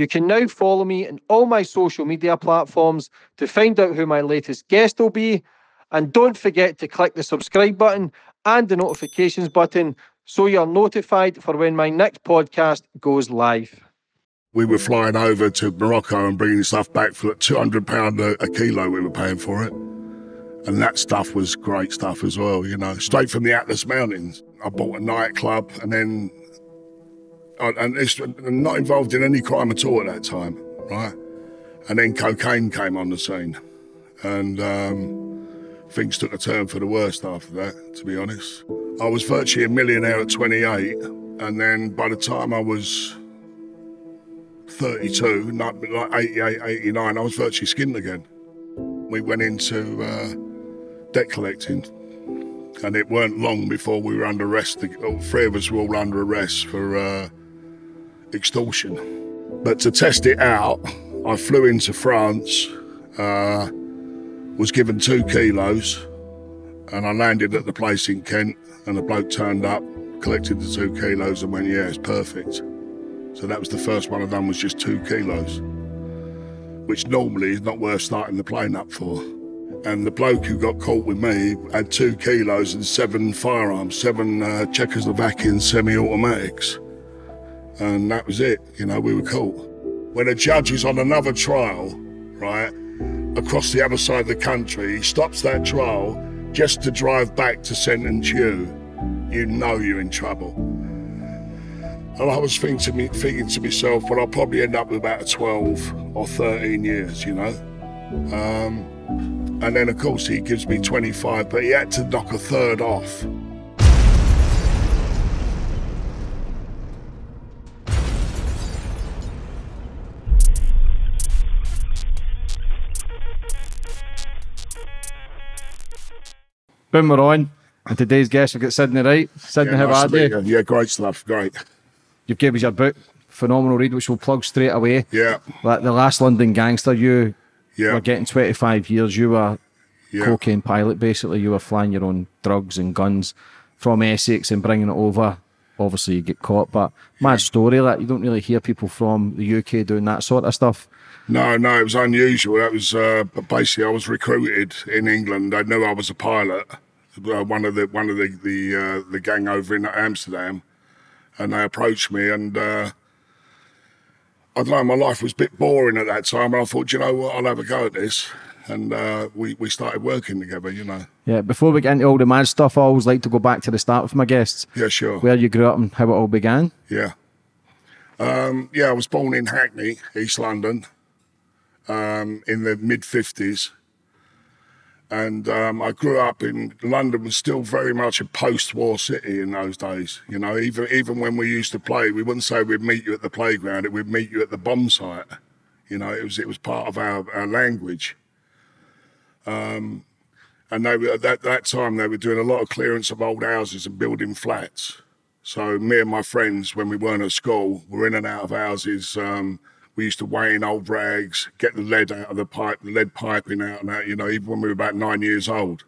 You can now follow me on all my social media platforms to find out who my latest guest will be. And don't forget to click the subscribe button and the notifications button so you're notified for when my next podcast goes live. We were flying over to Morocco and bringing stuff back for £200 a, a kilo, we were paying for it. And that stuff was great stuff as well, you know, straight from the Atlas Mountains. I bought a nightclub and then, and it's not involved in any crime at all at that time, right? And then cocaine came on the scene. And um, things took a turn for the worst after that, to be honest. I was virtually a millionaire at 28. And then by the time I was 32, like 88, 89, I was virtually skinned again. We went into uh, debt collecting. And it weren't long before we were under arrest. All three of us were all under arrest for uh, extortion. But to test it out, I flew into France, uh, was given two kilos, and I landed at the place in Kent. And the bloke turned up, collected the two kilos, and went, "Yeah, it's perfect." So that was the first one I done was just two kilos, which normally is not worth starting the plane up for. And the bloke who got caught with me had two kilos and seven firearms, seven uh, Czechoslovakian semi-automatics. And that was it, you know, we were caught. When a judge is on another trial, right, across the other side of the country, he stops that trial just to drive back to sentence you, you know you're in trouble. And I was thinking to, me, thinking to myself, well, I'll probably end up with about 12 or 13 years, you know. Um, and then, of course, he gives me 25, but he had to knock a third off. Boom, we're on. And today's guest, we've got Sydney Wright. Sydney, Yeah, how are you? Yeah, great stuff, great. You've given us your book, phenomenal read, which we'll plug straight away. Yeah, Like the last London gangster, you yeah, were getting 25 years. You were yeah. cocaine pilot, basically. You were flying your own drugs and guns from Essex and bringing it over. Obviously, you get caught, but mad story. Like you don't really hear people from the UK doing that sort of stuff. No, no, it was unusual. That was uh, but basically I was recruited in England. I knew I was a pilot, uh, one of the one of the the, uh, the gang over in Amsterdam, and they approached me. And uh, I don't know, my life was a bit boring at that time. And I thought, "Do you know what, I'll have a go at this. And uh, we we started working together. You know, Yeah. Before we get into all the mad stuff, I always like to go back to the start with my guests, yeah, sure, where you grew up and how it all began. yeah, um, yeah. I was born in Hackney, East London, um, in the mid fifties. and um, I grew up in London was still very much a post-war city in those days. You know, even even when we used to play, we wouldn't say we'd meet you at the playground; it we'd meet you at the bomb site. You know, it was it was part of our, our language. Um, and they were at that that time they were doing a lot of clearance of old houses and building flats. So me and my friends, when we weren't at school, were in and out of houses. Um, we used to weigh in old rags, get the lead out of the pipe, the lead piping out, and that. You know, even when we were about nine years old,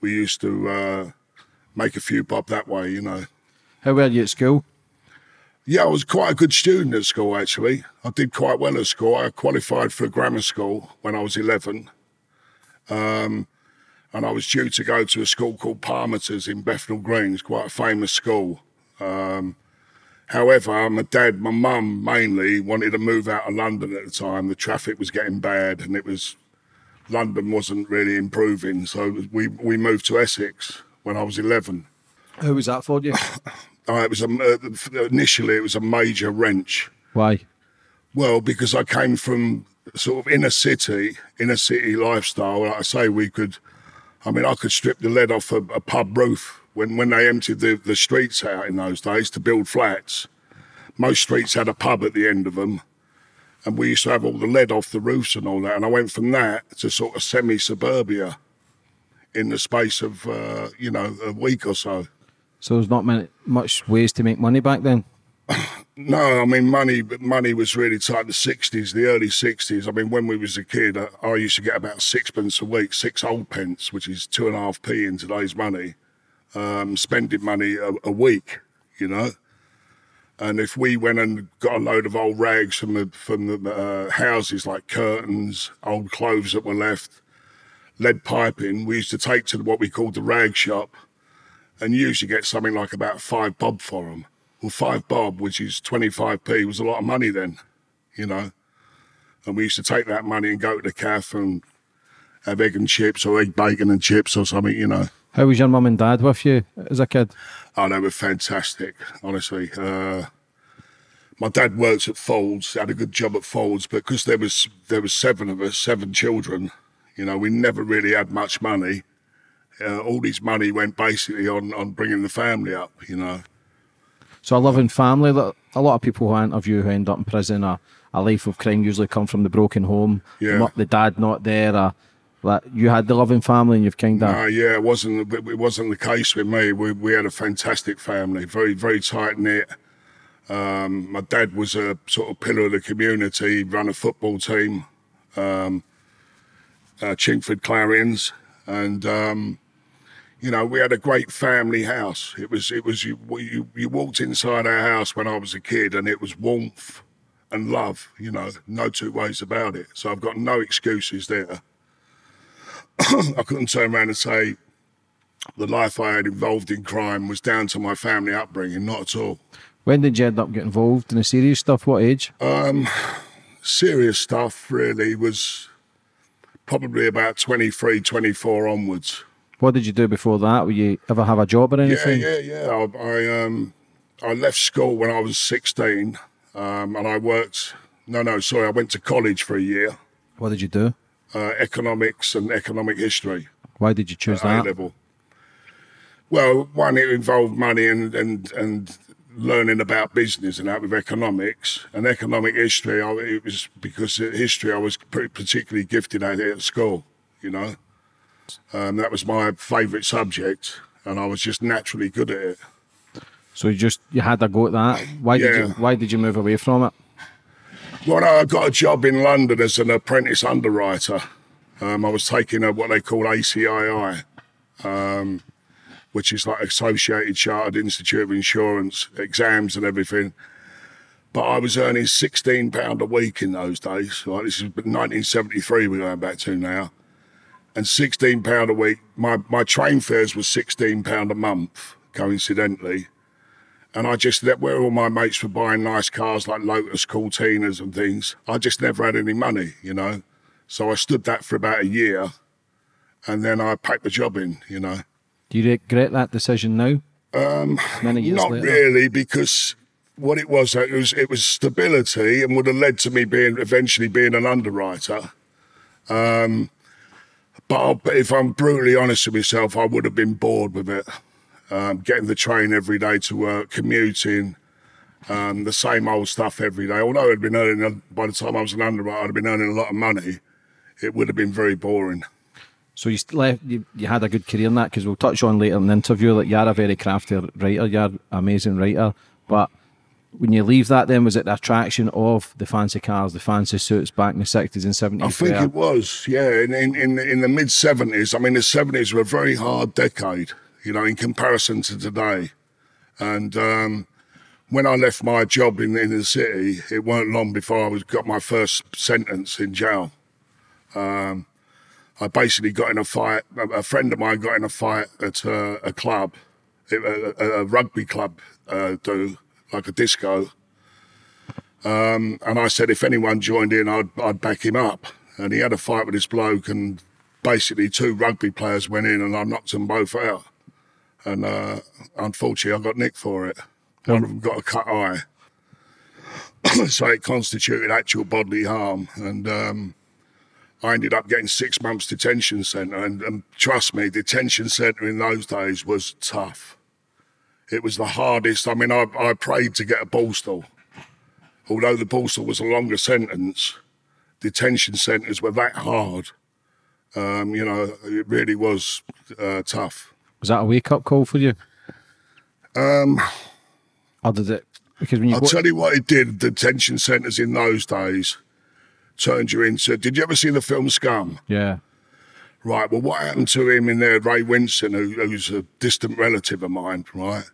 we used to uh, make a few bob that way. You know. How were you at school? Yeah, I was quite a good student at school, actually. I did quite well at school. I qualified for a grammar school when I was 11. Um, and I was due to go to a school called Parmiter's in Bethnal Green. It's quite a famous school. Um, however, my dad, my mum mainly wanted to move out of London at the time. The traffic was getting bad and it was, London wasn't really improving. So we, we moved to Essex when I was 11. Who was that for you? Uh, it was a, uh, initially it was a major wrench. Why? Well, because I came from sort of inner city, inner city lifestyle. Like I say, we could, I mean, I could strip the lead off a, a pub roof when, when they emptied the, the streets out in those days to build flats. Most streets had a pub at the end of them. And we used to have all the lead off the roofs and all that. And I went from that to sort of semi suburbia in the space of, uh, you know, a week or so. So there's not many, much ways to make money back then. No, I mean money. Money was really tight. The sixties, the early sixties. I mean, when we was a kid, I, I used to get about sixpence a week, six old pence, which is two and a half p in today's money. Um, spending money a, a week, you know. And if we went and got a load of old rags from the from the uh, houses, like curtains, old clothes that were left, lead piping, we used to take to what we called the rag shop, and usually get something like about five bob for them. Well, five bob, which is twenty five p, was a lot of money then, you know. And we used to take that money and go to the cafe and have egg and chips or egg bacon and chips or something, you know. How was your mum and dad with you as a kid? Oh, they were fantastic, honestly. Uh, my dad worked at Fords, had a good job at Fords, but because there was there was seven of us, seven children, you know, we never really had much money. Uh, all this money went basically on on bringing the family up, you know. So a loving family. A lot of people who I interview who end up in prison or a life of crime usually come from the broken home. The Yeah. The, dad not there. Or, you had the loving family and you've kind of Uh, yeah, it wasn't it wasn't the case with me. We we had a fantastic family, very very tight knit. Um, my dad was a sort of pillar of the community. He ran a football team, um, uh, Chingford Clarions, and um, you know we had a great family house. It was it was you, you you walked inside our house when I was a kid, and it was warmth and love. You know, no two ways about it. So I've got no excuses there. I couldn't turn around and say the life I had involved in crime was down to my family upbringing, not at all. when did you end up getting involved in the serious stuff? What age? Serious stuff really was probably about 23, 24 onwards. What did you do before that? Were you ever have a job or Yeah, anything? yeah, yeah. I, I um I left school when I was 16 um, and I worked, no, no, sorry, I went to college for a year, What did you do? Uh, economics and economic history. Why did you choose that? level. Well, one, it involved money and, and, and learning about business and that with economics. And economic history, I, it was because history I was pretty particularly gifted at it at school, you know. Um, that was my favourite subject, and I was just naturally good at it. So you just you had a go at that. Why did you Why did you move away from it? Well, I got a job in London as an apprentice underwriter. Um, I was taking a, what they call ACII, um, which is like Associated Chartered Institute of Insurance exams and everything. But I was earning sixteen pound a week in those days. Like this is 1973 we're going back to now, and sixteen pound a week. My my train fares sixteen pound a month, coincidentally. And I just, that where all my mates were buying nice cars like Lotus Cortinas and things, I just never had any money, you know. So I stood that for about a year and then I packed the job in, you know. Do you regret that decision now? Um, Many years Not later. really, because what it was, it was, it was stability and would have led to me being eventually being an underwriter. Um, but I'll, if I'm brutally honest with myself, I would have been bored with it. Um, getting the train every day to work, commuting, um, the same old stuff every day. Although I'd been earning, by the time I was an underwriter, I'd been earning a lot of money. It would have been very boring. So you left. You, you had a good career in that because we'll touch on later in the interview that you're a very crafty writer. You're an amazing writer. But when you leave that, then was it the attraction of the fancy cars, the fancy suits back in the sixties and seventies? I think it was, yeah. In in in, in the mid seventies, I mean, the seventies were a very hard decade, you know, in comparison to today. And um, when I left my job in in the city, it weren't long before I was got my first sentence in jail. Um, I basically got in a fight. A, friend of mine got in a fight at a, a club, a, a, a rugby club, uh, do like a disco. Um, and I said if anyone joined in, I'd, I'd back him up. And he had a fight with this bloke, and basically two rugby players went in, and I knocked them both out. And uh, unfortunately, I got nicked for it. One of them got a cut eye, so it constituted actual bodily harm. And um, I ended up getting six months detention centre. And, and trust me, detention centre in those days was tough. It was the hardest. I mean, I, I prayed to get a Borstal although the Borstal was a longer sentence, detention centres were that hard. Um, you know, it really was uh, tough. Was that a wake up call for you? Um, Or did it? Because when you I'll tell you what it did. The detention centres in those days turned you into. Did you ever see the film Scum? yeah, Right. Well, what happened to him in there, Ray Winstone, who, who's a distant relative of mine, right?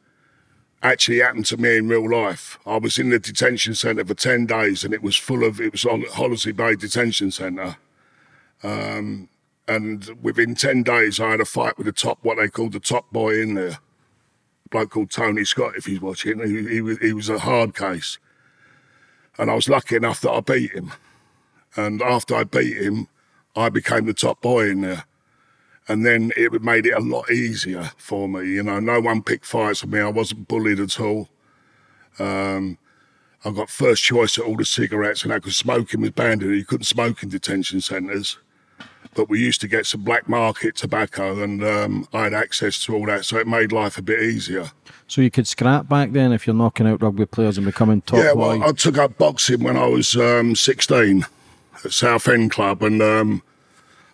actually happened to me in real life. I was in the detention centre for 10 days and it was full of, it was on Hollesley Bay Detention Centre. Um, and within 10 days, I had a fight with the top, what they called the top boy in there. A bloke called Tony Scott, if he's watching. He, he, was, he was a hard case. And I was lucky enough that I beat him. And after I beat him, I became the top boy in there and then it made it a lot easier for me. You know, no one picked fights with me. I wasn't bullied at all. Um, I got first choice at all the cigarettes, and I could smoke smoking was banned. You couldn't smoke in detention centres, but we used to get some black market tobacco, and um, I had access to all that, so it made life a bit easier. So you could scrap back then if you're knocking out rugby players and becoming top. Yeah, well, I took up boxing when I was um, 16 at Southend Club, and um,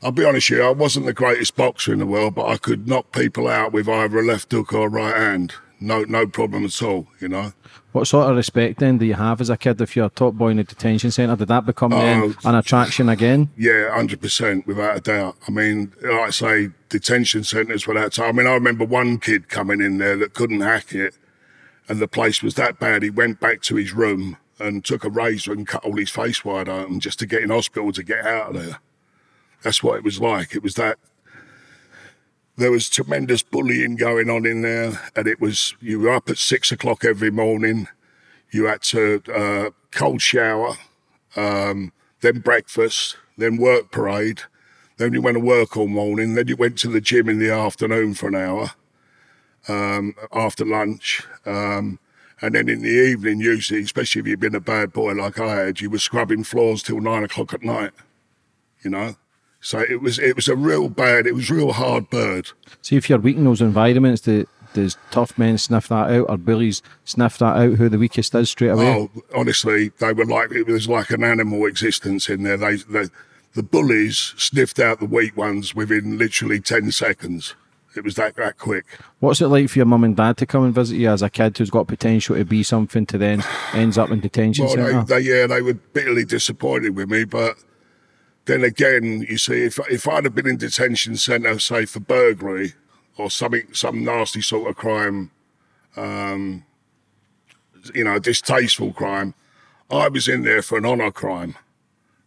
I'll be honest with you, I wasn't the greatest boxer in the world, but I could knock people out with either a left hook or a right hand. No, no problem at all. You know. What sort of respect then do you have as a kid if you're a top boy in a detention centre? Did that become oh, an attraction again? Yeah, hundred percent, without a doubt. I mean, like I say, detention centres for that time. I mean, I remember one kid coming in there that couldn't hack it, and the place was that bad. He went back to his room and took a razor and cut all his face wide open just to get in hospital to get out of there. That's what it was like. It was that there was tremendous bullying going on in there, and it was you were up at six o'clock every morning. You had to uh, cold shower, um, then breakfast, then work parade, then you went to work all morning, then you went to the gym in the afternoon for an hour um, after lunch. Um, and then in the evening, usually, especially if you'd been a bad boy like I had, you were scrubbing floors till nine o'clock at night, you know? So it was it was a real bad, it was real hard bird. See if you're weak in those environments, the, does tough men sniff that out or bullies sniff that out who the weakest is straight away? Oh, honestly, they were like it was like an animal existence in there. They, they the bullies sniffed out the weak ones within literally ten seconds. It was that that quick. What's it like for your mum and dad to come and visit you as a kid who's got potential to be something to then ends up in detention well, centre? They, they, yeah, they were bitterly disappointed with me, but then again, you see, if if I'd have been in detention centre, say for burglary or something, some nasty sort of crime, um, you know, distasteful crime, I was in there for an honour crime,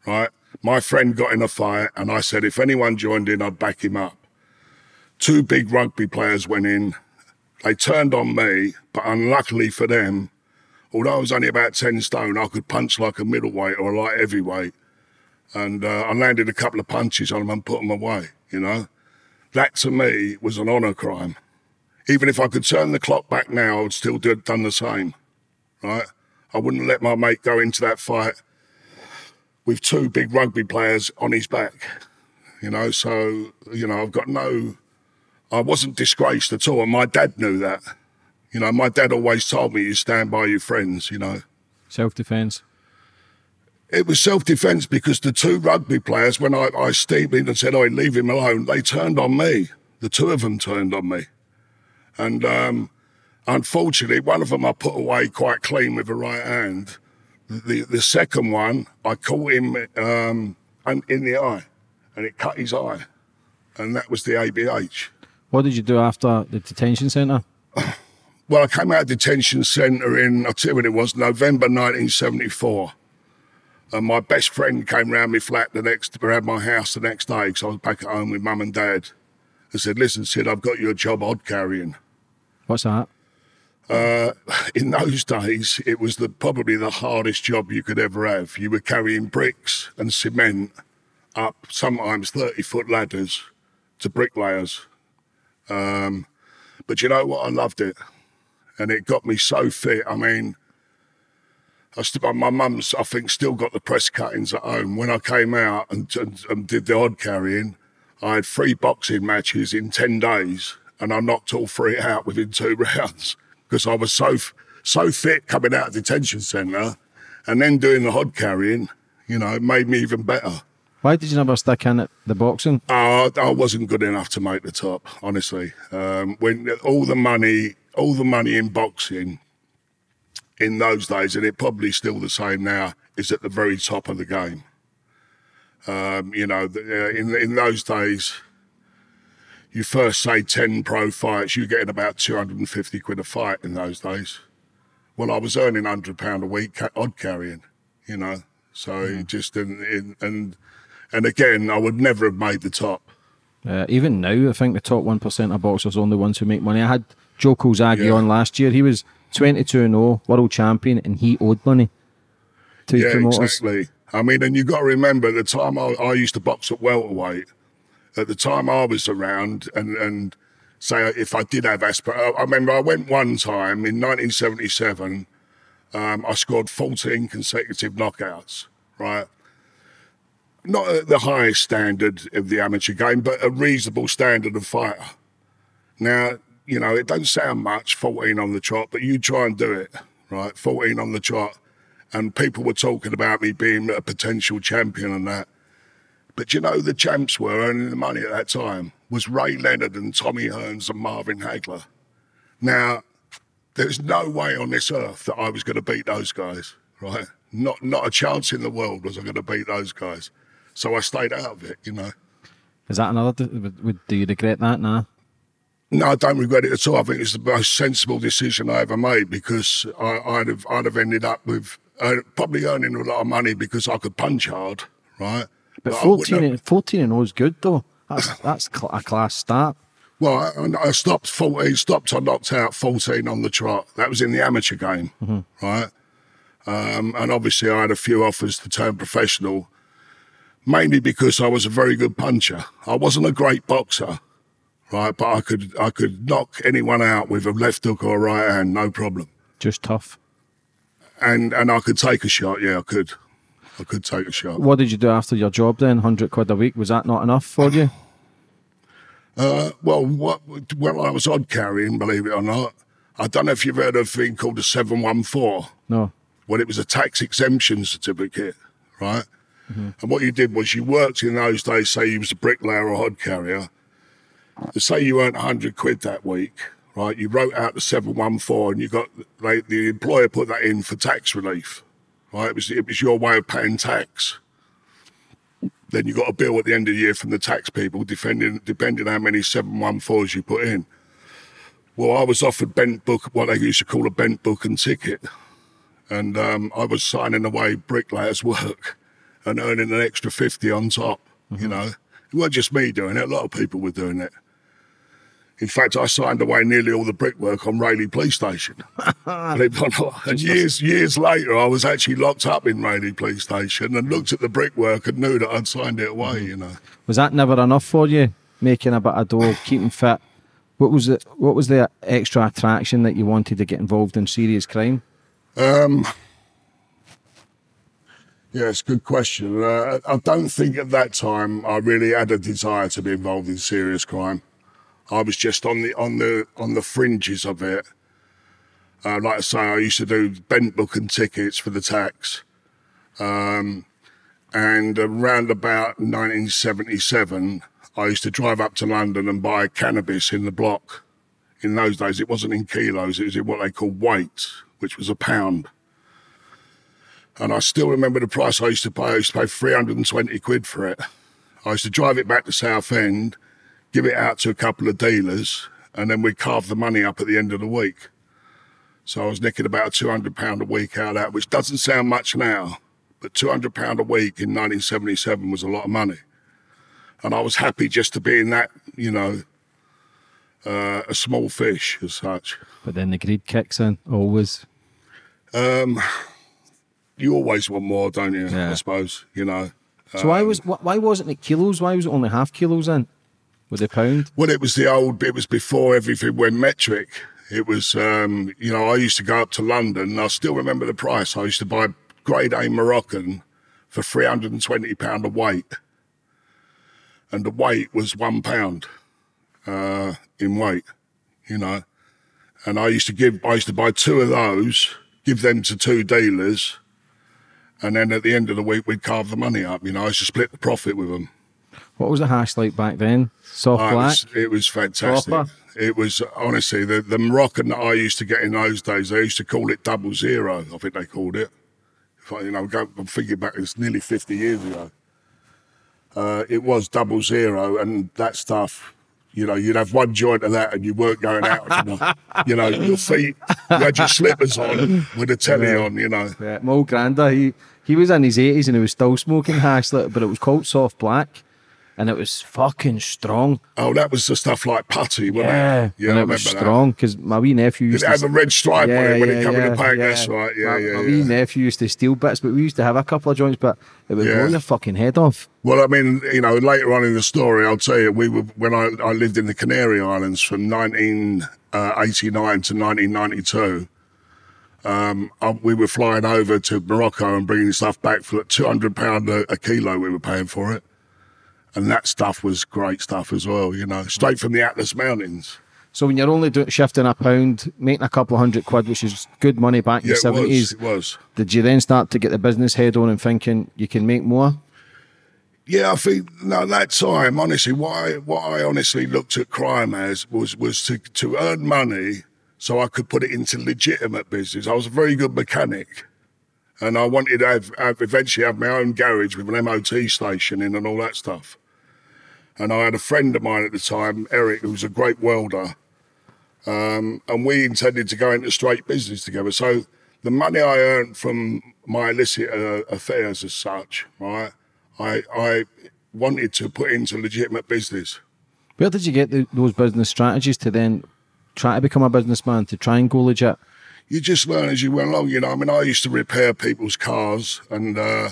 right? My friend got in a fight, and I said if anyone joined in, I'd back him up. Two big rugby players went in. They turned on me, but unluckily for them, although I was only about 10 stone, I could punch like a middleweight or a light heavyweight and uh, I landed a couple of punches on him and put him away. You know, that to me was an honour crime. Even if I could turn the clock back now, I would still do done the same. Right? I wouldn't let my mate go into that fight with two big rugby players on his back. You know, so you know I've got no. I wasn't disgraced at all, and my dad knew that. You know, my dad always told me you stand by your friends. You know, self defence it was self defence because the two rugby players, when I, I steamed in and said, I oh, leave him alone, they turned on me. The two of them turned on me. And um, unfortunately, one of them I put away quite clean with a right hand. The, the second one, I caught him um, in the eye and it cut his eye. And that was the ABH. What did you do after the detention centre? Well, I came out of detention centre in, I'll tell you when it was, November 1974. And my best friend came round my flat the next, around my house the next day because I was back at home with mum and dad. And said, "Listen, Sid, I've got you a job hod carrying." What's that? Uh, in those days, it was the probably the hardest job you could ever have. You were carrying bricks and cement up sometimes thirty foot ladders to bricklayers. Um, but you know what? I loved it, and it got me so fit. I mean I still, my mum's, I think, still got the press cuttings at home. When I came out and, and, and did the hod carrying, I had three boxing matches in 10 days and I knocked all three out within two rounds because I was so, so fit coming out of detention centre and then doing the hod carrying, you know, it made me even better. Why did you never stick in at the boxing? Uh, I wasn't good enough to make the top, honestly. Um, when all the money, all the money in boxing in those days, and it probably still the same now, is at the very top of the game. Um, you know, uh, in in those days, you first say 10 pro fights, you're getting about 250 quid a fight in those days. Well, I was earning £100 a week hod carrying, you know. So mm. it just didn't, and, and again, I would never have made the top. Uh, even now, I think the top 1% of boxers are only ones who make money. I had Joe Calzaghe yeah. on last year. He was 22 0, world champion, and he owed money to yeah, promoters. exactly. I mean, and you've got to remember the time I, I used to box at welterweight, at the time I was around, and, and say if I did have aspirations, I remember I went one time in 1977, um, I scored 14 consecutive knockouts, right? Not at the highest standard of the amateur game, but a reasonable standard of fighter. Now, you know, it doesn't sound much, 14 on the chart, but you try and do it, right? 14 on the chart. And people were talking about me being a potential champion and that. But you know, the champs were earning the money at that time was Ray Leonard and Tommy Hearns and Marvin Hagler. Now, there's no way on this earth that I was going to beat those guys, right? Not not a chance in the world was I going to beat those guys. So I stayed out of it, you know. Is that another? Do you regret that now? No, I don't regret it at all. I think it's the most sensible decision I ever made because I, would have I'd have ended up with uh, probably earning a lot of money because I could punch hard, right? But, but 14, and, 14 and 0 is good though. That's that's a class start. Well, I, I, stopped 14, stopped, I knocked out 14 on the trot. That was in the amateur game, mm-hmm. right? Um, and obviously, I had a few offers to turn professional, mainly because I was a very good puncher. I wasn't a great boxer, right? But I could I could knock anyone out with a left hook or a right hand, no problem. Just tough. And and I could take a shot. Yeah, I could. I could take a shot. What did you do after your job then? Hundred quid a week was that not enough for you? Uh, well, what, when I was hod carrying, believe it or not, I don't know if you've heard of a thing called a 714. No. Well, it was a tax exemption certificate, right? Mm-hmm. And what you did was you worked in those days, say you was a bricklayer or hod carrier, say you earned 100 quid that week, right? You wrote out the 714 and you got, they, the employer put that in for tax relief, right? It was, it was your way of paying tax. Then you got a bill at the end of the year from the tax people, depending, depending how many 714s you put in. Well, I was offered bent book, what they used to call a bent book and ticket. And um, I was signing away bricklayers' work and earning an extra 50 on top, mm-hmm. you know. It wasn't just me doing it, a lot of people were doing it. In fact, I signed away nearly all the brickwork on Rayleigh Police Station. and years, years later, I was actually locked up in Rayleigh Police Station and looked at the brickwork and knew that I'd signed it away. You know. Was that never enough for you? Making a bit of dough, keeping fit. What was it? What was the extra attraction that you wanted to get involved in serious crime? Um, Yes, good question. Uh, I don't think at that time I really had a desire to be involved in serious crime. I was just on the on the on the fringes of it. Uh, like I say, I used to do bent book and tickets for the tax. Um, and around about 1977, I used to drive up to London and buy cannabis in the block. In those days, it wasn't in kilos; it was in what they called weight, which was a pound. And I still remember the price I used to pay. I used to pay 320 quid for it. I used to drive it back to Southend give it out to a couple of dealers, and then we carve the money up at the end of the week. So I was nicking about £200 a week out of that, which doesn't sound much now, but £200 a week in 1977 was a lot of money. And I was happy just to be in that, you know, uh, a small fish as such. But then the greed kicks in, always. Um, you always want more, don't you? Yeah. I suppose, you know. So um, why was why wasn't it kilos? Why was it only half kilos then? With a pound? Well, it was the old. It was before everything went metric. It was, um, you know, I used to go up to London. I still remember the price. I used to buy grade A Moroccan for three hundred and twenty pound a weight, and the weight was one pound uh, in weight. You know, and I used to give. I used to buy two of those, give them to two dealers, and then at the end of the week we'd carve the money up. You know, I used to split the profit with them. What was the hash like back then? Soft oh, black? It was, it was fantastic. Proper? It was honestly the, the Moroccan that I used to get in those days. They used to call it double zero. I think they called it. If I, you know, go, I'm thinking back. It's nearly 50 years ago. Uh, it was double zero, and that stuff. You know, you'd have one joint of that and you weren't going out. tonight. you know, your feet, you had your slippers on with the telly on, you know. Yeah, my old granda, he he was in his eighties and he was still smoking hash, but it was called soft black, and it was fucking strong. Oh, that was the stuff like putty, wasn't Yeah, it? Yeah, and I it was strong because my wee nephew used It to. had the red stripe on it when it came in the pack. That's right. Yeah, my, yeah, my yeah. wee nephew used to steal bits, but we used to have a couple of joints, but it would Yeah. blow your fucking head off. Well, I mean, you know, later on in the story, I'll tell you, we were when I, I lived in the Canary Islands from 1989 to 1992. Um, I, we were flying over to Morocco and bringing stuff back for like 200 pound a, a kilo. We were paying for it, and that stuff was great stuff as well. You know, straight from the Atlas Mountains. So when you're only doing shifting a pound, making a couple of hundred quid, which is good money back in Yeah, the seventies. It was. did you then start to get the business head on and thinking you can make more? Yeah, I think no, that time, honestly, what I, what I honestly looked at crime as was was to to earn money so I could put it into legitimate business. I was a very good mechanic, and I wanted to have, have eventually have my own garage with an MOT station in and all that stuff. And I had a friend of mine at the time, Eric, who was a great welder, um, and we intended to go into straight business together. So the money I earned from my illicit uh, affairs, as such, right, I I wanted to put into legitimate business. Where did you get the, those business strategies to then try to become a businessman to try and go legit? you just learn as you went along. You know, I mean, I used to repair people's cars, and uh,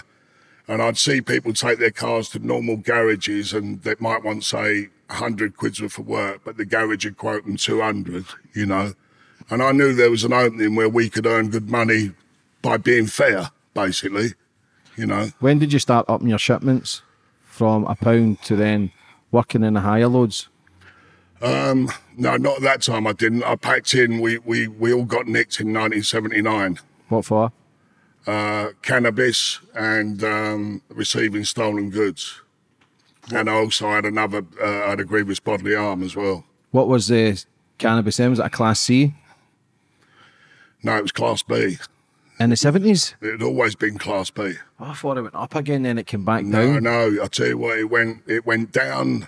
and I'd see people take their cars to normal garages, and they might want say hundred quid's worth of work, but the garage would quote them two hundred. You know, and I knew there was an opening where we could earn good money by being fair, basically. You know, When did you start upping your shipments from a pound to then working in the higher loads? Um, no, not at that time. I didn't. I packed in. We we we all got nicked in 1979. What for? Uh, cannabis and um, receiving stolen goods. And I also had another, uh, I had a grievous bodily harm as well. What was the cannabis then? Was it a class C No, it was Class B. in the seventies? It had always been Class B. Oh, I thought it went up again, then it came back No, down. No, no, I tell you what, it went, it went down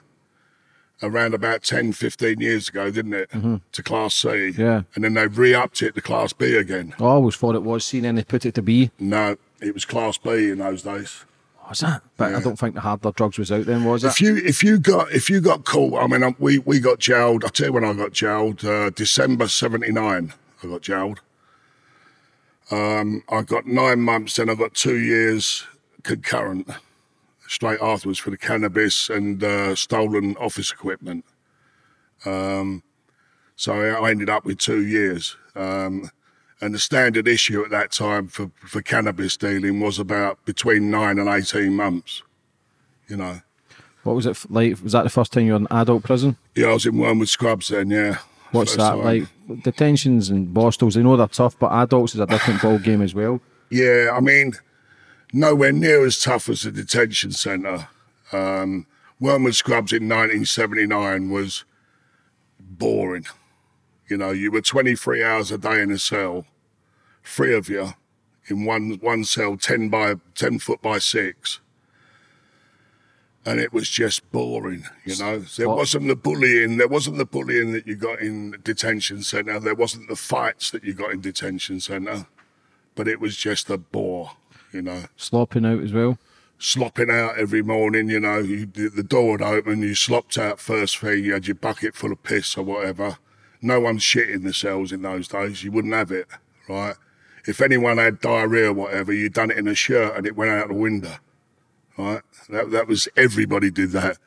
around about 10, 15 years ago, didn't it? To Class C. Mm-hmm. Yeah. And then they re-upped it to Class B again. Oh, I always thought it was C, then they put it to B. No, it was Class B in those days. Was that? But I don't think the harder drugs was out then, was it? If you if you got if you got caught, I mean, um, we we got jailed. I tell you when I got jailed, uh, December '79. I got jailed. Um, I got nine months, then I got two years concurrent, straight afterwards for the cannabis and uh, stolen office equipment. Um, so I ended up with two years. Um, and the standard issue at that time for, for cannabis dealing was about between nine and 18 months, you know. What was it like? Was that the first time you were in adult prison? Yeah, I was in Wormwood Scrubs then, yeah. What's that time. like? Detentions and borstals, they know they're tough, but adults is a different ball game as well. Yeah, I mean, nowhere near as tough as the detention centre. Um, Wormwood Scrubs in 1979 was boring. You know, you were 23 hours a day in a cell, three of you in one one cell, 10 by 10 foot by six. And it was just boring, you know. There What- wasn't the bullying. There wasn't the bullying that you got in detention centre. There wasn't the fights that you got in detention centre. But it was just a bore, you know Slopping out as well. slopping out every morning. You know, you, the door would open, you slopped out first thing. You had your bucket full of piss or whatever. No one shit in the cells in those days. You wouldn't have it, right? If anyone had diarrhea or whatever, you'd done it in a shirt and it went out the window, right? That that was everybody did that.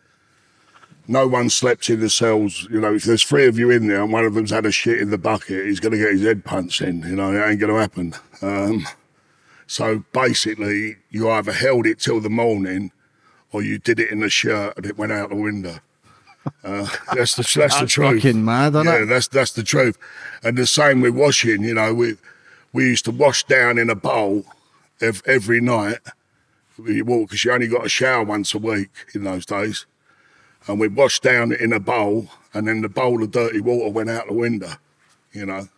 No one slept in the cells. You know, if there's three of you in there and one of them's had a shit in the bucket, he's going to get his head punched in. You know, it ain't going to happen. Um, so basically, you either held it till the morning, or you did it in the shirt and it went out the window. Uh, that's the that's, the That's truth. fucking mad, isn't yeah, it? that's that's the truth. And the same with washing. You know, we we used to wash down in a bowl ev- every night. You walk because you only got a shower once a week in those days, and we'd wash down in a bowl, and then the bowl of dirty water went out the window. You know,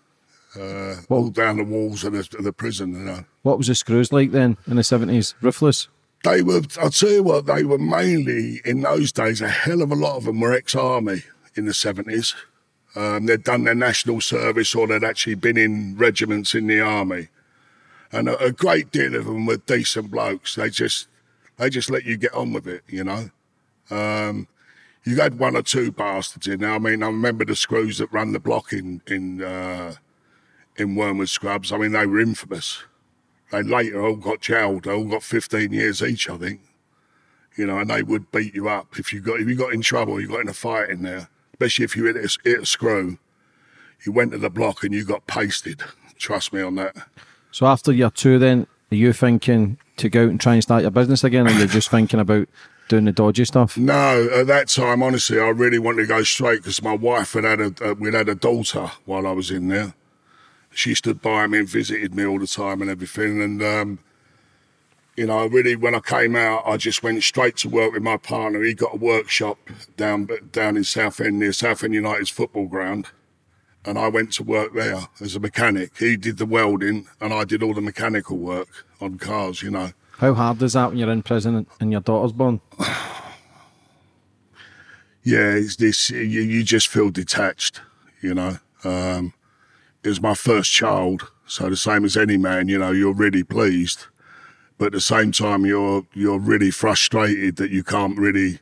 uh, all down the walls of the, of the prison. You know. What was the screws like then in the seventies? Roofless. They were, I'll tell you what, they were mainly in those days, a hell of a lot of them were ex army. in the 70s. Um, they'd done their national service or they'd actually been in regiments in the army. And a, a great deal of them were decent blokes. They just, they just let you get on with it, you know. Um, you had one or two bastards in there. I mean, I remember the screws that run the block in in uh, in Wormwood Scrubs. I mean, they were infamous. They later all got jailed. They all got 15 years each, I think. You know, and they would beat you up if you got if you got in trouble, you got in a fight in there. Especially if you hit a, hit a screw, you went to the block and you got pasted. Trust me on that. So after year two, then are you thinking to go out and try and start your business again, or you're just thinking about doing the dodgy stuff? No, at that time, honestly, I really wanted to go straight because my wife had had a uh, we'd had a daughter while I was in there. She stood by me and visited me all the time and everything. And um, you know, really, when I came out, I just went straight to work with my partner. He got a workshop down down in Southend near Southend United's football ground. And I went to work there as a mechanic. He did the welding, and I did all the mechanical work on cars. You know, How hard is that when you're in prison and your daughter's born? yeah, it's this. You, you just feel detached, you know. Um, was my first child, so the same as any man, you know, you're really pleased, but at the same time, you're you're really frustrated that you can't really,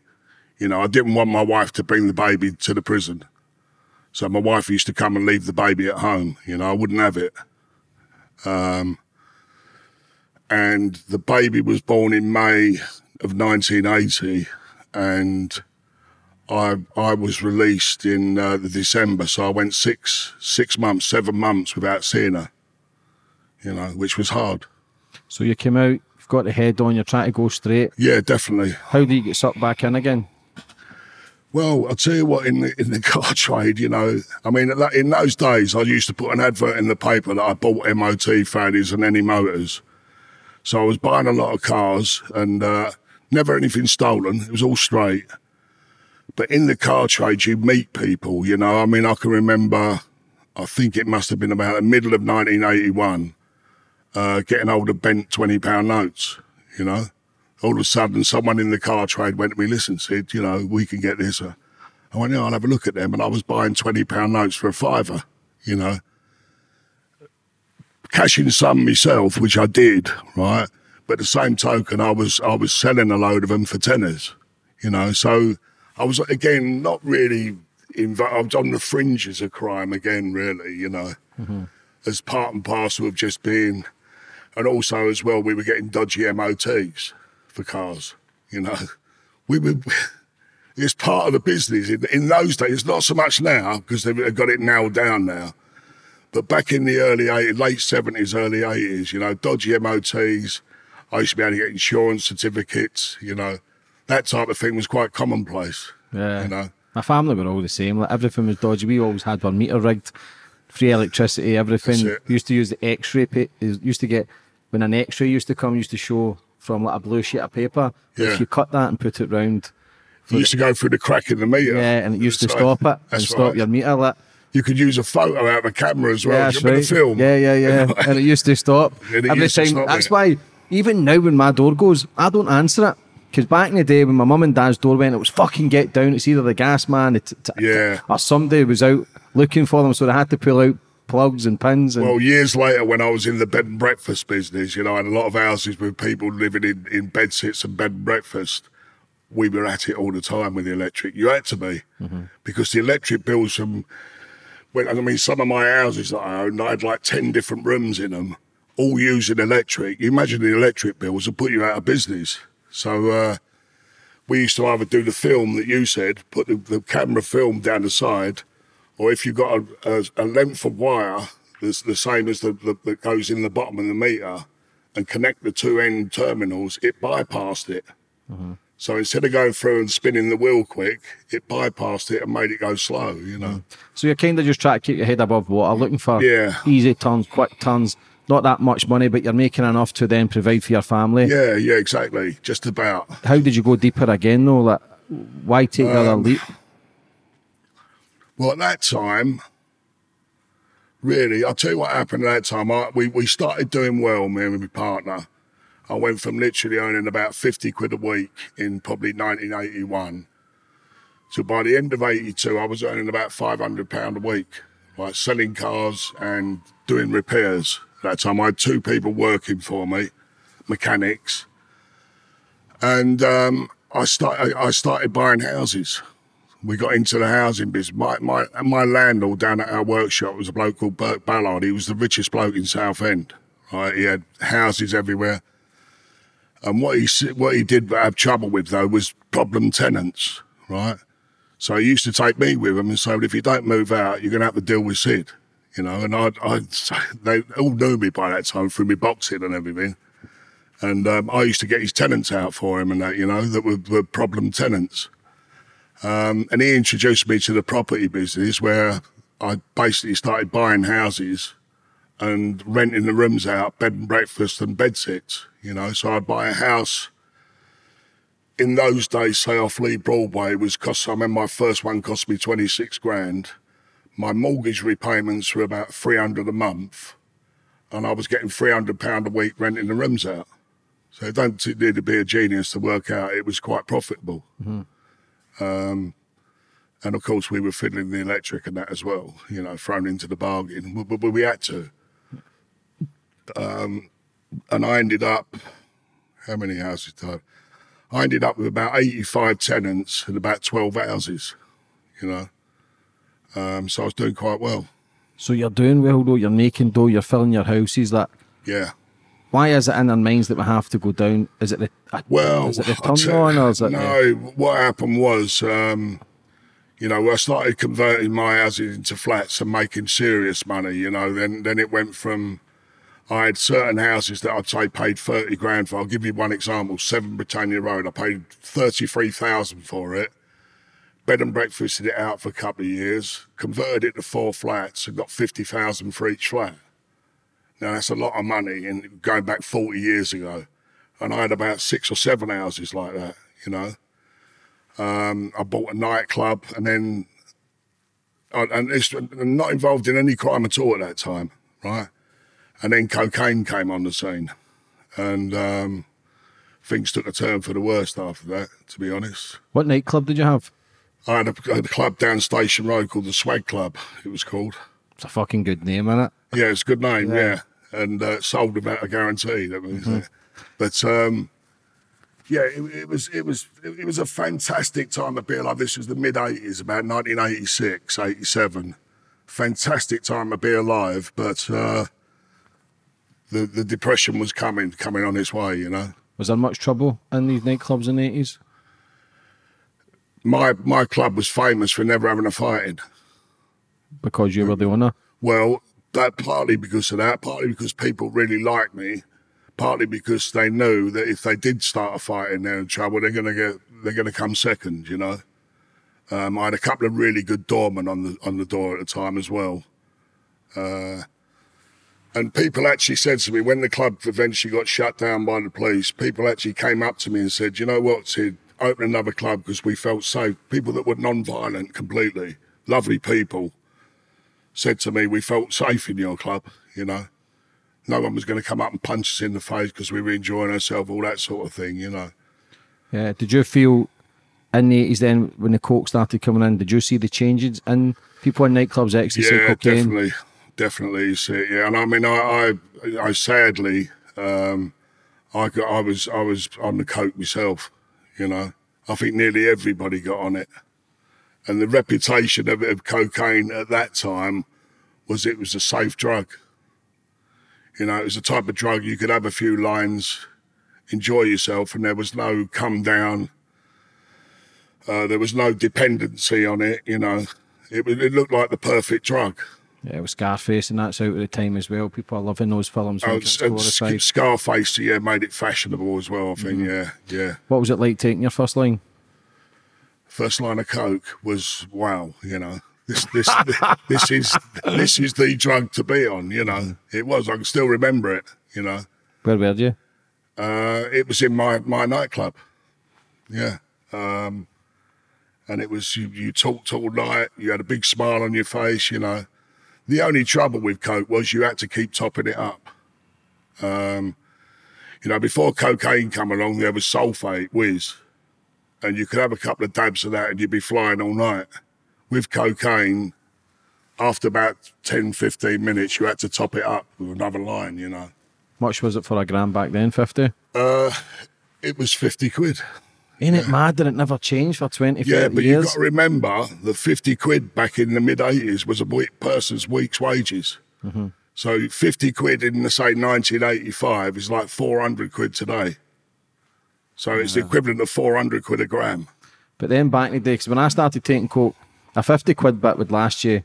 you know. I didn't want my wife to bring the baby to the prison, so my wife used to come and leave the baby at home. You know, I wouldn't have it. Um, and the baby was born in May of 1980, and I I was released in uh, December, so I went six six months, seven months without seeing her. You know, which was hard. So you came out, you've got the head on, you're trying to go straight. Yeah, definitely. How do you get sucked back in again? Well, I'll tell you what, in the in the car trade, you know, I mean, that- in those days, I used to put an advert in the paper that I bought MOT fannies and any motors. So I was buying a lot of cars and uh, never anything stolen. It was all straight. But in the car trade, you meet people, you know. I mean, I can remember, I think it must have been about the middle of 1981, uh, getting hold of bent £20 notes, you know. All of a sudden, someone in the car trade went to me, listen, Sid, you know, we can get this. Uh, I went, yeah, I'll have a look at them. And I was buying £20 notes for a fiver, you know. Cashing some myself, which I did, right? But the same token, I was I was selling a load of them for tenors, you know. So I was again not really involved. I was on the fringes of crime again, really, you know, mm-hmm. as part and parcel of just being, and also as well, we were getting dodgy MOTs for cars, you know. We were. It's part of the business. In, in those days, not so much now because they've got it nailed down now. But back in the early 80s, late 70s, early 80s, you know, dodgy MOTs. I used to be able to get insurance certificates, you know. That type of thing was quite commonplace. Yeah. You know. My family were all the same. Like everything was dodgy. We always had our meter rigged, free electricity, everything. That's it. We used to use the X-ray. Pa- used to get when an X-ray used to come, used to show from like a blue sheet of paper. Yeah. If you cut that and put it round, You used to go through the crack in the meter. yeah, and it used to So- stop it and stop right. your meter. Like, You could use a photo out of a camera as well. yeah, that's right. film? Yeah, yeah, yeah. and it used to stop every time. That's it. why even now when my door goes, I don't answer it. Because back in the day when my mum and dad's door went, it was fucking get down. It's either the gas man the t- t- Yeah. or somebody was out looking for them, so they had to pull out plugs and pins. And Well, years later, when I was in the bed and breakfast business, you know, I had a lot of houses with people living in, in bed sits and bed and breakfast. We were at it all the time with the electric. You had to be mm-hmm. because the electric bills from when I mean some of my houses that I owned, I had like ten different rooms in them, all using electric. You imagine the electric bills would put you out of business. So uh, we used to either do the film that you said, put the, the camera film down the side, or if you've got a, a, a length of wire that's the same as the, the that goes in the bottom of the meter, and connect the two end terminals, it bypassed it. So instead of going through and spinning the wheel quick, it bypassed it and made it go slow. You know. so you're kind of just trying to keep your head above water, looking for Yeah. easy turns, quick turns. Not that much money, but you're making enough to then provide for your family. Yeah, yeah, exactly. Just about. How did you go deeper again though? Like, why take Um, leap? Well, at that time, really, I'll tell you what happened at that time. I, we, we started doing well, me and my partner. I went from literally earning about 50 quid a week in probably 1981 So by the end of 82, I was earning about £500 a week, like selling cars and doing repairs. At that time, I had two people working for me, mechanics. And um, I, start, I started buying houses. We got into the housing business. My, my, my landlord down at our workshop was a bloke called Burke Ballard. He was the richest bloke in Southend. Right? He had houses everywhere. And what he what he did have trouble with though was problem tenants, right? So he used to take me with him and say, well, if you don't move out, you're going to have to deal with Sid, you know. And I, I, they all knew me by that time through me boxing and everything. And um, I used to get his tenants out for him and that, you know, that were, were problem tenants. Um, and he introduced me to the property business where I basically started buying houses and renting the rooms out, bed and breakfast and bed sits, you know. So I'd buy a house. In those days, say off Leigh Broadway it was cost, I remember my first one cost me 26 grand. My mortgage repayments were about 300 a month. And I was getting 300 pound a week renting the rooms out. So you don't need to be a genius to work out it was quite profitable. Mm-hmm. Um, and of course, we were fiddling the electric and that as well, you know, thrown into the bargain. But we, we had to. Um, and I ended up, how many houses did I? I ended up with about 85 tenants and about 12 houses, you know. Um, so I was doing quite well. So you're doing well though, you're making dough, you're filling your houses. That yeah. Why is it in our minds that we have to go down? Is it the well? Is it the turn on or is it no? The... What happened was, um, you know, I started converting my houses into flats and making serious money. You know, then then it went from I had certain houses that I'd say paid 30 grand for. I'll give you one example. Seven Britannia Road. I paid 33,000 for it. Bed and breakfasted it out for a couple of years, converted it to four flats and got 50,000 for each flat. Now that's a lot of money and going back 40 years ago. And I had about six or seven houses like that, you know. Um, I bought a nightclub and then, and it's not involved in any crime at all at that time, right? And then cocaine came on the scene. And um, things took a turn for the worst after that, to be honest. What nightclub did you have? I had a, a club down Station Road called the Swag Club, it was called. It's a fucking good name, isn't it? Yeah, it's a good name, yeah. yeah. And uh, sold without a guarantee. That was mm-hmm. But um, yeah, it, it, was it was it was a fantastic time to be alive. This was the mid '80s, about 1986, 87. Fantastic time to be alive, but uh, the, the depression was coming, coming on its way, you know. Was there much trouble in these nightclubs in the 80s? My, my club was famous for never having a fighting. Because you were the owner? Well, that partly because of that, partly because people really liked me, partly because they knew that if they did start a fight and they're in trouble, they're gonna get they're gonna come second, you know. Um, I had a couple of really good doormen on the on the door at the time as well. Uh, and people actually said to me when the club eventually got shut down by the police, people actually came up to me and said, you know what, Sid, open another club because we felt safe. People that were non-violent completely, lovely people, said to me, we felt safe in your club, you know. No one was going to come up and punch us in the face because we were enjoying ourselves, all that sort of thing, you know. Yeah. Did you feel in the 80s then when the coke started coming in, did you see the changes in people in nightclubs, ecstasy, yeah, cocaine? definitely definitely see it. Yeah, and I mean, I, I, I sadly, um, I got, I was, I was on the coke myself. You know, I think nearly everybody got on it, and the reputation of, of cocaine at that time was it was a safe drug. You know, it was a type of drug you could have a few lines, enjoy yourself, and there was no come down. Uh, there was no dependency on it. You know, it, it looked like the perfect drug. Yeah, with Scarface and that's out at the time as well. People are loving those films. Oh, Scarface, yeah, made it fashionable as well. I think, mm-hmm. yeah, yeah. What was it like taking your first line? First line of coke was wow. You know, this this this is this is the drug to be on. You know, it was. I can still remember it. You know. Where were you? Uh, it was in my my nightclub. Yeah. Um, and it was you, you talked all night. You had a big smile on your face. You know the only trouble with coke was you had to keep topping it up. Um, you know, before cocaine come along, there was sulfate, whiz. and you could have a couple of dabs of that and you'd be flying all night. With cocaine, after about 10, 15 minutes, you had to top it up with another line, you know. Much was it for a gram back then? Fifty. Uh, it was 50 quid. Ain't it mad that it never changed for 20, 30 Yeah, but you've got to remember the 50 quid back in the mid 80s was a week, person's week's wages. Mm-hmm. So 50 quid in, the, say, 1985 is like 400 quid today. So it's the equivalent of 400 quid a gram. But then back in the day, because when I started taking coke, a 50 quid bit would last you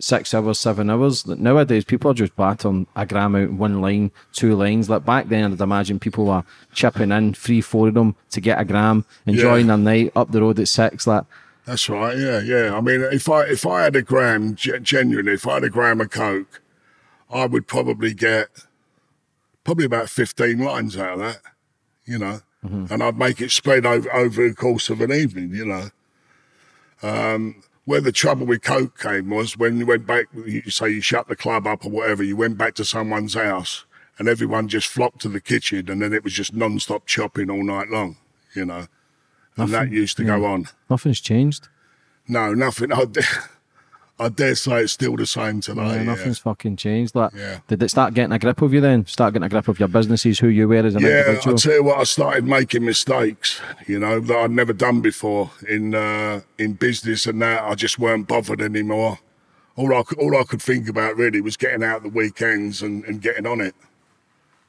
six hours, seven hours. Nowadays, people are just battering a gram out in one line, two lines. Like back then, I'd imagine people were chipping in three, four of them to get a gram, enjoying their night up the road at six. Like, That's right. Yeah, yeah. I mean, if I if I had a gram, genuinely, if I had a gram of coke, I would probably get probably about fifteen lines out of that. You know, and I'd make it spread over over the course of an evening. You know, um, where the trouble with coke came was when you went back. You say you shut the club up or whatever. You went back to someone's house, and everyone just flocked to the kitchen, and then it was just non-stop chopping all night long. You know, and that used to go on. nothing's changed. No, nothing. I I dare say it's still the same today. Yeah, yeah. nothing's fucking changed. Like, Yeah. did it start getting a grip of you then? Start getting a grip of your businesses, who you were as an Yeah, individual? I'll tell you what. I started making mistakes, you know, that I'd never done before in uh, in business and that. I just weren't bothered anymore. All I could, all I could think about really was getting out the weekends and, and getting on it.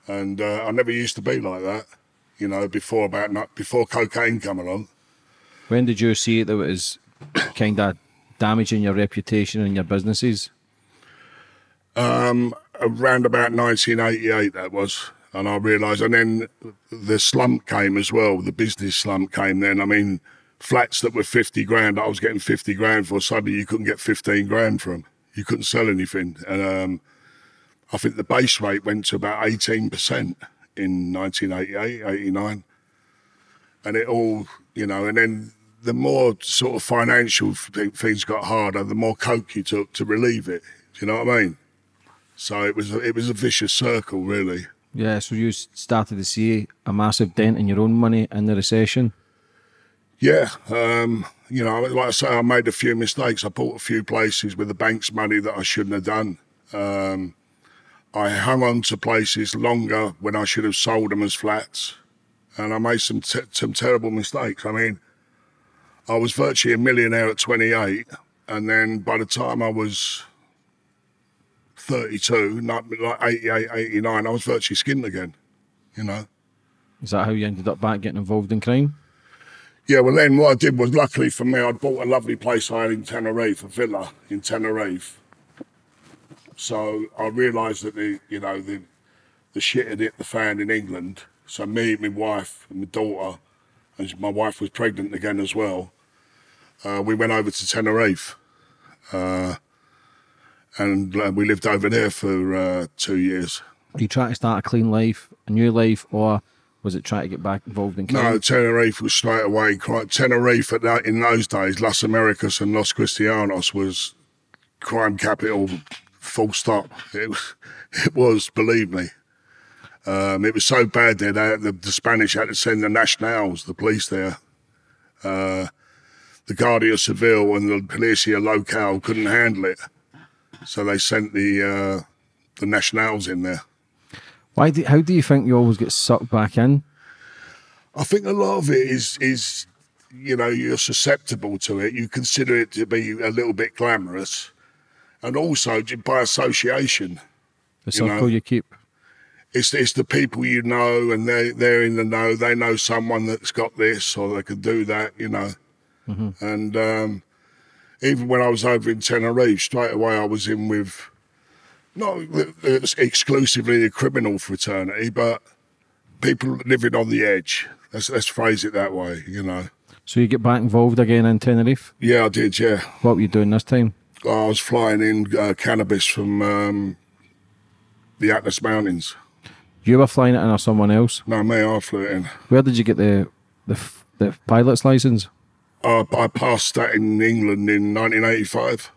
And uh, I never used to be like that, you know, before about before cocaine come along. when did you see it that it was kind of damaging your reputation and your businesses? around about 1988 that was and i realized and then the slump came as well the business slump came then i mean flats that were 50 grand i was getting 50 grand for suddenly you couldn't get 15 grand from them. you couldn't sell anything and um, i think the base rate went to about 18% in 1988 89 and it all you know and then the more sort of financial things got harder the more coke you took to relieve it do you know what i mean so it was a, it was a vicious circle, really. Yeah, so you started to see a massive dent in your own money in the recession. Yeah, um, you know, like I say, I made a few mistakes. I bought a few places with the bank's money that I shouldn't have done. Um, I hung on to places longer when I should have sold them as flats, and I made some some terrible mistakes. I mean, I was virtually a millionaire at 28, and then by the time I was 32, not like 88, 89, I was virtually skinned again. You know. Is that how you ended up back getting involved in crime? Yeah, well, then what I did was, luckily for me, I'd bought a lovely place I had in Tenerife, a villa in Tenerife. So I realised that the, you know, the, the shit had hit the fan in England. So me, my wife, and my daughter, and my wife was pregnant again as well. Uh, we went over to Tenerife, uh, and uh, we lived over there for uh, two years. Are you trying to start a clean life, a new life, or was it trying to get back involved in crime? No, Tenerife was straight away. Quite Tenerife at that, in those days, Las Americas and Los Cristianos was crime capital. Full stop. It was. It was. Believe me. Um, it was so bad there that the, the Spanish had to send the nationals, the police there. Uh, the Guardia Civil and the Policia Local couldn't handle it, so they sent the uh, the nationals in there. Why? Do, how do you think you always get sucked back in? I think a lot of it is is you know you're susceptible to it. You consider it to be a little bit glamorous, and also by association, The You know. circle you keep. it's it's the people you know, and they they're in the know. They know someone that's got this or they can do that, you know. And um, even when I was over in Tenerife, straight away I was in with not exclusively the criminal fraternity, but people living on the edge. Let's let's phrase it that way, you know. So you get back involved again in Tenerife. Yeah, I did. Yeah, What were you doing this time? I was flying in uh, cannabis from um, the Atlas Mountains. You were flying it in or someone else? No, me, I flew it in. Where did you get the the, the pilot's license? I, I passed that in England in 1985.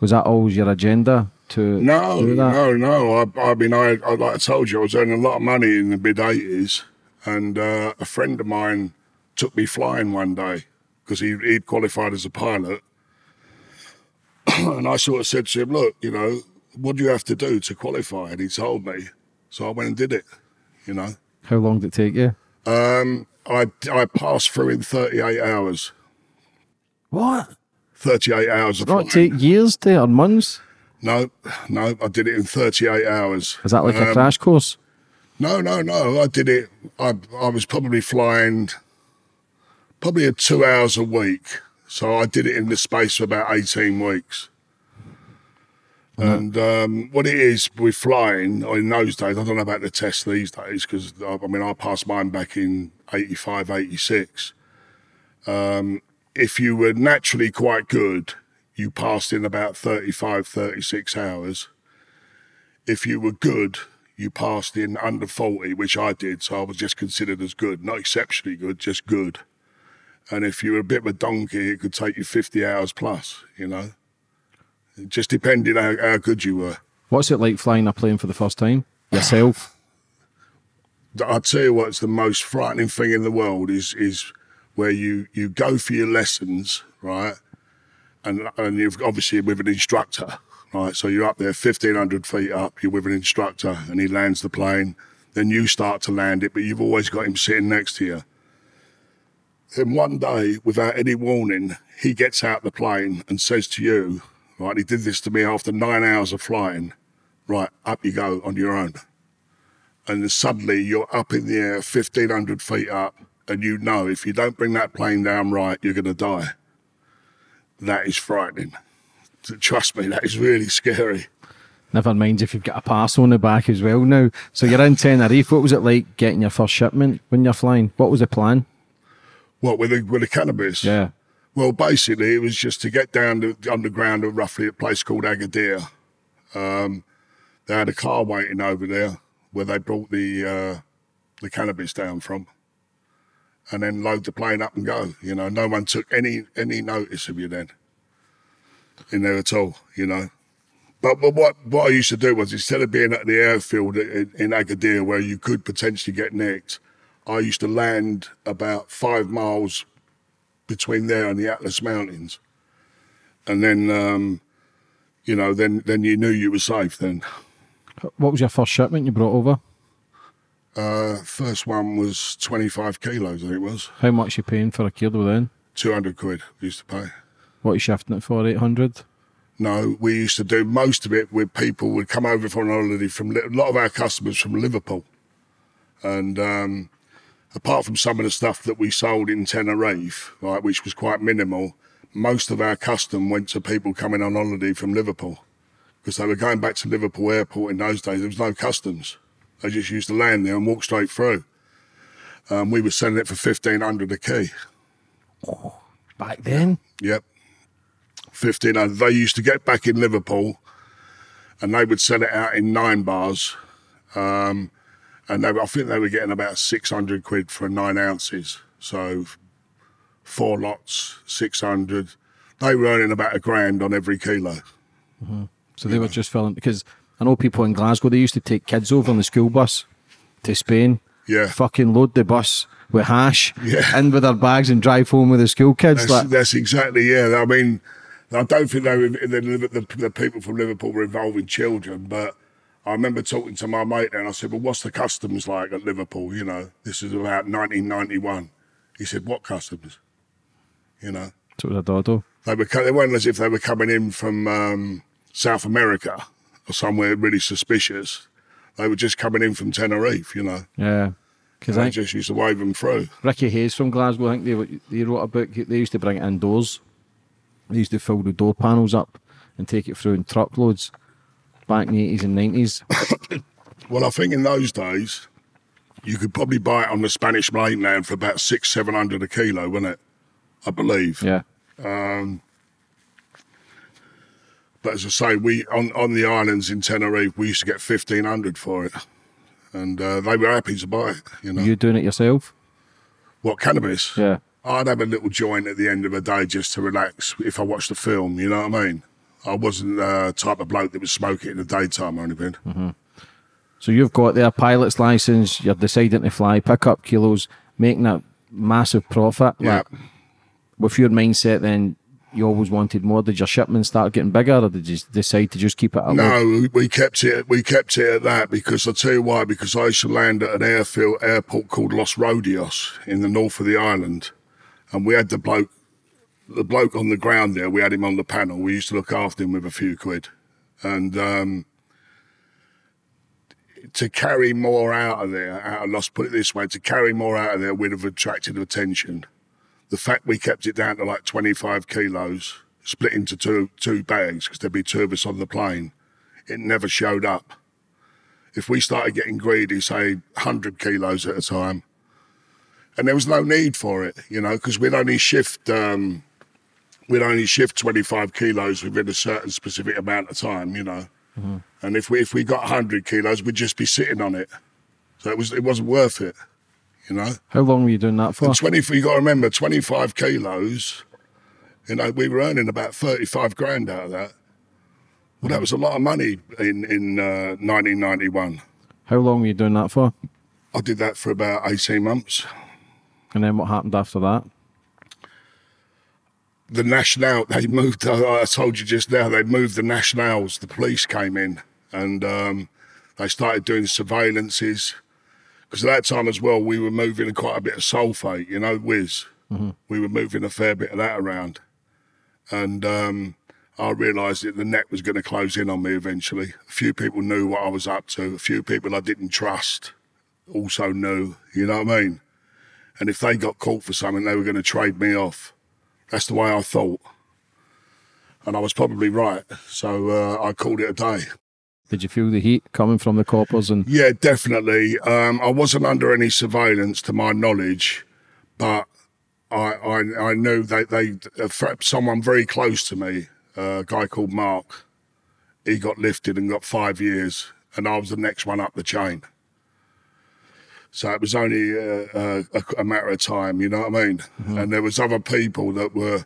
Was that always your agenda to No, no, no. I, I mean, I, I, like I told you, I was earning a lot of money in the mid 80s, and uh, a friend of mine took me flying one day because he, he'd qualified as a pilot. and I sort of said to him, Look, you know, what do you have to do to qualify? And he told me. So I went and did it, you know. How long did it take you? Um, I, I passed through in 38 hours. What? 38 hours of Not flying. take years to or months? No, no, I did it in 38 hours. Is that like a Um, crash course? No, no, no. I did it. I I was probably flying probably a two hours a week. So I did it in the space of about eighteen weeks. And um, what it is with flying in those days, I don't know about the test these days because I, I mean I passed mine back in 85, 86. Um, if you were naturally quite good, you passed in about 35, 36 hours. If you were good, you passed in under 40, which I did. So I was just considered as good, not exceptionally good, just good. And if you were a bit of a donkey, it could take you 50 hours plus, you know. It just depended how, how good you were. What's it like flying a plane for the first time? Yourself? I'll tell you what's the most frightening thing in the world is is where you you go for your lessons, right? And and you've obviously with an instructor, right? So you're up there, fifteen hundred feet up. You're with an instructor, and he lands the plane. Then you start to land it, but you've always got him sitting next to you. Then one day, without any warning, he gets out the plane and says to you, right? He did this to me after nine hours of flying. Right, up you go on your own and suddenly you're up in the air, 1,500 feet up, and you know if you don't bring that plane down right, you're going to die. That is frightening. Trust me, that is really scary. Never mind if you've got a pass on the back as well now. So you're in Tenerife. What was it like getting your first shipment when you're flying? What was the plan? What with the, with the cannabis? Yeah. Well, basically, it was just to get down to the underground of roughly a place called Agadir. Um, they had a car waiting over there where they brought the uh, the cannabis down from, and then load the plane up and go. You know, no one took any any notice of you then in there at all. You know. But, but what, what I used to do was instead of being at the airfield in, in Agadir where you could potentially get nicked, I used to land about five miles between there and the Atlas Mountains. And then, um, you know, then, then you knew you were safe then. What was your first shipment you brought over? Uh, first one was 25 kilos, I think it was. How much you paying for a kilo then? 200 quid we used to pay. What are you shifting it for? 800? No, we used to do most of it with people would come over for an holiday from a lot of our customers from Liverpool, and um, apart from some of the stuff that we sold in Tenerife, right, which was quite minimal, most of our custom went to people coming on holiday from Liverpool because they were going back to Liverpool Airport in those days. There was no customs; they just used to land there and walk straight through. Um, we were selling it for fifteen hundred a key. Back then? Yep. 1500. They used to get back in Liverpool and they would sell it out in nine bars. Um, and they, I think they were getting about 600 quid for nine ounces. So four lots, 600. They were earning about a grand on every kilo. So they were just filling because I know people in Glasgow they used to take kids over on the school bus to Spain. Yeah. Fucking load the bus with hash Yeah. in with their bags and drive home with the school kids. That's, like, that's exactly, yeah. I mean, I don't think they were, the, the, the people from Liverpool were involving children, but I remember talking to my mate and I said, Well, what's the customs like at Liverpool? You know, this is about 1991. He said, What customs? You know, so it was a dodo. They, were, they weren't as if they were coming in from um, South America or somewhere really suspicious. They were just coming in from Tenerife, you know. Yeah. Because I they just used to wave them through. Ricky Hayes from Glasgow, I think they they wrote a book. They used to bring it indoors. They used to fill the door panels up and take it through in truckloads back in the eighties and nineties. Well, I think in those days, you could probably buy it on the Spanish mainland for about six, seven hundred a kilo, wasn't it? I believe. Yeah. Um, But as I say, we on, on the islands in Tenerife, we used to get fifteen hundred for it, and uh, they were happy to buy it. You know, You doing it yourself? what cannabis? Yeah. I'd have a little joint at the end of the day just to relax if I watched the film. You know what I mean? I wasn't the type of bloke that would smoke it in the daytime or anything. So you've got their pilot's license. You're deciding to fly, pick up kilos, making a massive profit. Yeah. Like, with your mindset, then you always wanted more. Did your shipments start getting bigger, or did you decide to just keep it? At? No, we- we kept it. We kept it at that because I'll tell you why. Because I used to land at an airfield airport called Los Rodeos in the north of the island, and we had the bloke, the bloke on the ground there. We had him on the panel. We used to look after him with a few quid, and um, to carry more out of there, out of Los, put it this way, to carry more out of there would have attracted attention. The fact we kept it down to like 25 kilos, split into two two bags because there'd be two of us on the plane, it never showed up. If we started getting greedy, say 100 kilos at a time, and there was no need for it, you know, because we'd only shift um, we'd only shift 25 kilos within a certain specific amount of time, you know. And if we if we got 100 kilos, we'd just be sitting on it. So it was it wasn't worth it, you know. How long were you doing that for? And 20, you got to remember, 25 kilos, you know, we were earning about 35 grand out of that. Well, that was a lot of money in, in uh, 1991. How long were you doing that for? I did that for about 18 months. And then what happened after that? The National, they moved, I told you just now, they moved the Nationals, the police came in and um, they started doing surveillances. Because at that time as well, we were moving quite a bit of sulfate, you know, whiz. We were moving a fair bit of that around. And um, I realised that the net was going to close in on me eventually. A few people knew what I was up to. A few people I didn't trust also knew, you know what I mean? And if they got caught for something, they were going to trade me off. That's the way I thought. And I was probably right. So uh, I called it a day. Did you feel the heat coming from the coppers? And Yeah, definitely. Um, I wasn't under any surveillance to my knowledge, but I, I, I knew they, they, someone very close to me, uh, a guy called Mark, he got lifted and got five years, and I was the next one up the chain. So it was only uh, uh, a, a matter of time, you know what I mean? And there was other people that were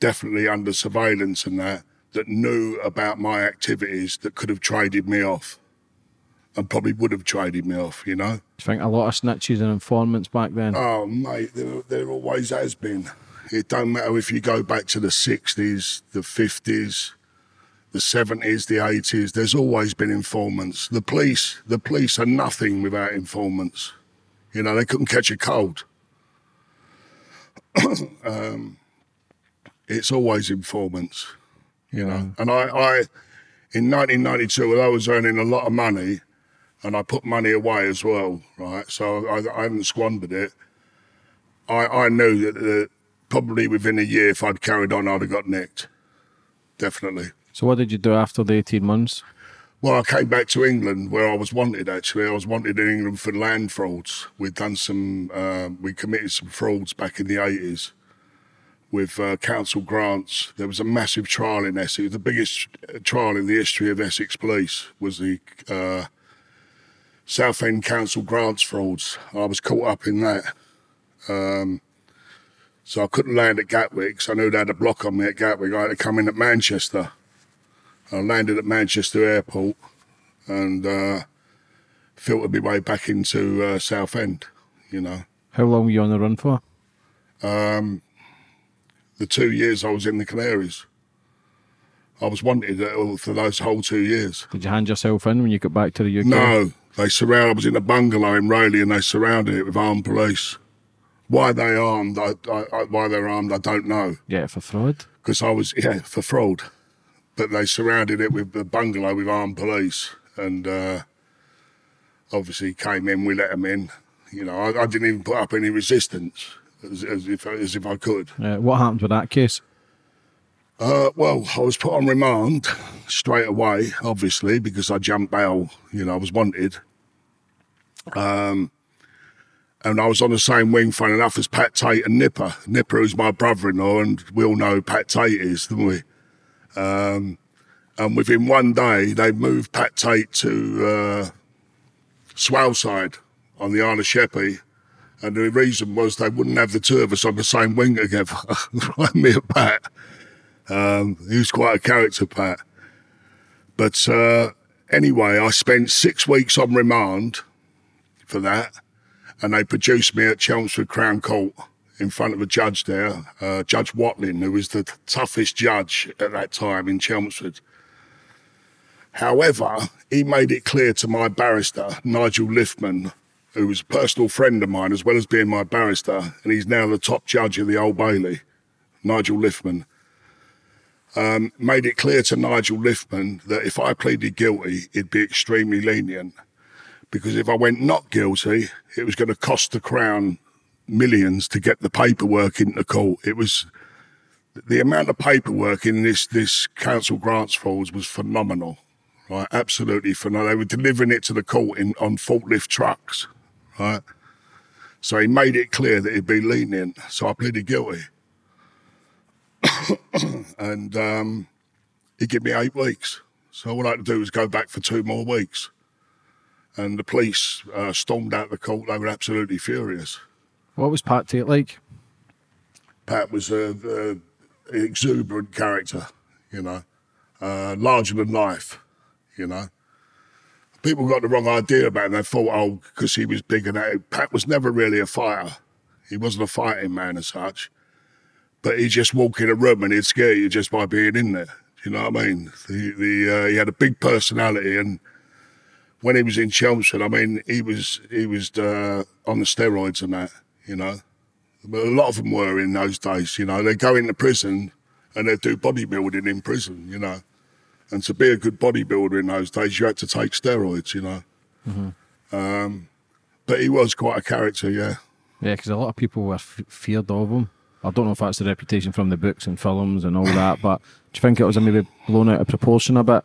definitely under surveillance and that that knew about my activities that could have traded me off and probably would have traded me off, you know? do you think a lot of snitches and informants back then? Oh, mate, there, there always has been. It don't matter if you go back to the 60s, the 50s, the 70s, the 80s, there's always been informants. The police, the police are nothing without informants. You know, they couldn't catch a cold. um, it's always informants, you know. And I, I, in 1992, when I was earning a lot of money, and I put money away as well, right? So I, I haven't squandered it. I, I knew that probably within a year, if I'd carried on, I'd have got nicked. Definitely. So what did you do after the 18 months? Well, I came back to England where I was wanted. Actually, I was wanted in England for land frauds. We'd done some, uh, we committed some frauds back in the eighties with uh, council grants. There was a massive trial in Essex. The biggest uh, trial in the history of Essex Police was the uh, Southend Council grants frauds. I was caught up in that. Um, so I couldn't land at Gatwick. So I knew they had a block on me at Gatwick. I had to come in at Manchester. I landed at Manchester Airport and uh, filtered my way back into uh, Southend. You know, How long were you on the run for? The two years I was in the Canaries, I was wanted uh, for those whole two years. Did you hand yourself in when you got back to the UK? No, they surrounded. I was in a bungalow in Rayleigh, and they surrounded it with armed police. Why they armed? I, I, I, why they're armed? I don't know. Yeah, for fraud. because I was yeah for fraud, but they surrounded it with the bungalow with armed police, and uh, obviously came in. We let them in. You know, I, I didn't even put up any resistance, as, as if as if I could. Uh, what happened with that case? Uh, well, I was put on remand straight away, obviously, because I jumped bail. You know, I was wanted. Um, and I was on the same wing, fun enough, as Pat Tate and Nipper. Nipper, who's my brother-in-law, and we all know who Pat Tate is, don't we? Um, and within one day, they moved Pat Tate to uh, Swaleside on the Isle of Sheppey. And the reason was they wouldn't have the two of us on the same wing together, like me and Pat. Um, he was quite a character, Pat. But uh, anyway, I spent six weeks on remand for that. and they produced me at Chelmsford Crown Court in front of a judge there, uh, Judge Watling, who was the toughest judge at that time in Chelmsford. However, he made it clear to my barrister, Nigel Lithman, who was a personal friend of mine as well as being my barrister, and he's now the top judge of the Old Bailey, Nigel Lithman. Um, made it clear to Nigel Lithman that if I pleaded guilty, it'd be extremely lenient. Because if I went not guilty, it was going to cost the Crown millions to get the paperwork into court. It was the amount of paperwork in this this council grants files was phenomenal, right? Absolutely phenomenal. They were delivering it to the court in on forklift trucks, right? So he made it clear that he'd be lenient. So I pleaded guilty, and um, he gave me eight weeks. So all I had to do was go back for two more weeks, and the police uh, stormed out the court. They were absolutely furious. What was Pat Tate like? Pat was a, a exuberant character, you know, uh, larger than life, you know. People got the wrong idea about him. They thought, oh, because he was big and that. Pat was never really a fighter. He wasn't a fighting man as such. But he'd just walk in a room and he'd scare you just by being in there. You know what I mean? The, the, uh, he had a big personality and when he was in Chelmsford, I mean, he was he was uh, on the steroids and that you know. But a lot of them were in those days, you know. They go into prison and they do bodybuilding in prison, you know. And to be a good bodybuilder in those days, you had to take steroids, you know. Mm-hmm. Um, but he was quite a character, yeah. Yeah, because a lot of people were f- feared of him. I don't know if that's the reputation from the books and films and all that, but do you think it was maybe blown out of proportion a bit?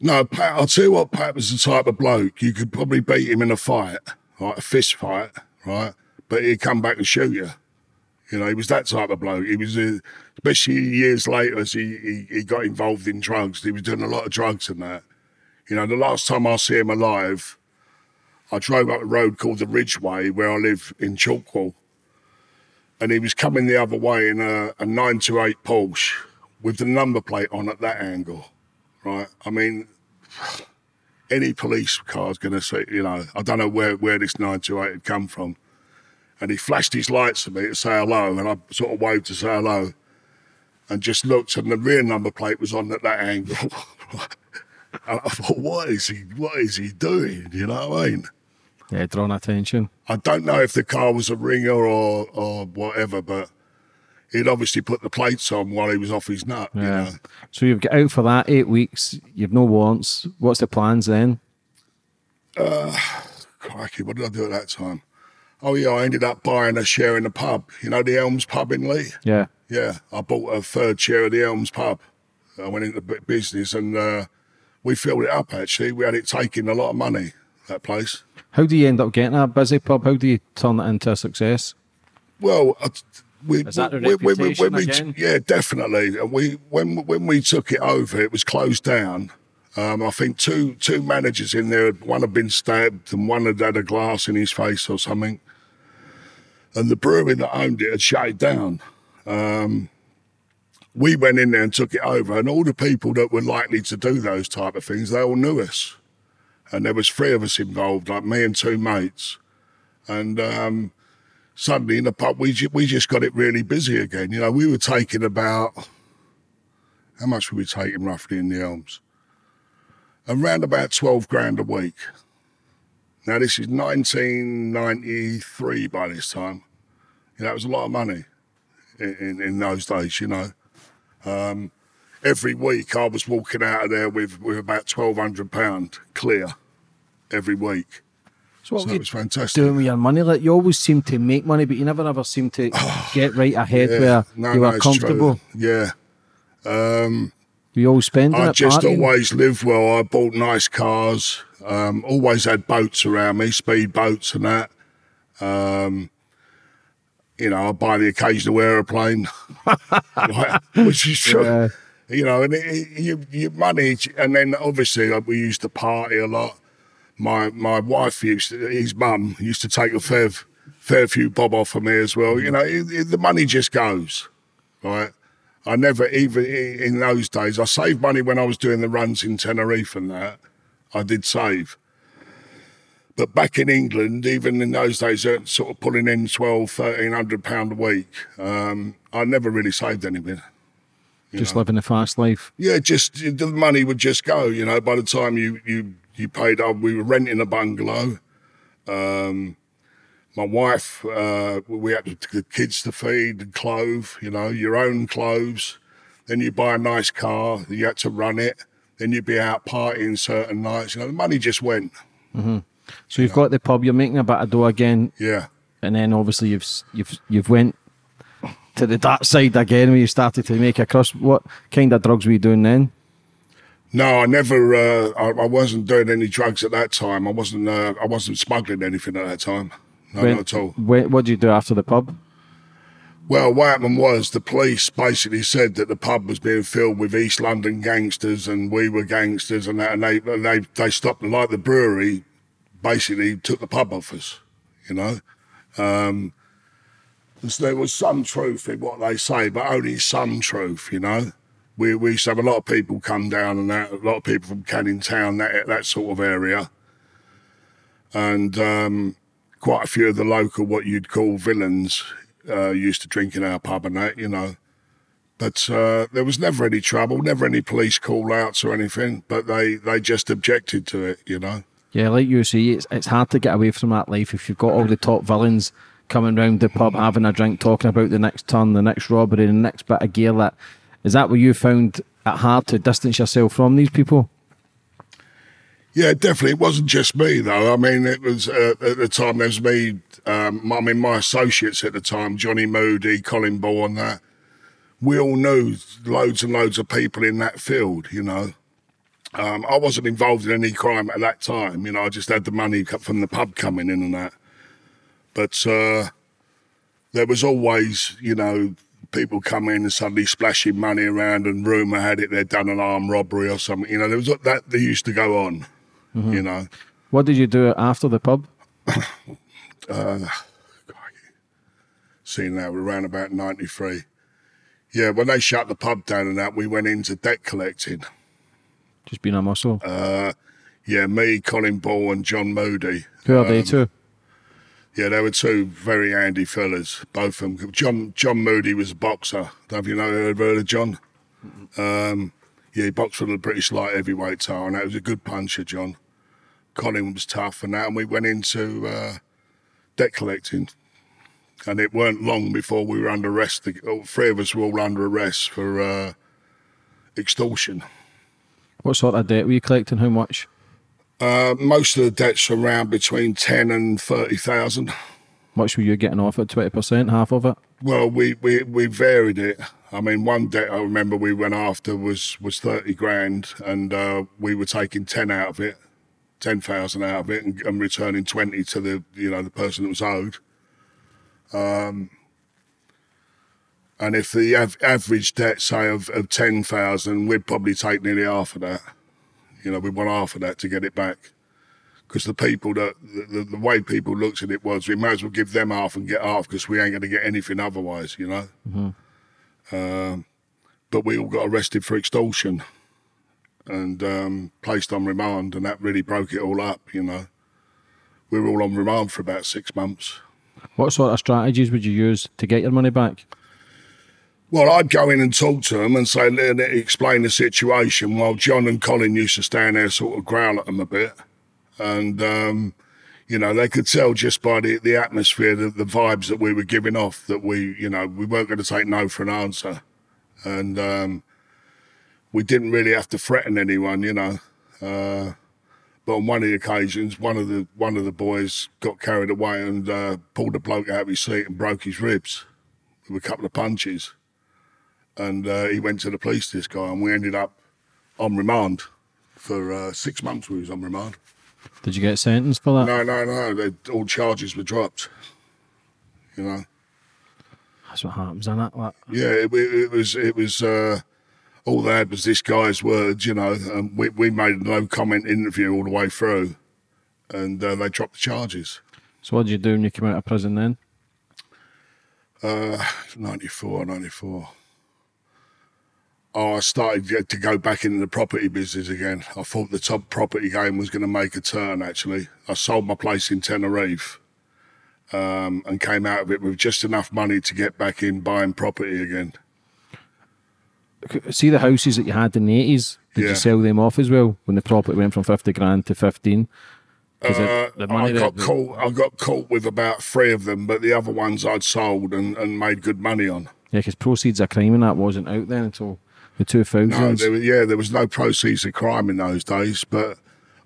No, Pat, I'll tell you what, Pat was the type of bloke, you could probably beat him in a fight, like a fist fight, right? but he'd come back and shoot you. You know, he was that type of bloke. He was, uh, especially years later, as he, he, he got involved in drugs. He was doing a lot of drugs and that. You know, the last time I see him alive, I drove up a road called the Ridgeway where I live in Chalkwell. And he was coming the other way in a, a 928 Porsche with the number plate on at that angle, right? I mean, any police car's going to see, you know, I don't know where, where this 928 had come from and he flashed his lights at me to say hello, and I sort of waved to say hello, and just looked, and the rear number plate was on at that angle. and I thought, what is he? What is he doing? You know what I mean? Yeah, drawn attention. I don't know if the car was a ringer or or whatever, but he'd obviously put the plates on while he was off his nut. Yeah. You know? So you've got out for that eight weeks. You've no wants. What's the plans then? Uh, crikey, what did I do at that time? Oh yeah, I ended up buying a share in the pub. You know the Elms pub in Leigh. Yeah. Yeah, I bought a third share of the Elms pub. I went into business and uh, we filled it up. Actually, we had it taking a lot of money. That place. How do you end up getting a busy pub? How do you turn it into a success? Well, we, Is that we, we, we, again? Yeah, definitely. We when when we took it over, it was closed down. Um, I think two two managers in there. One had been stabbed, and one had had a glass in his face or something and the brewery that owned it had shut it down. Um, we went in there and took it over, and all the people that were likely to do those type of things, they all knew us. And there was three of us involved, like me and two mates. And um, suddenly in the pub, we, we just got it really busy again. You know, we were taking about, how much were we taking roughly in the Elms? Around about 12 grand a week. Now, this is 1993 by this time. You know, it was a lot of money in, in, those days, you know. Um, every week I was walking out of there with, with about £1,200 clear every week. So, so it was fantastic. Doing with your money, like you always seem to make money, but you never ever seem to get right ahead yeah, where no, you are comfortable. True. Yeah. Um, you always spend. I just partying? always lived well. I bought nice cars. Um, always had boats around me, speed boats and that. Um, you know, I buy the occasional aeroplane, which is true. Yeah. You know, and it, it, you, you money, and then obviously like, we used to party a lot. My my wife used to, his mum used to take a fair fair few bob off of me as well. You know, it, the money just goes, right? I never even in those days. I saved money when I was doing the runs in Tenerife and that. I did save. But back in England, even in those days, they're sort of pulling in 12, 1300 pound a week. Um, I never really saved anything. Just know. living a fast life. Yeah, just the money would just go. You know, by the time you you you paid up, we were renting a bungalow. Um, my wife, uh, we had the kids to feed and clothe. You know, your own clothes. Then you buy a nice car. You had to run it. Then you'd be out partying certain nights. You know, the money just went. So you've got the pub. You're making a bit of dough again, Yeah. and then obviously you've you've you've went to the dark side again when you started to make a crust. What kind of drugs were you doing then? No, I never. Uh, I, I wasn't doing any drugs at that time. I wasn't. Uh, I wasn't smuggling anything at that time. No, When- not at all. when- what did you do after the pub? Well, what happened was the police basically said that the pub was being filled with East London gangsters and we were gangsters and that, and they and they they stopped like the brewery, basically took the pub off us, you know. Um, so there was some truth in what they say, but only some truth, you know. We we used to have a lot of people come down and that, a lot of people from Canning Town, that that sort of area, and um, quite a few of the local what you'd call villains uh, used to drink in our pub and that, you know. But uh, there was never any trouble, never any police call outs or anything. But they, they just objected to it, you know. Yeah, like you say, it's it's hard to get away from that life if you've got all the top villains coming round the pub having a drink, talking about the next turn, the next robbery, the next bit of gear. That is that what you found it hard to distance yourself from these people? Yeah, definitely. It wasn't just me though. I mean, it was uh, at the time. There was me. Um, I mean, my associates at the time, Johnny Moody, Colin Bourne. That we all knew loads and loads of people in that field. You know, um, I wasn't involved in any crime at that time. You know, I just had the money from the pub coming in and that. But uh, there was always, you know, people come in and suddenly splashing money around, and rumour had it they'd done an armed robbery or something. You know, there was that that used to go on. You know. What did you do after the pub? Seeing that we're around about 93. Yeah, when they shut the pub down and that, we went into debt collecting. Just being a muscle. Yeah, me, Colin Ball, and John Moody. Who are they um, two? Yeah, they were two very handy fellas, both of them. John John Moody was a boxer. Have you know ever heard of John? Um, yeah, he boxed for the British light heavyweight title, and that was a good puncher, John. Colin was tough, and that, and we went into uh, debt collecting. And it weren't long before we were under arrest. All three of us were all under arrest for uh, extortion. What sort of debt were you collecting? How much? Uh, most of the debts are around between ten and thirty thousand. Much were you getting off at twenty percent, half of it? Well, we, we, we varied it. I mean, one debt I remember we went after was, was 30 grand and uh, we were taking 10 out of it, 10,000 out of it and, and returning 20 to the, you know, the person that was owed. Um, and if the av- average debt, say, of, of 10,000, we'd probably take nearly half of that. You know, we want half of that to get it back. Because the people that, the, the, way people looked at it was, we might as well give them half and get half because we ain't going to get anything otherwise, you know? Um, but we all got arrested for extortion and um, placed on remand, and that really broke it all up, you know? We were all on remand for about six months. What sort of strategies would you use to get your money back? Well, I'd go in and talk to them and say, let explain the situation. While John and Colin used to stand there, sort of growl at them a bit, and um, you know they could tell just by the, the atmosphere, the, the vibes that we were giving off, that we, you know, we weren't going to take no for an answer, and um, we didn't really have to threaten anyone, you know. Uh, but on one of the occasions, one of the one of the boys got carried away and uh, pulled a bloke out of his seat and broke his ribs with a couple of punches and uh, he went to the police. This guy, and we ended up on remand for uh, six months. We was on remand. Did you get sentenced for that? No, no, no. They, all charges were dropped. You know. That's what happens, isn't it? Like, Yeah, it, it, it was. It was. Uh, all they had was this guy's words. You know, and we we made a no comment interview all the way through, and uh, they dropped the charges. so what did you do when you came out of prison then? Uh, 94, 94. Oh, I started to- to go back into the property business again. I thought the top property game was going to make a turn. Actually, I sold my place in Tenerife. Um, and came out of it with just enough money to get back in buying property again. See the houses that you had in the eighties. Did Yeah. you sell them off as well when the property went from fifty grand to fifteen? 'Cause Uh, the, I that- got caught. I got caught with about three of them, but the other ones I'd sold and, and made good money on. Yeah, because proceeds of crime and that wasn't out then until the two No, there was, yeah, there was no proceeds of crime in those days, but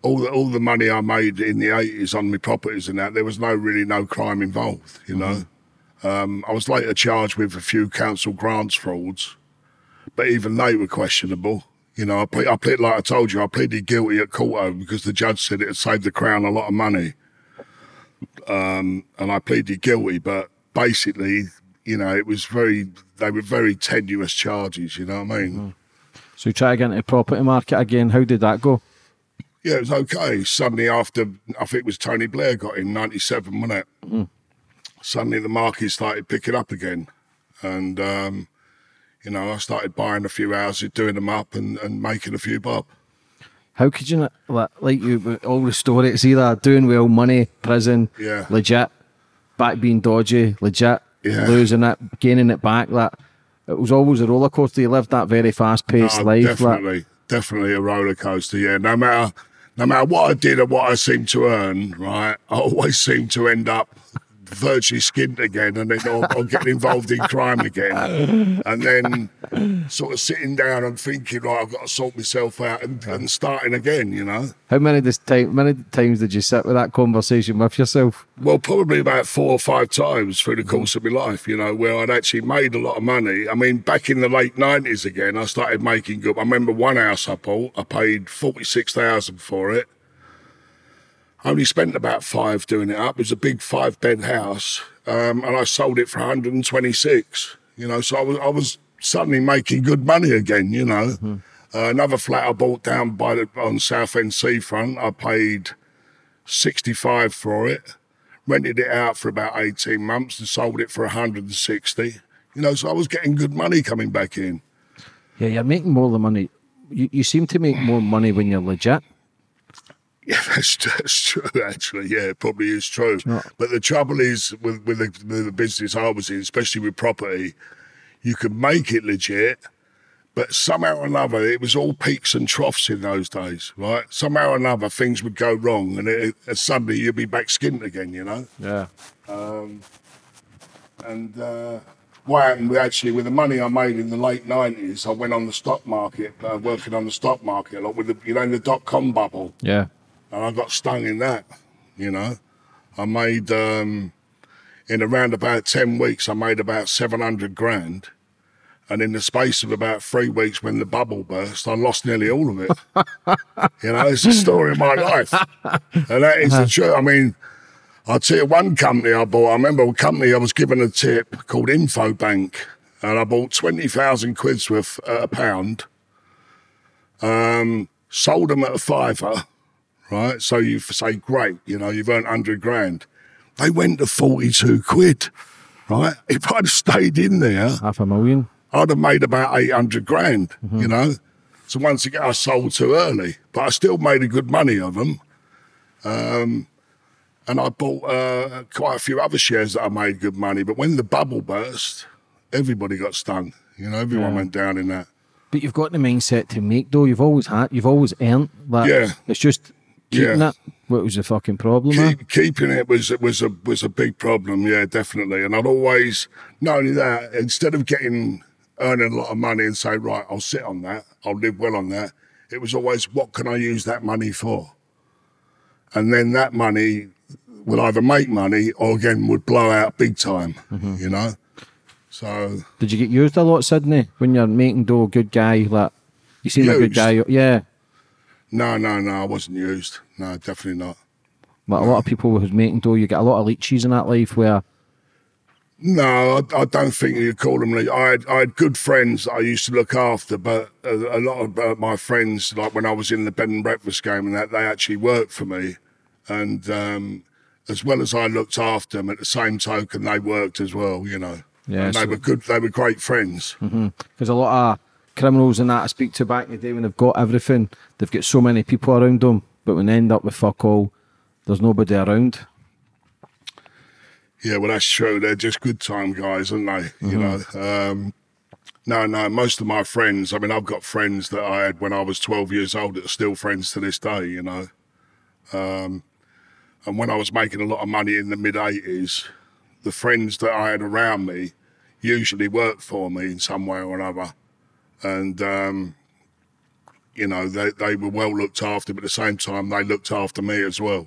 all the all the money I made in the eighties on my properties and that, there was no really no crime involved. You know, um, I was later charged with a few council grants frauds, but even they were questionable. You know, I plead, I plead like I told you, I pleaded guilty at court over because the judge said it had saved the crown a lot of money, um, and I pleaded guilty. But basically, you know, it was very they were very tenuous charges. You know what I mean? So you try to get into the property market again. How did that go? Yeah, it was okay. Suddenly, after I think it was Tony Blair got in '97, wasn't it? Suddenly, the market started picking up again, and um, you know, I started buying a few houses, doing them up, and, and making a few bob. How could you not like, like you all the story? It's either doing well, money, prison, Yeah. legit, back being dodgy, legit, Yeah. losing it, gaining it back. That it was always a roller coaster. You lived that very fast paced Oh, life. like- definitely, definitely a roller coaster. Yeah, no matter no matter what I did or what I seemed to earn, right, I always seemed to end up virtually skinned again, and then or, or getting involved in crime again, and then sort of sitting down and thinking, right, I've got to sort myself out and, and starting again. You know. How many this time? Many times did you sit with that conversation with yourself? Well, probably about four or five times through the course of my life, you know, where I'd actually made a lot of money. I mean, back in the late nineties again, I started making good. I remember one house I bought, I paid forty six thousand for it. I only spent about five doing it up. It was a big five bed house, um, and I sold it for one hundred and twenty six. You know, so I was I was suddenly making good money again. You know, uh, another flat I bought down by the on Southend Seafront, I paid sixty five for it rented it out for about 18 months and sold it for 160 you know so i was getting good money coming back in Yeah, you're making more than money. You, you seem to make more money when you're legit. Yeah that's, that's true actually yeah it probably is true. But the trouble is with, with, the, with the business i was in especially with property you could make it legit but somehow or another it was all peaks and troughs in those days right? Somehow or another things would go wrong and, it, and suddenly you'd be back skinned again you know? Yeah. Um, And uh, what happened actually with the money I made in the late nineties, I went on the stock market, uh, working on the stock market a lot with the you know the dot com bubble, Yeah. And I got stung in that. You know, I made um, in around about ten weeks, I made about seven hundred grand. And in the space of about three weeks, when the bubble burst, I lost nearly all of it. you know, it's the story of my life, and that is the truth. I mean, I'll tell you one company I bought. I remember a company I was given a tip called Infobank, and I bought 20,000 quid's worth at a pound. Um, sold them at a fiver, right? So you say, great, you know, you've earned 100 grand. They went to 42 quid, right? If I'd stayed in there, Half a million. I'd have made about 800 grand, you know? So once again, I sold too early, but I still made a good money of them. Um, and I bought uh, quite a few other shares that I made good money. But when the bubble burst, everybody got stung. You know, everyone Yeah. went down in that. But you've got the mindset to make though. You've always had. You've always earned. Like, Yeah. It's just keeping Yeah. it. What was the fucking problem? Keep, keeping it was it was a was a big problem. Yeah, definitely. And I'd always not only that, instead of getting earning a lot of money and say, right, I'll sit on that, I'll live well on that. It was always, what can I use that money for? And then that money would either make money or again would blow out big time. Mm-hmm. You know. So Did you get used a lot, Sidney, when you're making dough? Good guy, like you seem a good guy. Yeah, no, no, no, I wasn't used. No, definitely not. but a lot of people who's making dough, you get a lot of leeches in that life where No, I, I don't think you call them. leeches. I had, I had good friends I used to look after, but a, a lot of uh, my friends, like when I was in the bed and breakfast game and that, they actually worked for me. And um, as well as I looked after them, at the same token, they worked as well, you know. Yeah, and they so- were good, they were great friends. because a lot of criminals and that I speak to back in the day when they've got everything, they've got so many people around them, but when they end up with fuck all, there's nobody around. Yeah, well, that's true. They're just good time guys, aren't they? You Mm-hmm. know. Um, no, no. Most of my friends. I mean, I've got friends that I had when I was twelve years old that are still friends to this day. You know. Um, and when I was making a lot of money in the mid '80s, the friends that I had around me usually worked for me in some way or another, and um, you know they they were well looked after, but at the same time they looked after me as well.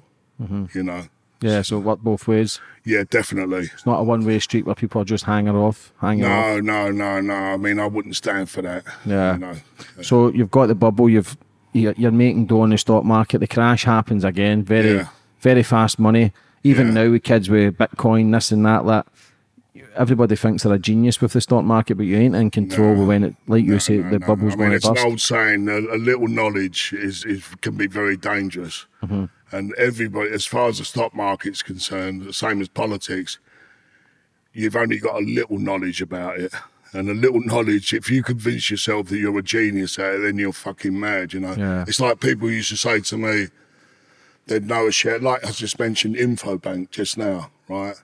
You know. Yeah, so it worked both ways. Yeah, definitely. It's not a one way street where people are just hanging off, hanging off. No, no, no, no. I mean, I wouldn't stand for that. Yeah. You know. So you've got the bubble, you've you're you're making dough in the stock market. The crash happens again, very Yeah. very fast money. Even Yeah. now with kids with Bitcoin, this and that, that everybody thinks they're a genius with the stock market, but you ain't in control No. when it, like you No, say, no, the bubble's. I mean, it's an old saying: a, a little knowledge is, is can be very dangerous. Mm-hmm. And everybody, as far as the stock market's concerned, the same as politics, you've only got a little knowledge about it. And a little knowledge, if you convince yourself that you're a genius at it, then you're fucking mad, you know? Yeah. It's like people used to say to me, they'd know a share, like I just mentioned Infobank just now, right?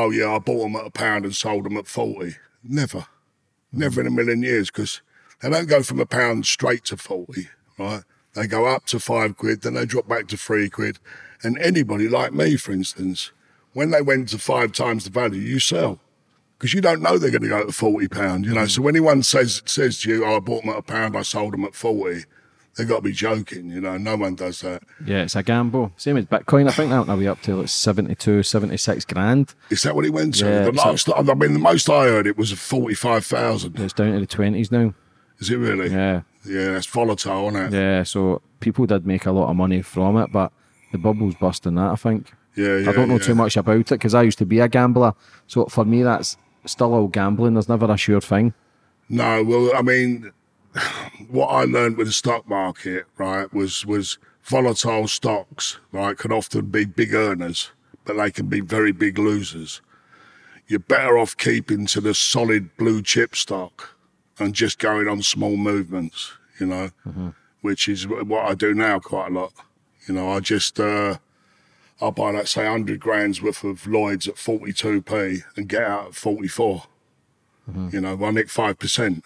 Oh, yeah, I bought them at a pound and sold them at 40. Never. Never in a mm. million years because they don't go from a pound straight to 40, right? They go up to five quid, then they drop back to three quid. And anybody like me, for instance, when they went to five times the value, you sell because you don't know they're going to go to 40 pound, you know. Mm. So when anyone says says to you, oh, I bought them at a pound, I sold them at 40, they've got to be joking, you know. No one does that. Yeah, it's a gamble. Same as Bitcoin. I think that will be up to like 72, 76 grand. Is that what he went to? Yeah, the last, I mean, the most I heard it was 45,000. It's down to the 20s now. Is it really? Yeah. Yeah, that's volatile, isn't it? Yeah, so people did make a lot of money from it, but the bubble's busting that, I think. Yeah, yeah. I don't know yeah. too much about it because I used to be a gambler. So for me, that's still all gambling. There's never a sure thing. No, well, I mean, what I learned with the stock market, right, was was volatile stocks, right, can often be big earners, but they can be very big losers. You're better off keeping to the solid blue chip stock and just going on small movements, you know, which is what I do now quite a lot. You know, I just uh, I'll buy like say hundred grand's worth of Lloyds at 42p and get out at 44. You know, I nick five percent,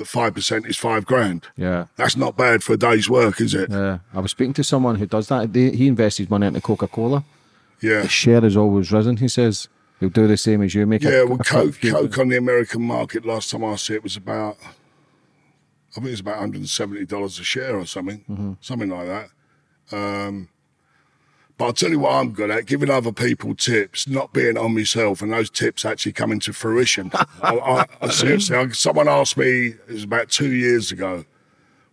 but five percent is five grand. Yeah. That's not bad for a day's work, is it? Yeah. I was speaking to someone who does that. They, he invests his money into Coca Cola. Yeah. The share has always risen, he says. He'll do the same as you. Make Yeah, a, well, a Coke, Coke on the American market last time I see it was about, I think it was about $170 a share or something, something like that. Um, but I'll tell you what I'm good at giving other people tips, not being on myself, and those tips actually coming to fruition. I, I, seriously, I, someone asked me, it was about two years ago,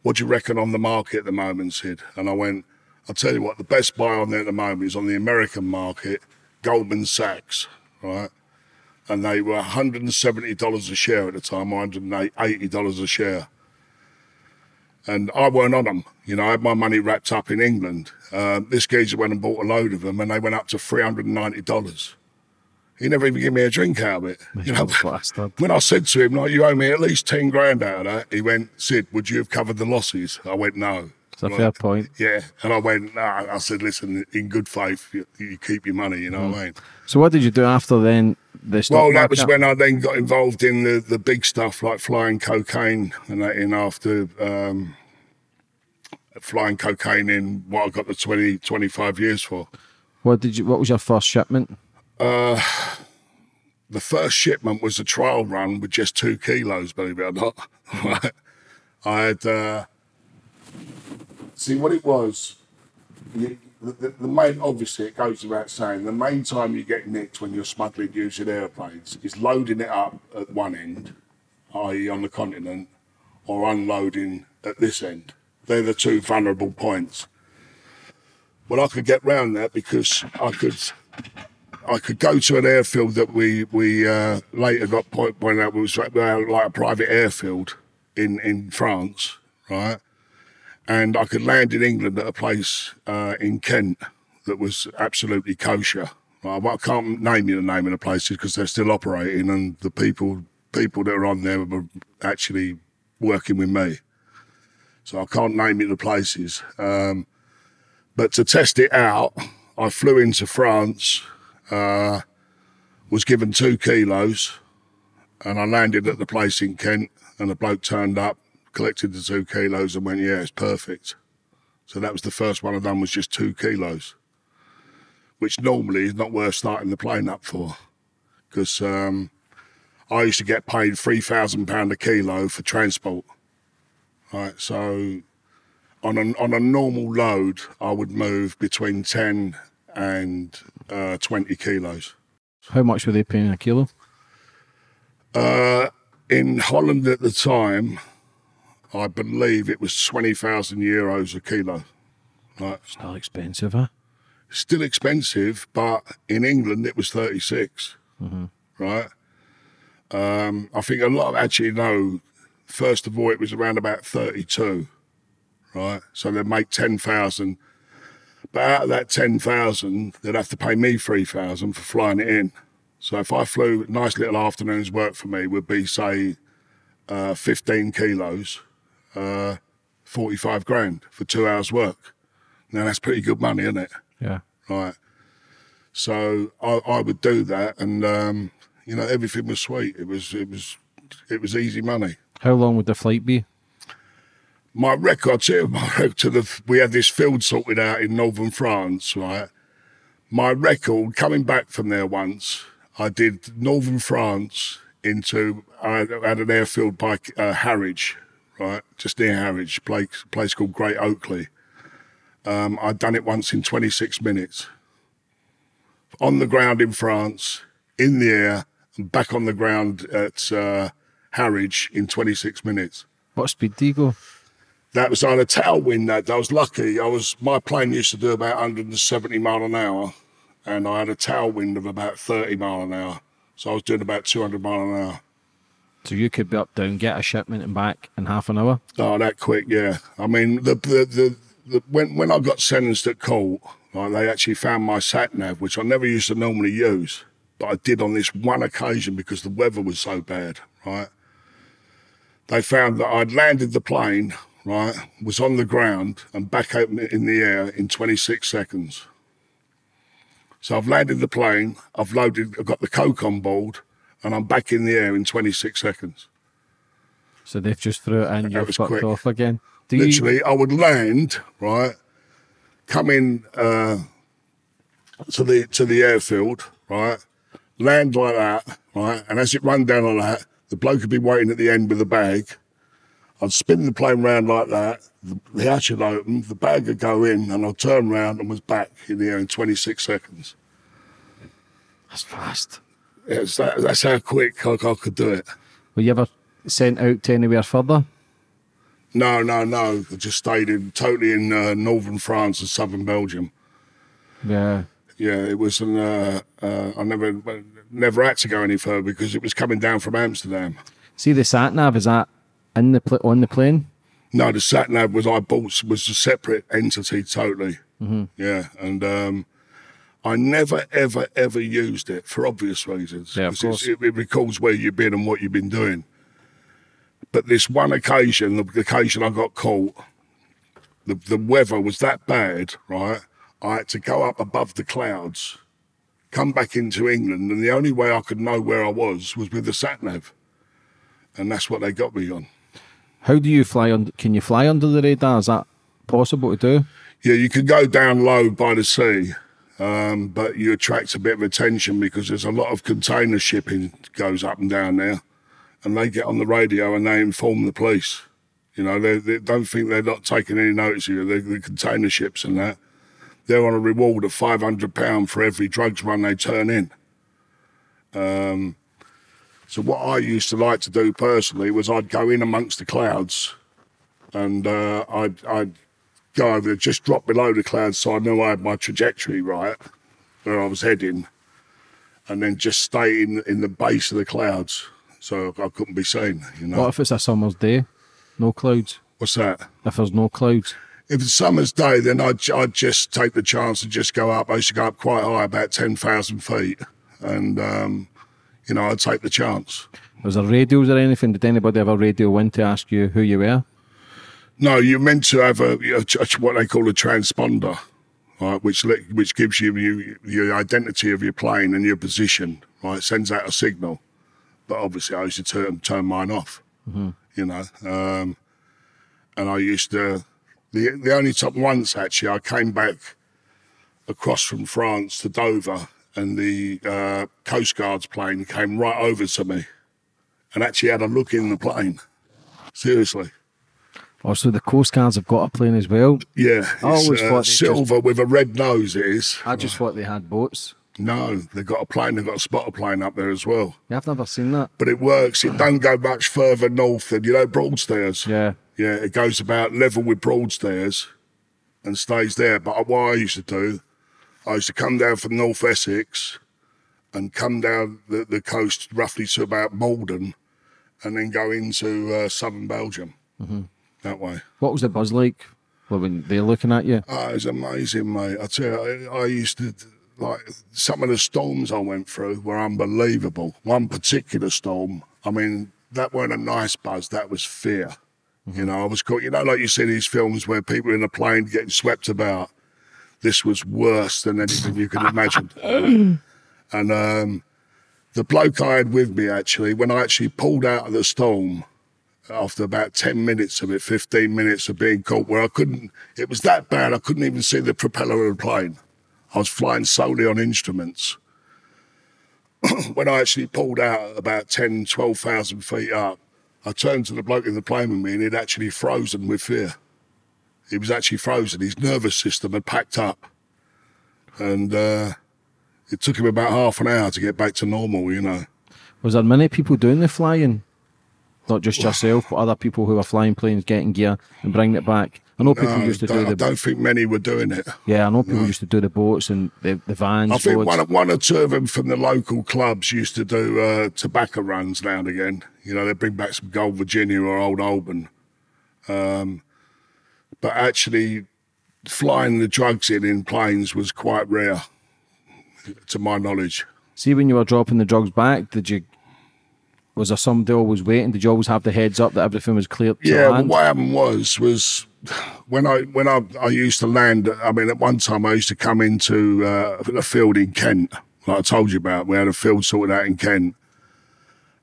what do you reckon on the market at the moment, Sid? And I went, I'll tell you what, the best buy on there at the moment is on the American market, Goldman Sachs, right? And they were $170 a share at the time, or $180 a share. And I weren't on them. You know, I had my money wrapped up in England. Um, this geezer went and bought a load of them, and they went up to $390. He never even gave me a drink out of it. You know, when I said to him, like, you owe me at least 10 grand out of that, he went, Sid, would you have covered the losses? I went, no. It's a Like, fair point. Yeah. And I went, nah. I said, listen, in good faith, you, you keep your money, you know what I mean? So what did you do after then? The stock Well, that was when I then got involved in the, the big stuff like flying cocaine and that in after um, flying cocaine in what I got the 20, 25 years for. What did you? What was your first shipment? The first shipment was a trial run with just two kilos, believe it or not. I had, uh, see what it was. You, the, the, main, obviously, it goes without saying, the main time you get nicked when you're smuggling using airplanes is loading it up at one end, i.e., on the continent, or unloading at this end. They're the two vulnerable points. Well, I could get round that because I could I could go to an airfield that we we uh, later got point, pointed out was like, like a private airfield in in France, right? And I could land in England at a place uh, in Kent that was absolutely kosher. I can't name you the name of the places because they're still operating, and the people people that are on there were actually working with me. So I can't name you the places. Um, but to test it out, I flew into France, uh, was given two kilos, and I landed at the place in Kent, and the bloke turned up, collected the two kilos, and went, "Yeah, it's perfect." So that was the first one I done was just two kilos, which normally is not worth starting the plane up for, because um, I used to get paid three thousand pound a kilo for transport. Right, so on a on a normal load, I would move between ten and uh, twenty kilos. How much were they paying a kilo? Uh, in Holland at the time, I believe it was twenty thousand euros a kilo. Right, Still expensive, huh? still expensive, but in England it was 36. Right. Um, I think a lot of actually know. First of all, it was around about 32. Right. So they'd make 10,000. But out of that 10,000, they'd have to pay me 3,000 for flying it in. So if I flew, nice little afternoon's work for me would be, say, uh, 15 kilos, uh, 45 grand for two hours work. Now that's pretty good money, isn't it? Yeah. right? So I, I would do that, and um, you know everything was sweet. It was it was it was easy money. How long would the flight be? My record too. My record to the we had this field sorted out in northern France, right? My record coming back from there once, I did northern France into I had an airfield by uh, Harwich, right, just near Harwich, place place called Great Oakley. Um, I'd done it once in 26 minutes. On the ground in France, in the air, and back on the ground at uh, Harwich in 26 minutes. What speed do you go? That was on a tailwind that day. I was lucky. I was my plane used to do about 170 mile an hour, and I had a tailwind of about 30 mile an hour. So I was doing about 200 mile an hour. So you could be up, down, get a shipment and back in half an hour. Oh, that quick, yeah. I mean, the the, the, the when when I got sentenced at court, like they actually found my sat nav, which I never used to normally use, but I did on this one occasion because the weather was so bad, right? They found that I'd landed the plane, right, was on the ground and back up in the air in 26 seconds. So I've landed the plane, I've loaded, I've got the coke on board, and I'm back in the air in 26 seconds. So they've just threw it in, you're fucked quick. off again. Do you, literally, I would land right, come in uh, to the to the airfield, right, land like that, right, and as it run down like that, the bloke would be waiting at the end with the bag. I'd spin the plane round like that, the, the hatch would open, the bag would go in, and I'd turn round and was back in the air in 26 seconds. That's fast. It's that, that's how quick I, I could do it. Were you ever sent out to anywhere further? No, no, no. I just stayed in totally in uh, northern France and southern Belgium. Yeah. yeah, it was an. Uh, uh, I never never had to go any further because it was coming down from Amsterdam. See the sat nav, is that in the pl- on the plane? No, the sat nav was I bought was a separate entity totally. Yeah, and um, I never ever ever used it for obvious reasons. Yeah, of course. It, it recalls where you've been and what you've been doing. But this one occasion, the occasion I got caught, the the weather was that bad, right? I had to go up above the clouds, come back into England, and the only way I could know where I was was with the sat nav, and that's what they got me on. How do you fly on? Can you fly under the radar? Is that possible to do? Yeah, you can go down low by the sea, um, but you attract a bit of attention because there's a lot of container shipping goes up and down there, and they get on the radio and they inform the police. You know, they, they don't think they're not taking any notice of you. The, the container ships and that, they're on a reward of five hundred pound for every drugs run they turn in. Um, so what I used to like to do personally was I'd go in amongst the clouds, and uh, I'd I'd go over there, just drop below the clouds so I knew I had my trajectory right, where I was heading, and then just stay in in the base of the clouds so I couldn't be seen. You know What if it's a summer's day? No clouds. what's that? If there's no clouds, If it's summer's day, then I'd I'd just take the chance and just go up. I used to go up quite high, about ten thousand feet, and um, you know I'd take the chance. Was there radios or anything? Did anybody ever radio in to ask you who you were? No, you're meant to have a, a, a- what they call a transponder, right, which let, which gives you, you your identity of your plane and your position, right? Sends out a signal. But obviously, I used to turn turn mine off, you know. Um, and I used to the the only time once actually I came back across from France to Dover, and the uh, Coast Guard's plane came right over to me, and actually had a look in the plane. Seriously. Also, the Coast Guards have got a plane as well. Yeah, I always uh, thought they just- silver with a red nose. It is. I just thought they had boats. No, they've got a plane. They've got a spotter plane up there as well. Yeah, I've never seen that. But it works. It don't go much further north than you know Broadstairs. Yeah. Yeah, it goes about level with Broadstairs and stays there. But what I used to do, I used to come down from North Essex and come down the, the coast roughly to about Maldon and then go into uh, southern Belgium that way. What was the buzz like when they're looking at you? Oh, it was amazing, mate. I tell you, I, I used to like some of the storms I went through were unbelievable. One particular storm, I mean, that weren't a nice buzz. That was fear. You know, I was caught. You know, like you see these films where people in a plane getting swept about. This was worse than anything you could imagine. and um, the bloke I had with me, actually, when I actually pulled out of the storm, after about 10 minutes of it, 15 minutes of being caught, where I couldn't, it was that bad, I couldn't even see the propeller of the plane. I was flying solely on instruments. when I actually pulled out about 10, 12,000 feet up, I turned to the bloke in the plane with me and he'd actually frozen with fear. He was actually frozen. His nervous system had packed up. And uh, it took him about half an hour to get back to normal, you know. Was there many people doing the flying? Not just yourself, but other people who are flying planes, getting gear and bringing it back. I know people No, used to do I the don't think many were doing it. yeah. I know people used to do the boats and the, the vans. I think one, one or two of them from the local clubs used to do uh, tobacco runs now and again. You know, they'd bring back some Gold Virginia or Old Holborn. Um, but actually, flying the drugs in in planes was quite rare, to my knowledge. See, when you were dropping the drugs back, did you? Was there somebody always waiting? Did you always have the heads up that everything was clear? To Yeah, well, what happened was was when I when I, I used to land. I mean, at one time I used to come into uh, a field in Kent, like I told you about. We had a field sorted out in Kent.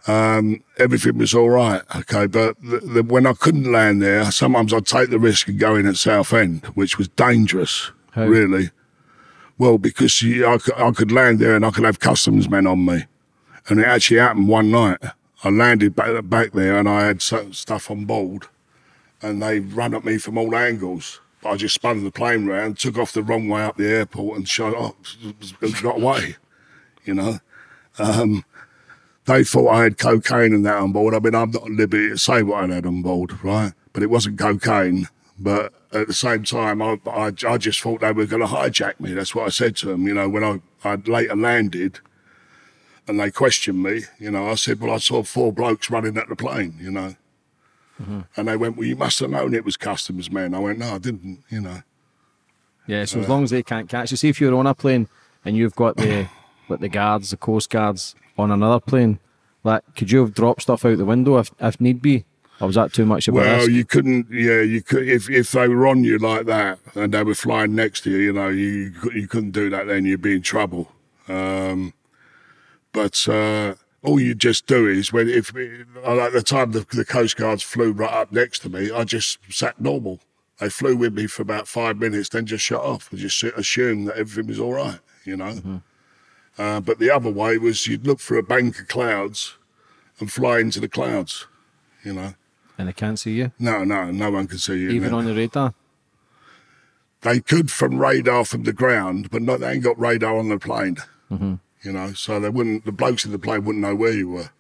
Um, everything was all right, okay. But the, the, when I couldn't land there, sometimes I'd take the risk of going at Southend, which was dangerous, How? really. Well, because you, I, I could land there and I could have customs men on me. And it actually happened one night. I landed back, back there and I had stuff on board and they run at me from all angles. But I just spun the plane round, took off the wrong way up the airport and shot off, got away, you know. Um, they thought I had cocaine and that on board. I mean, I'm not at liberty to say what I had on board, right? But it wasn't cocaine. But at the same time, I, I, I just thought they were going to hijack me. That's what I said to them. You know, when I, I later landed and they questioned me, you know, I said, well, I saw four blokes running at the plane, you know. And they went, well, you must have known it was customs men. I went, no, I didn't, you know. Yeah, so as long as they can't catch you, see if you're on a plane and you've got the like the guards, the coast guards on another plane, like could you have dropped stuff out the window if, if need be, or was that too much of a Well, risk? you couldn't. Yeah, you could if if they were on you like that and they were flying next to you. You know, you you couldn't do that. Then you'd be in trouble. Um, but uh, all you just do is when if at the time the, the coast guards flew right up next to me, I just sat normal. They flew with me for about five minutes, then just shut off. I just assumed that everything was all right. You know. Uh, but the other way was you'd look for a bank of clouds and fly into the clouds. You know. and they can't see you, No, no, no one can see you. even no. on the radar. they could from radar from the ground, but not, they ain't got radar on the plane. Mm-hmm. You know, so they wouldn't. The blokes in the plane wouldn't know where you were.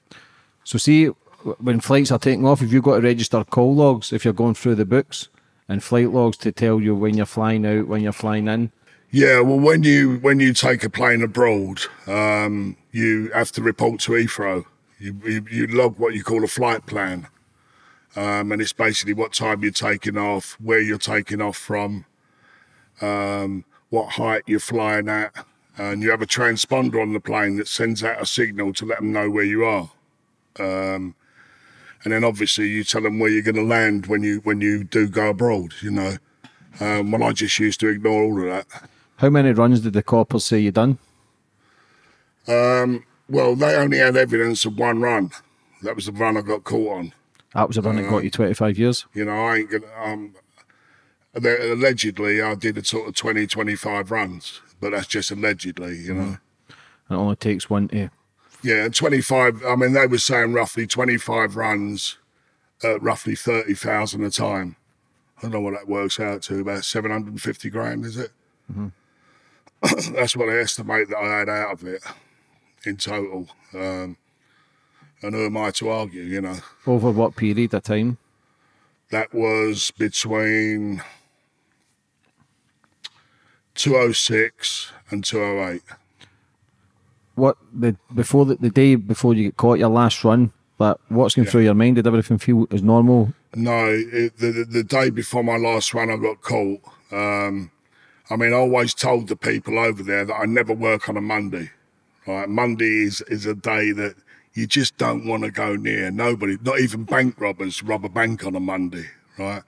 So see, when flights are taking off, if you've got to register call logs, if you're going through the books and flight logs to tell you when you're flying out, when you're flying in. Yeah, well, when you when you take a plane abroad, um, you have to report to Heathrow. You, you you log what you call a flight plan, um, and it's basically what time you're taking off, where you're taking off from, um, what height you're flying at, and you have a transponder on the plane that sends out a signal to let them know where you are. Um, and then obviously you tell them where you're going to land when you when you do go abroad. You know, um, well I just used to ignore all of that. How many runs did the coppers say you done? Um, well, they only had evidence of one run. That was the run I got caught on. That was the run that got you 25 years. You know, I ain't gonna. Um, allegedly, I did a sort of 20, 25 runs, but that's just allegedly. You know. And it only takes one to. Yeah, and 25, I mean, they were saying roughly 25 runs at roughly 30,000 a time. I don't know what that works out to, about 750 grand, is it? That's what I estimate that I had out of it in total. Um, and who am I to argue, you know? Over what period of time? That was between 206 and 208. What the before the, the day before you get caught your last run? That what's going through your mind? Did everything feel as normal? No, it, the, the the day before my last run, I got caught. Um, I mean, I always told the people over there that I never work on a Monday. Right, Monday is is a day that you just don't want to go near. Nobody, not even bank robbers, rob a bank on a Monday. Right,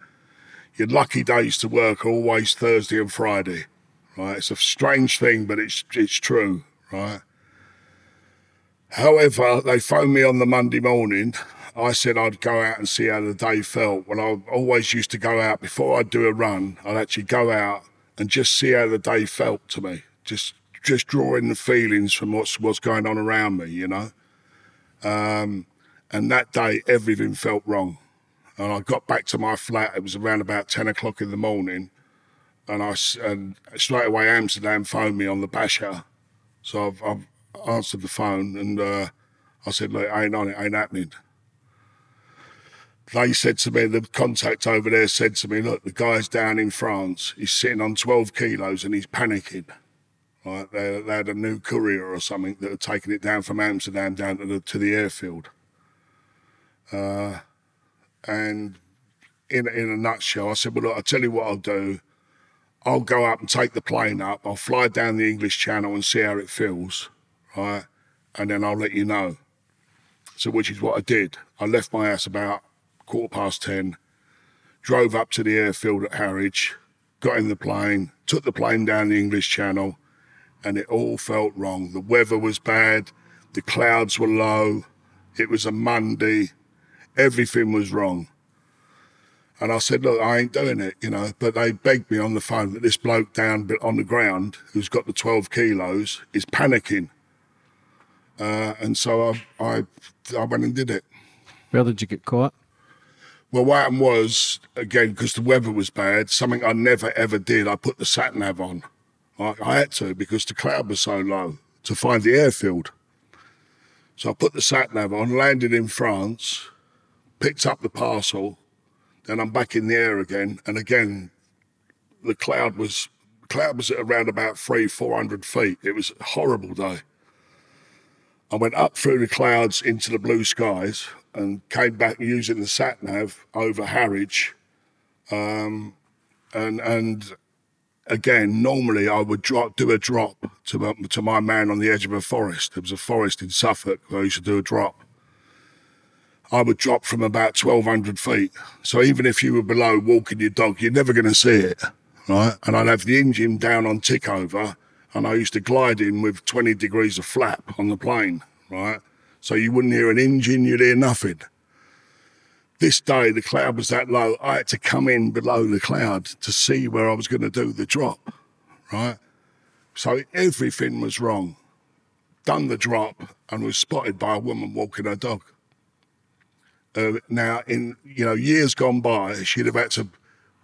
your lucky days to work are always Thursday and Friday. Right, it's a strange thing, but it's it's true. Right. However, they phoned me on the Monday morning. I said I'd go out and see how the day felt. Well, I always used to go out before I'd do a run. I'd actually go out and just see how the day felt to me. Just just drawing the feelings from what's what's going on around me, you know. Um, and that day, everything felt wrong. And I got back to my flat. It was around about ten o'clock in the morning, and I and straight away Amsterdam phoned me on the basher. So I've, I've answered the phone and uh, I said, look, ain't on it, ain't happening. They said to me, the contact over there said to me, look, the guy's down in France. He's sitting on 12 kilos and he's panicking. Right, they, they had a new courier or something that had taken it down from Amsterdam down to the, to the airfield. Uh, and in, in a nutshell, I said, well, look, I'll tell you what I'll do. I'll go up and take the plane up. I'll fly down the English Channel and see how it feels right? And then I'll let you know. So, which is what I did. I left my house about quarter past 10, drove up to the airfield at Harwich, got in the plane, took the plane down the English Channel, and it all felt wrong. The weather was bad, the clouds were low, it was a Monday, everything was wrong. And I said, look, I ain't doing it, you know. But they begged me on the phone that this bloke down on the ground who's got the 12 kilos is panicking. Uh, and so I, I, I went and did it. Where did you get caught? Well, what happened was, again, because the weather was bad, something I never ever did, I put the sat nav on. I, I had to because the cloud was so low to find the airfield. So I put the sat nav on, landed in France, picked up the parcel, then I'm back in the air again, and again, the cloud was cloud was at around about three, four hundred feet. It was a horrible day. I went up through the clouds into the blue skies and came back using the sat nav over Harwich. Um, and and again, normally I would drop, do a drop to my, to my man on the edge of a forest. There was a forest in Suffolk where I used to do a drop. I would drop from about 1,200 feet. So even if you were below walking your dog, you're never going to see it, right? And I'd have the engine down on tick over, and I used to glide in with 20 degrees of flap on the plane, right? So you wouldn't hear an engine, you'd hear nothing. This day, the cloud was that low, I had to come in below the cloud to see where I was going to do the drop, right? So everything was wrong. Done the drop and was spotted by a woman walking her dog. Uh, now, in you know years gone by, she'd have had to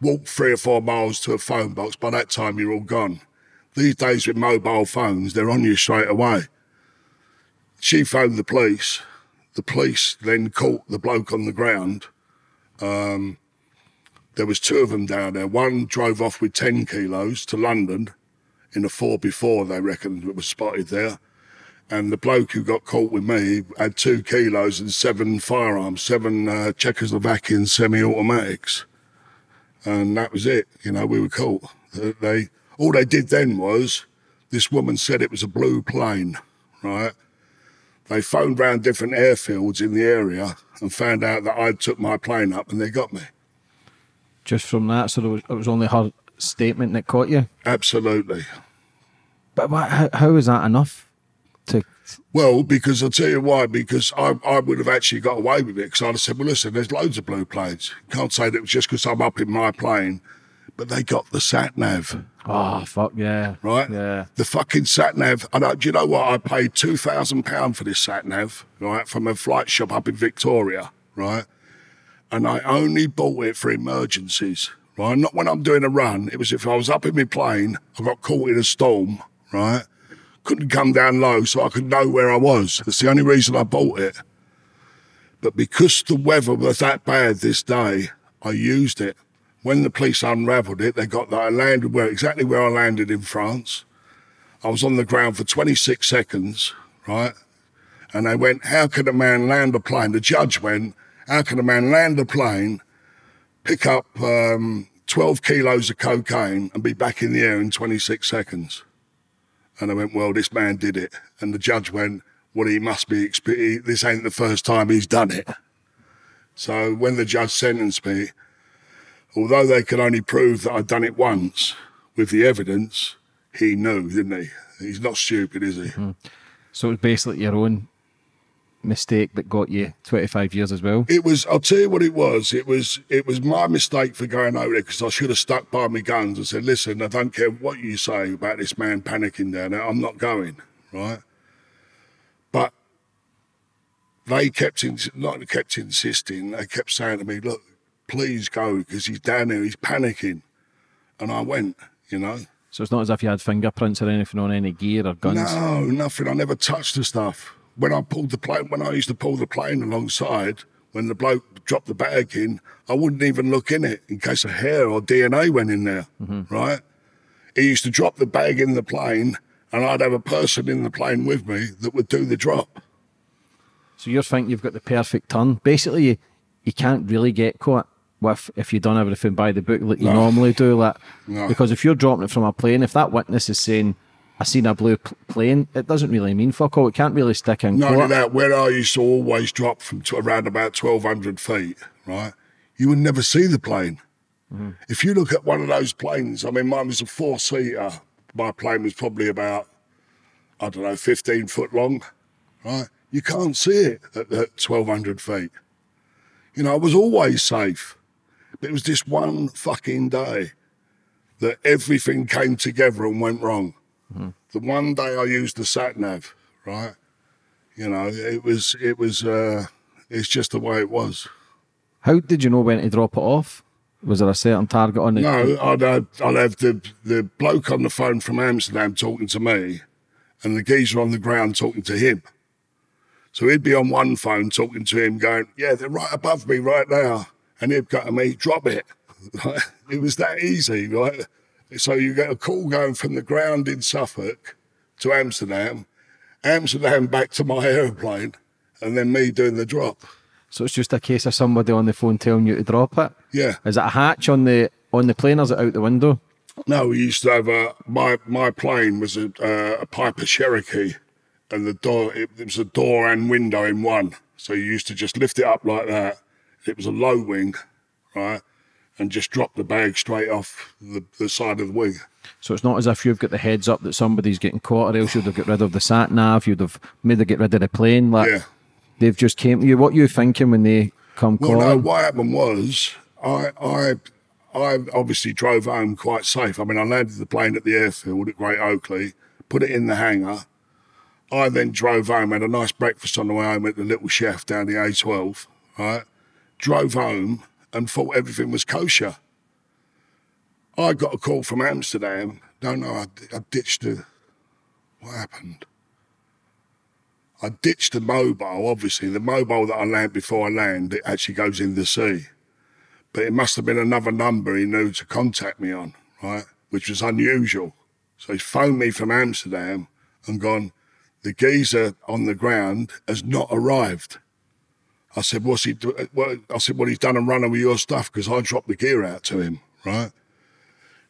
walk three or four miles to a phone box. By that time, you're all gone. These days, with mobile phones, they're on you straight away. She phoned the police. The police then caught the bloke on the ground. Um, there was two of them down there. One drove off with ten kilos to London in a four before they reckoned it was spotted there. And the bloke who got caught with me had two kilos and seven firearms, seven uh, Czechoslovakian semi-automatics, and that was it. You know, we were caught. They, all they did then was this woman said it was a blue plane, right? They phoned round different airfields in the area and found out that I took my plane up and they got me. Just from that, so it was, it was only her statement that caught you. Absolutely. But how, how is that enough to? Well, because I'll tell you why, because I, I would have actually got away with it because I'd have said, well, listen, there's loads of blue planes. Can't say that it was just because I'm up in my plane, but they got the sat nav, Oh ah, fuck yeah! right? Yeah. The fucking sat nav. I know, do you know what? I paid £2,000 for this sat nav, right, from a flight shop up in Victoria, right? And I only bought it for emergencies, right? Not when I'm doing a run. It was if I was up in my plane, I got caught in a storm, right? Couldn't come down low so I could know where I was. That's the only reason I bought it. But because the weather was that bad this day, I used it. When the police unravelled it, they got that I landed where exactly where I landed in France. I was on the ground for 26 seconds, right? And they went, How can a man land a plane? The judge went, How can a man land a plane, pick up um, 12 kilos of cocaine, and be back in the air in 26 seconds? And I went, Well, this man did it. And the judge went, Well, he must be, this ain't the first time he's done it. So when the judge sentenced me, although they could only prove that I'd done it once with the evidence, he knew, didn't he? He's not stupid, is he? Mm-hmm. So it was basically your own mistake that got you 25 years as well. It was. I'll tell you what it was. It was. It was my mistake for going over there because I should have stuck by my guns and said, "Listen, I don't care what you say about this man panicking down there. I'm not going." Right. But they kept in, not kept insisting. They kept saying to me, "Look, please go because he's down there. He's panicking." And I went. You know. So it's not as if you had fingerprints or anything on any gear or guns. No, nothing. I never touched the stuff. When I pulled the plane, when I used to pull the plane alongside, when the bloke dropped the bag in, I wouldn't even look in it in case a hair or DNA went in there, mm-hmm. right? He used to drop the bag in the plane, and I'd have a person in the plane with me that would do the drop. So you're thinking you've got the perfect turn. Basically, you, you can't really get caught with if you don't have done everything by the book like you normally do. Like, No. Because if you're dropping it from a plane, if that witness is saying, I seen a blue plane, it doesn't really mean fuck all. It can't really stick in only court. that, where I used to always drop from around about 1,200 feet, right? You would never see the plane. Mm-hmm. If you look at one of those planes, I mean, mine was a four seater. My plane was probably about, I don't know, 15 foot long, right? You can't see it at, at 1,200 feet. You know, I was always safe. But it was this one fucking day that everything came together and went wrong. The one day I used the sat nav, right? You know, it was, it was, uh, it's just the way it was. How did you know when to drop it off? Was there a certain target on it? No, I'd have, I'd have the, the bloke on the phone from Amsterdam talking to me and the geezer on the ground talking to him. So he'd be on one phone talking to him, going, Yeah, they're right above me right now. And he'd go to me, Drop it. it was that easy, right? So you get a call going from the ground in Suffolk to Amsterdam, Amsterdam back to my aeroplane, and then me doing the drop. So it's just a case of somebody on the phone telling you to drop it. Yeah. Is it a hatch on the on the plane or is it out the window? No, we used to have a my my plane was a, uh, a Piper Cherokee, and the door it, it was a door and window in one. So you used to just lift it up like that. It was a low wing, right, and just drop the bag straight off the, the side of the wing. So it's not as if you've got the heads up that somebody's getting caught, or else you'd have got rid of the sat nav. You'd have made them get rid of the plane. Like Yeah. they've just came to you. What you thinking when they come Well, no, what happened was I I I obviously drove home quite safe. I mean, I landed the plane at the airfield at Great Oakley, put it in the hangar. I then drove home, had a nice breakfast on the way home at the Little Chef down the A12. Right, drove home and thought everything was kosher. I got a call from Amsterdam. Don't know. I, I ditched the. What happened? I ditched the mobile, obviously. The mobile that I land before I land, it actually goes in the sea. But it must have been another number he knew to contact me on, right? Which was unusual. So he's phoned me from Amsterdam and gone, the geezer on the ground has not arrived. I said, what's he do? Well, I said, well, he's done a runner with your stuff because I dropped the gear out to him, right?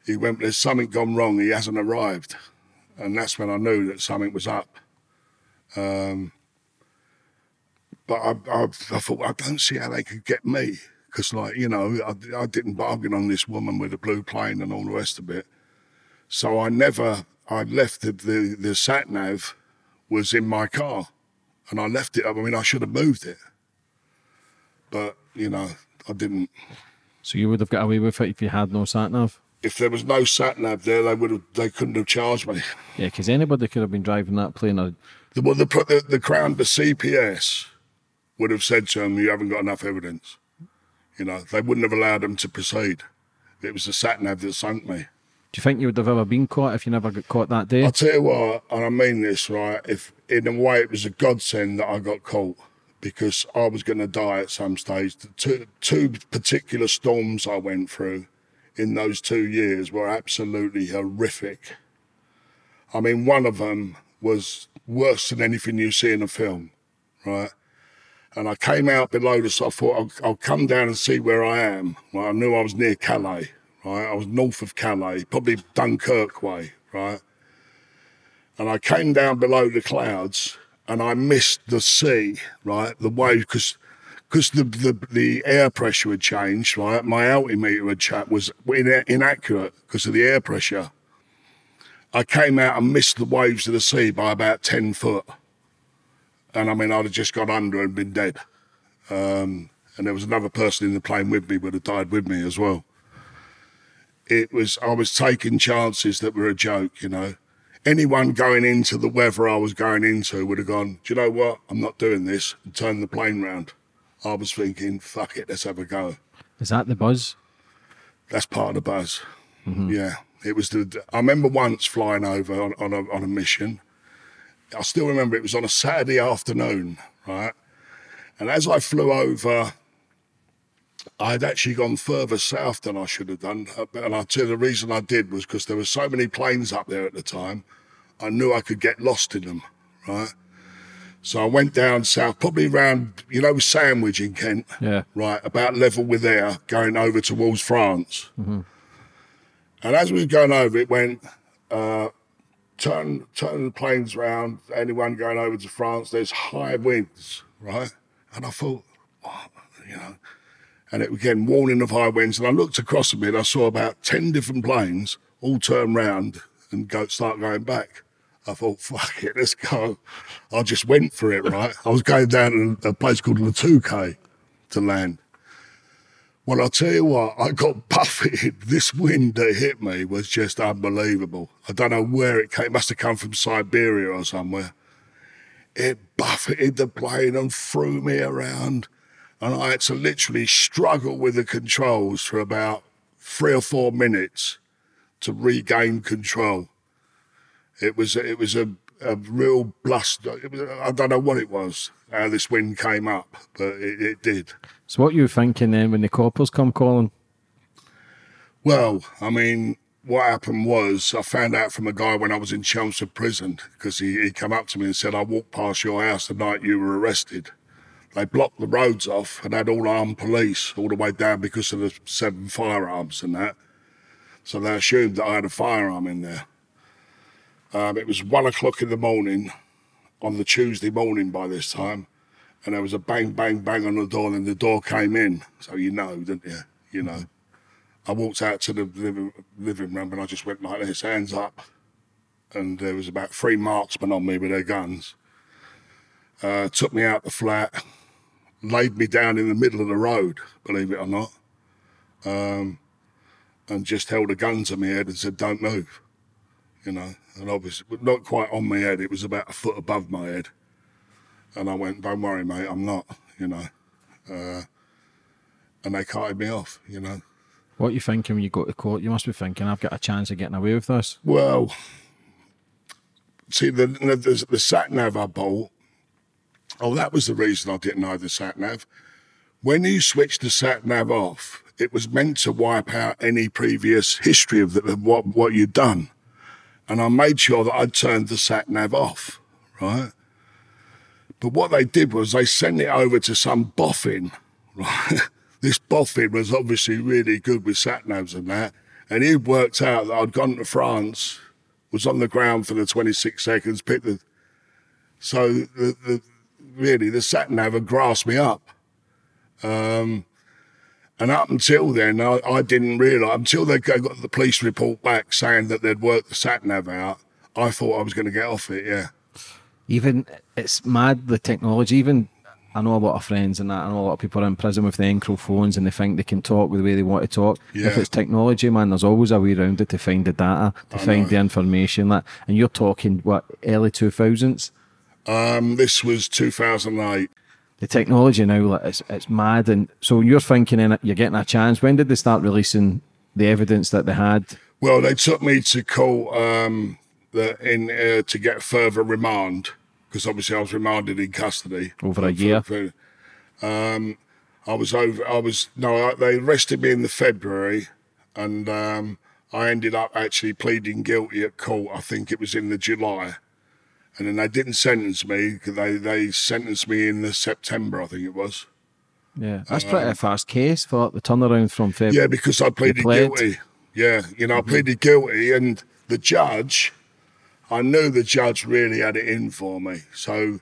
He went, there's something gone wrong. He hasn't arrived. And that's when I knew that something was up. Um, but I, I, I thought I don't see how they could get me because, like you know, I, I didn't bargain on this woman with a blue plane and all the rest of it. So I never, I left the the, the sat nav was in my car, and I left it. Up. I mean, I should have moved it, but you know, I didn't. So you would have got away with it if you had no sat nav. If there was no sat nav there, they would have. They couldn't have charged me. Yeah, because anybody could have been driving that plane. Or The, well, the, the, the Crown, the CPS would have said to them, you haven't got enough evidence. You know, they wouldn't have allowed them to proceed. It was the sat nav that sunk me. do you think you would have ever been caught if you never got caught that day? I'll tell you what, and I mean this, right? If in a way it was a godsend that I got caught because I was going to die at some stage. The two, two particular storms I went through in those two years were absolutely horrific. I mean, one of them was worse than anything you see in a film, right? And I came out below this. I thought I'll, I'll come down and see where I am. I knew I was near Calais, right? I was north of Calais, probably Dunkirk way, right? And I came down below the clouds and I missed the sea, right? The wave, because because the, the the air pressure had changed, right? My altimeter had cha- was in, inaccurate because of the air pressure. I came out and missed the waves of the sea by about ten foot, and I mean I'd have just got under and been dead. Um, and there was another person in the plane with me would have died with me as well. It was I was taking chances that were a joke, you know. Anyone going into the weather I was going into would have gone, Do you know what? I'm not doing this and turned the plane round. I was thinking, fuck it, let's have a go. Is that the buzz? That's part of the buzz. Mm-hmm. Yeah. It was the I remember once flying over on, on a on a mission. I still remember it was on a Saturday afternoon, right? And as I flew over, I'd actually gone further south than I should have done. Uh, And I'll tell you the reason I did was because there were so many planes up there at the time, I knew I could get lost in them, right? So I went down south, probably around, you know, Sandwich in Kent, Yeah. right, about level with there, going over towards France. And as we were going over, it went, uh, turn, turn the planes round, anyone going over to France, there's high winds, right? And I thought, what, you know, and it again, warning of high winds. And I looked across a bit, I saw about 10 different planes all turn round and go, start going back. I thought, fuck it, let's go. I just went for it, right? I was going down to a place called Le Touquet to land. Well, I'll tell you what, I got buffeted. This wind that hit me was just unbelievable. I don't know where it came. It must have come from Siberia or somewhere. It buffeted the plane and threw me around. And I had to literally struggle with the controls for about three or four minutes to regain control. It was it was a, a real bluster. Was, I don't know what it was, how this wind came up, but it, it did. So what you were thinking then when the coppers come calling? Well, I mean, what happened was I found out from a guy when I was in Chelmsford prison because he, he come up to me and said, I walked past your house the night you were arrested. They blocked the roads off and had all armed police all the way down because of the seven firearms and that. So they assumed that I had a firearm in there. Um, it was one o'clock in the morning on the Tuesday morning by this time, and there was a bang, bang, bang on the door, and the door came in. So you know, didn't you? You know. I walked out to the living, living room and I just went like this, hands up. And there was about three marksmen on me with their guns. Uh, took me out the flat, laid me down in the middle of the road, believe it or not, um, and just held a gun to my head and said, "Don't move," you know. And obviously, but not quite on my head; it was about a foot above my head. And I went, "Don't worry, mate, I'm not," you know. Uh, and they carted me off, you know. What are you thinking when you go to court? You must be thinking, I've got a chance of getting away with this. Well, see, the the, the, the sat nav I bought. Oh, that was the reason I didn't know the sat nav. When you switched the sat nav off, it was meant to wipe out any previous history of, the, what what you'd done, and I made sure that I'd turned the sat nav off, right. But what they did was they sent it over to some boffin, right? this boffin was obviously really good with sat navs and that, and he'd worked out that I'd gone to France was on the ground for the 26 seconds, picked the. So the, the, really the sat nav had grasped me up. Um, and up until then, I, I didn't realise until they got the police report back saying that they'd worked the sat nav out. I thought I was going to get off it. Yeah. Even it's mad the technology. Even I know a lot of friends and that. I know a lot of people are in prison with the Encro phones and they think they can talk with the way they want to talk. Yeah. If it's technology, man, there's always a way around it to find the data, to find know. the information. That and you're talking what early two thousands. Um, this was 2008. The technology now, like, it's it's mad. And so you're thinking, in you're getting a chance. When did they start releasing the evidence that they had? Well, they took me to court um, the, in uh, to get further remand because obviously I was remanded in custody Over a For- year? for- um, I was over. I was no. They arrested me in the February, and um, I ended up actually pleading guilty at court. I think it was in the July, and then they didn't sentence me. They they sentenced me in the September. I think it was. Yeah, that's pretty a fast case for the turnaround from February. Yeah, because I pleaded pled? guilty. Yeah, you know, I pleaded guilty, and the judge, I knew the judge really had it in for me. So,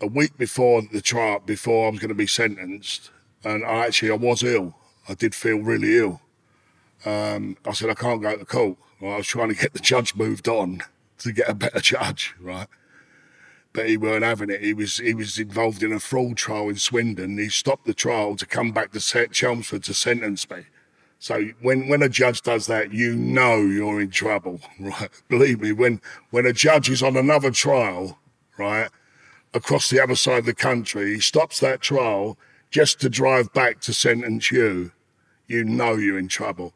a week before the trial, before I was going to be sentenced, and I actually I was ill. I did feel really ill. Um, I said I can't go to court. Well, I was trying to get the judge moved on to get a better judge, right? But he weren't having it. He was he was involved in a fraud trial in Swindon. He stopped the trial to come back to set Chelmsford to sentence me. So when, when a judge does that, you know you're in trouble, right? Believe me, when when a judge is on another trial, right, across the other side of the country, he stops that trial just to drive back to sentence you, you know you're in trouble.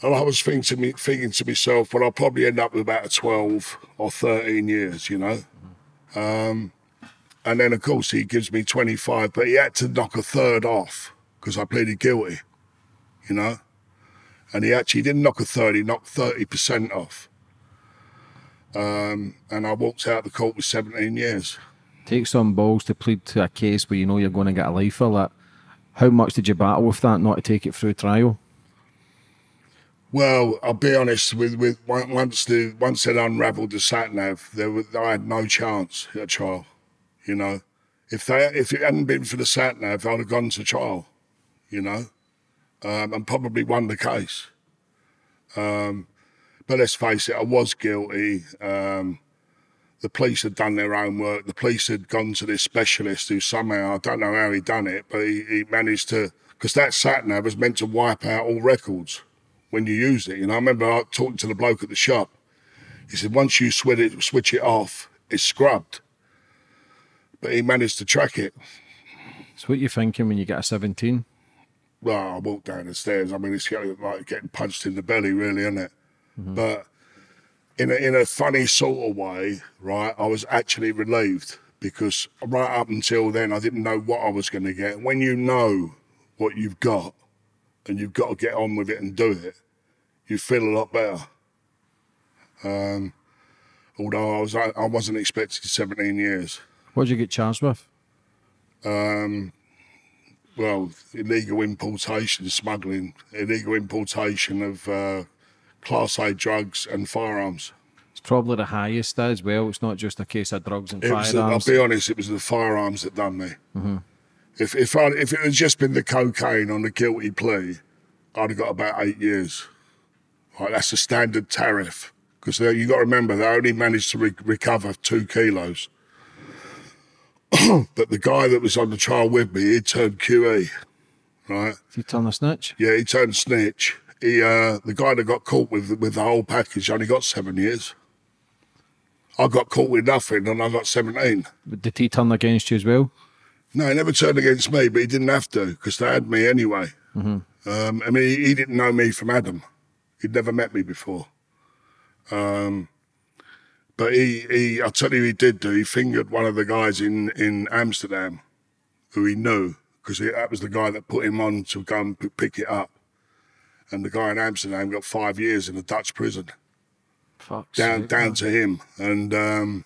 And I was thinking to me, thinking to myself, well, I'll probably end up with about 12 or 13 years, you know. Um, and then, of course, he gives me 25, but he had to knock a third off because I pleaded guilty, you know. And he actually didn't knock a third, he knocked 30% off. Um, and I walked out of the court with 17 years. Take some balls to plead to a case where you know you're going to get a life for that. How much did you battle with that not to take it through trial? Well, I'll be honest. With with once the once they'd unravelled the sat nav, there I had no chance at trial. You know, if they if it hadn't been for the sat nav, I'd have gone to trial. You know, um, and probably won the case. Um, but let's face it, I was guilty. Um, the police had done their own work. The police had gone to this specialist who somehow I don't know how he done it, but he, he managed to because that sat nav was meant to wipe out all records when you use it. You know, I remember I talking to the bloke at the shop. He said once you switch it, switch it off, it's scrubbed. But he managed to track it. So what you thinking when you get a 17? Well, I walked down the stairs. I mean, it's like getting punched in the belly, really, isn't it? Mm-hmm. But in a, in a funny sort of way, right? I was actually relieved because right up until then, I didn't know what I was going to get. When you know what you've got and you've got to get on with it and do it, you feel a lot better. Um, although I was I wasn't expecting 17 years. What did you get charged with? Um, well, illegal importation, smuggling, illegal importation of uh, Class A drugs and firearms. It's probably the highest as well. It's not just a case of drugs and It was the, I'll be honest, it was the firearms that done me. If if I if it had just been the cocaine on the guilty plea, I'd have got about eight years. Right, that's the standard tariff because you got to remember they only managed to re- recover two kilos. but the guy that was on the trial with me, he turned QE, right? If you turn a snitch, Yeah, he turned snitch. He, uh, the guy that got caught with with the whole package only got seven years. I got caught with nothing, and I got seventeen. but did he turn against you as well? No, he never turned against me, but he didn't have to because they had me anyway. Um, I mean, he, he didn't know me from Adam. He'd never met me before. Um, but he, he, I'll tell you, he did do. He fingered one of the guys in in Amsterdam, who he knew because that was the guy that put him on to go and p- pick it up. And the guy in Amsterdam got five years in a Dutch prison Fuck. down down to him. And um,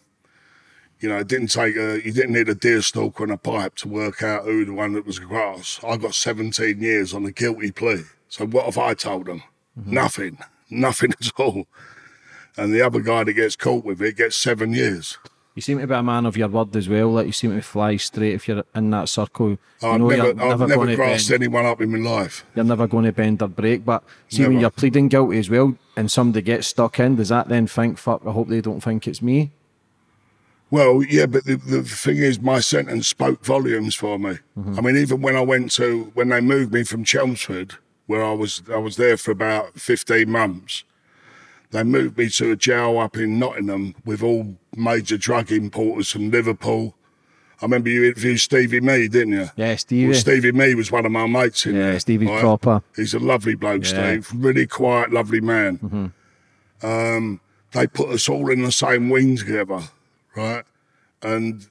you know, it didn't take a you didn't need a deer stalker and a pipe to work out who the one that was grass. I got 17 years on a guilty plea. So what have I told them? Mm-hmm. Nothing, nothing at all. And the other guy that gets caught with it gets seven years. You seem to be a man of your word as well. Like you seem to fly straight if you're in that circle. You I've know never, I've never, never grassed bend. anyone up in my life. You're never going to bend or break. But see, when you're pleading guilty as well, and somebody gets stuck in, does that then think, "Fuck, I hope they don't think it's me"? Well, yeah, but the, the thing is, my sentence spoke volumes for me. I mean, even when I went to when they moved me from Chelmsford, where I was I was there for about fifteen months, they moved me to a jail up in Nottingham with all major drug importers from Liverpool. I remember you interviewed Stevie Me, didn't you? Yeah, Stevie. Well, Stevie Me was one of my mates in yeah, there. Stevie's right? proper. He's a lovely bloke, Yeah. Steve. Really quiet, lovely man. Um, they put us all in the same wing together, right? And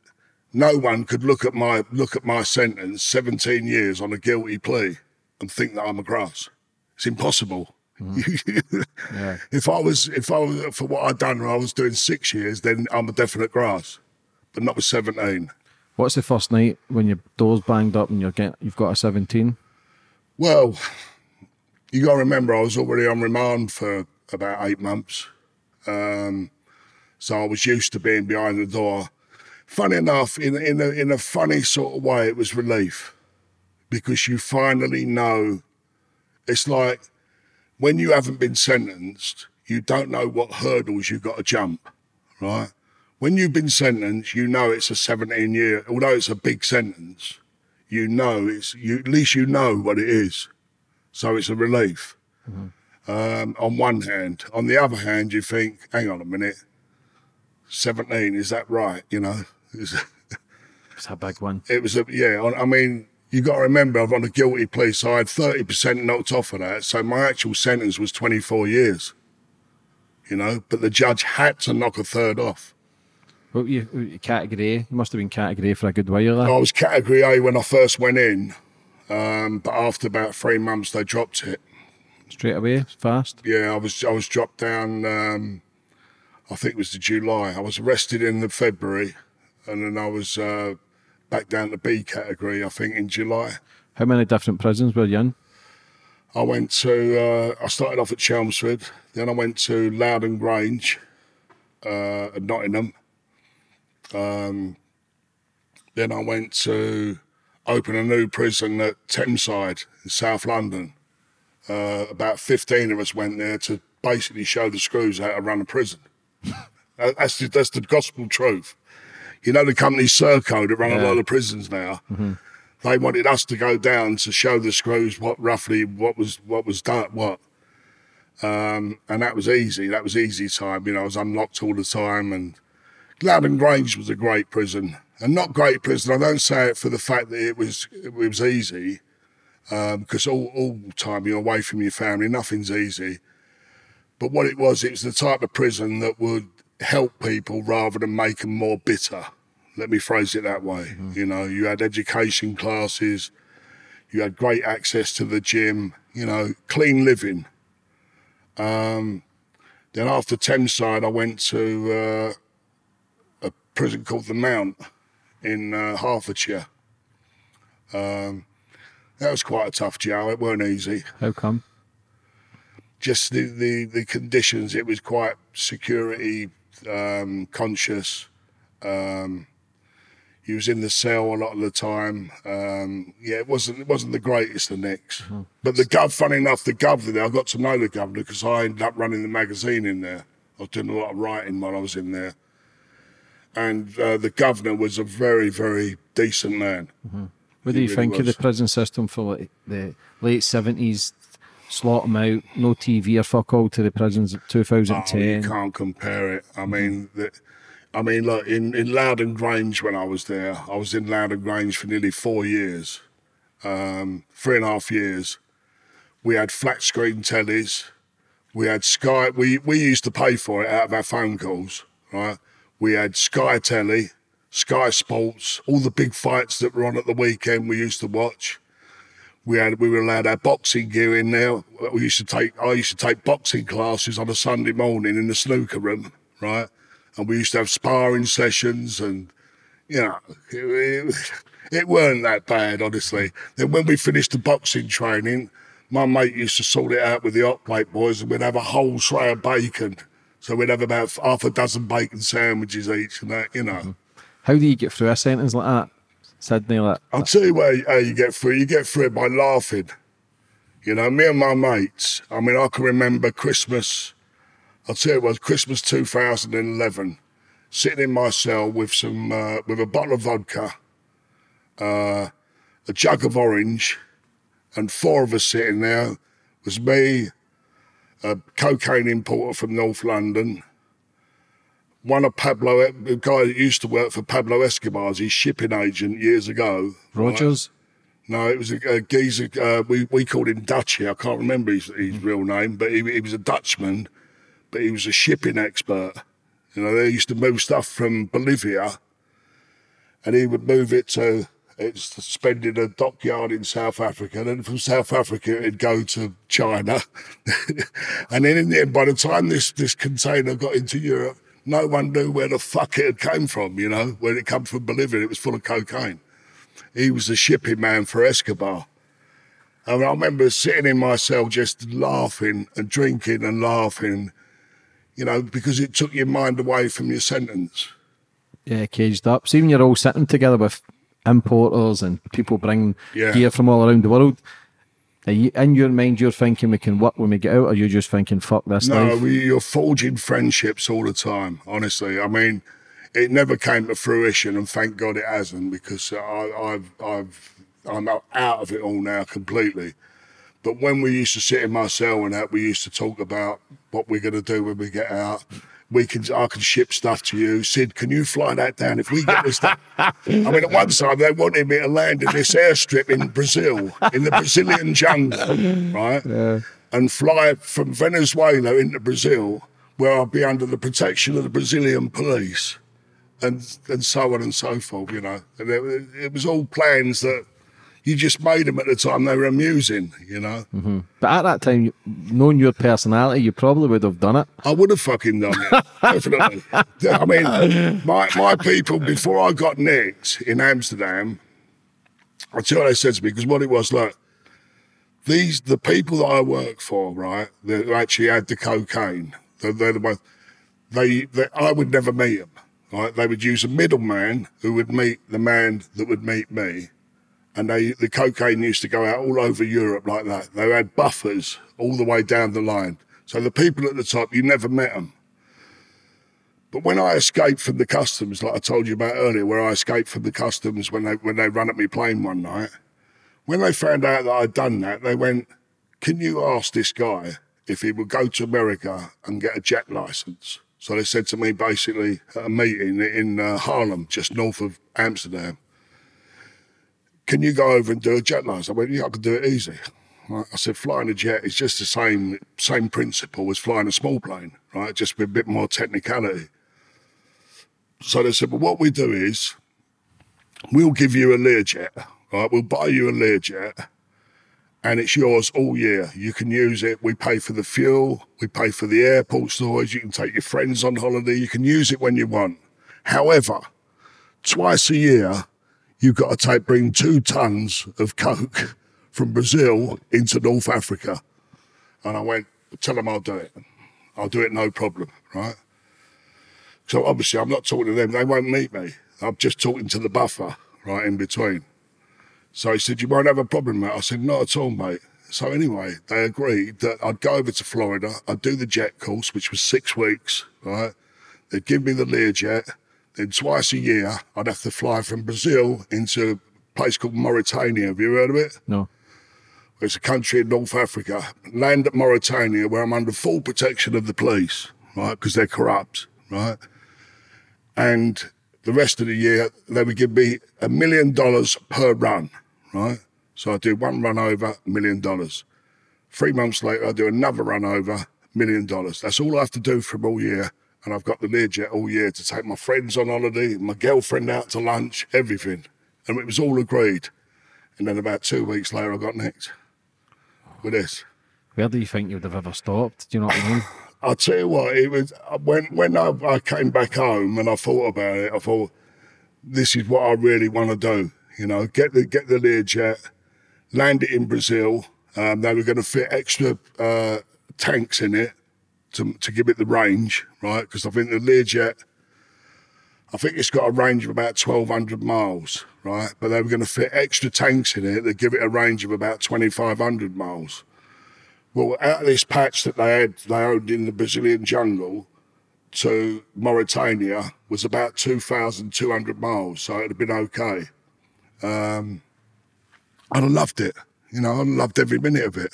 no one could look at my look at my sentence, 17 years on a guilty plea, and think that I'm a grass. It's impossible. Yeah. If I was, if I was for what I'd done, I was doing six years, then I'm a definite grass, but not with 17. What's the first night when your door's banged up and you're getting, you've got a 17? Well, you got to remember, I was already on remand for about eight months. Um, so I was used to being behind the door. Funny enough, in, in, a, in a funny sort of way, it was relief because you finally know. It's like when you haven't been sentenced, you don't know what hurdles you've got to jump, right? When you've been sentenced, you know it's a 17 year, although it's a big sentence, you know it's, you, at least you know what it is. So it's a relief. Um, on one hand. On the other hand, you think, hang on a minute, 17, is that right? You know, It's- It's a big one. it was a, yeah, I I mean, you got to remember, I'm on a guilty plea, so I had 30% knocked off of that. So my actual sentence was 24 years, you know, but the judge had to knock a third off. What were you, you, category A? You must have been category A for a good while there. I was category A when I first went in, um, but after about three months, they dropped it. Straight away, fast. Yeah, I was I was dropped down. Um, I think it was the July. I was arrested in the February, and then I was uh, back down to B category. I think in July. How many different prisons were you in? I went to. Uh, I started off at Chelmsford. Then I went to Lowdham Grange, uh, at Nottingham. Um, then I went to open a new prison at Thameside in South London. Uh, about 15 of us went there to basically show the screws how to run a prison. That- that's, the, that's the gospel truth. You know, the company Serco that run a lot of prisons now, they wanted us to go down to show the screws what roughly what was what was done, what. Um, and that was easy. That was easy time. You know, I was unlocked all the time. And Lowdham Grange was a great prison. And not great prison. I don't say it for the fact that it was it was easy, because all all the time you're away from your family, nothing's easy. But what it was, it was the type of prison that would help people rather than make them more bitter. Let me phrase it that way. You know, you had education classes, you had great access to the gym, you know, clean living. Um, then after Thameside, I went to uh, a prison called the Mount in uh, Hertfordshire. Um, that was quite a tough jail. It weren't easy How come? Just the, the, the conditions. It was quite security um, conscious. Um, he was in the cell a lot of the time. Um, yeah, it wasn't it wasn't the greatest of nicks. But the gov, funny enough, the governor there, I got to know the governor because I ended up running the magazine in there. I was doing a lot of writing while I was in there. And uh, the governor was a very, very decent man. What do you really think of the prison system for like the late seventies? Slot them out, no TV or fuck all to the prisons of Oh, you 2010. can't compare it. I mean, the, I mean, look in in Lowdham Grange when I was there, I was in Lowdham Grange for nearly four years, um, three and a half years. We had flat screen tellies, we had Sky. We we used to pay for it out of our phone calls, right? We had Sky Telly, Sky Sports, all the big fights that were on at the weekend. We used to watch we had we were allowed our boxing gear in there. We used to take I used to take boxing classes on a Sunday morning in the snooker room, right? And we used to have sparring sessions, and you know, it, it, it weren't that bad, honestly. Then when we finished the boxing training, my mate used to sort it out with the hot plate boys, and we'd have a whole tray of bacon So we'd have about half a dozen bacon sandwiches each and that, you know. How do you get through a sentence like that, Sidney? Like, I'll tell you where, how you get through. You get through it by laughing. You know, me and my mates, I mean, I can remember Christmas, I'll tell you it was Christmas 2011, sitting in my cell with some, uh, with a bottle of vodka, uh, a jug of orange, and four of us sitting there. It was me, a cocaine importer from North London, one of Pablo, a guy that used to work for Pablo Escobar's, his shipping agent years ago. right? Rogers? No, it was a, a geezer. Uh, we we called him Dutchy. I can't remember his, his real name, but he, he was a Dutchman, but he was a shipping expert. You know, they used to move stuff from Bolivia, and he would move it to it's suspended a dockyard in South Africa. And then from South Africa, it'd go to China, and then in the end, by the time this this container got into Europe, no one knew where the fuck it had came from. You know, where it come from Bolivia. It was full of cocaine he was the shipping man for Escobar. And I remember sitting in my cell just laughing and drinking and laughing, you know, because it took your mind away from your sentence. Yeah, caged up. See, when you're all sitting together with importers and people bringing Yeah. gear from all around the world, you, in your mind, you're thinking we can work when we get out, or you're just thinking, fuck this No, life? we, you're forging friendships all the time, honestly. I mean, it never came to fruition, and thank God it hasn't, because I, I've, I've, I'm out out of it all now completely. But when we used to sit in my cell and that, we used to talk about what we're going to do when we get out. We can, I can ship stuff to you. Sid, can you fly that down if we get this stuff? I mean, at one time they wanted me to land in this airstrip in Brazil, in the Brazilian jungle, right? And fly from Venezuela into Brazil, where I'd be under the protection of the Brazilian police, and and so on and so forth. You know, and it, it was all plans that you just made them at the time. They were amusing. You know. Mm-hmm. But at that time, knowing your personality, you probably would have done it. I would have fucking done it, definitely. I mean, my, my people, before I got nicked in Amsterdam, I'll tell you what they said to me, because what it was, like, these, the people that I work for, right, that actually had the cocaine, they're, they're the ones, they, they, I would never meet them, right? They would use a middleman who would meet the man that would meet me. And they, the cocaine used to go out all over Europe like that. They had buffers all the way down the line. So the people at the top, you never met them. But when I escaped from the customs, like I told you about earlier, where I escaped from the customs when they when they run at me plane one night, when they found out that I'd done that, they went, "Can you ask this guy if he would go to America and get a jet license?" So they said to me basically at a meeting in uh, Haarlem, just north of Amsterdam, "Can you go over and do a jet license?" I went, "Yeah, I could do it easy." Right? I said, flying a jet is just the same same principle as flying a small plane, right? Just with a bit more technicality. So they said, well, what we do is we'll give you a Learjet, right? We'll buy you a Learjet and it's yours all year. You can use it. We pay for the fuel. We pay for the airport storage. You can take your friends on holiday. You can use it when you want. However, twice a year, you've got to take, bring two tons of Coke from Brazil into North Africa. And I went, tell them I'll do it. I'll do it no problem, right? So obviously I'm not talking to them. They won't meet me. I'm just talking to the buffer right in between. So he said, you won't have a problem, mate. I said, not at all, mate. So anyway, they agreed that I'd go over to Florida. I'd do the jet course, which was six weeks, right? They'd give me the Learjet. Then twice a year, I'd have to fly from Brazil into a place called Mauritania. Have you heard of it? No. It's a country in North Africa. Land at Mauritania, where I'm under full protection of the police, right? Because they're corrupt, right? And the rest of the year, they would give me a million dollars per run, right? So I do one run over, a million dollars. Three months later, I do another run over, million dollars. That's all I have to do for all year. And I've got the Learjet all year to take my friends on holiday, my girlfriend out to lunch, everything. And it was all agreed. And then about two weeks later, I got nicked with this. Where do you think you'd have ever stopped? Do you know what I mean? I'll tell you what, it was when when I, I came back home and I thought about it, I thought, this is what I really want to do. You know, get the get the Learjet, land it in Brazil. Um, they were going to fit extra uh, tanks in it, to, to give it the range, right? Because I think the Learjet, I think it's got a range of about 1,200 miles, right? But they were going to fit extra tanks in it that give it a range of about 2,500 miles. Well, out of this patch that they had, they owned in the Brazilian jungle to Mauritania was about 2,200 miles, so it'd have been okay. Um, and I loved it, you know, I loved every minute of it.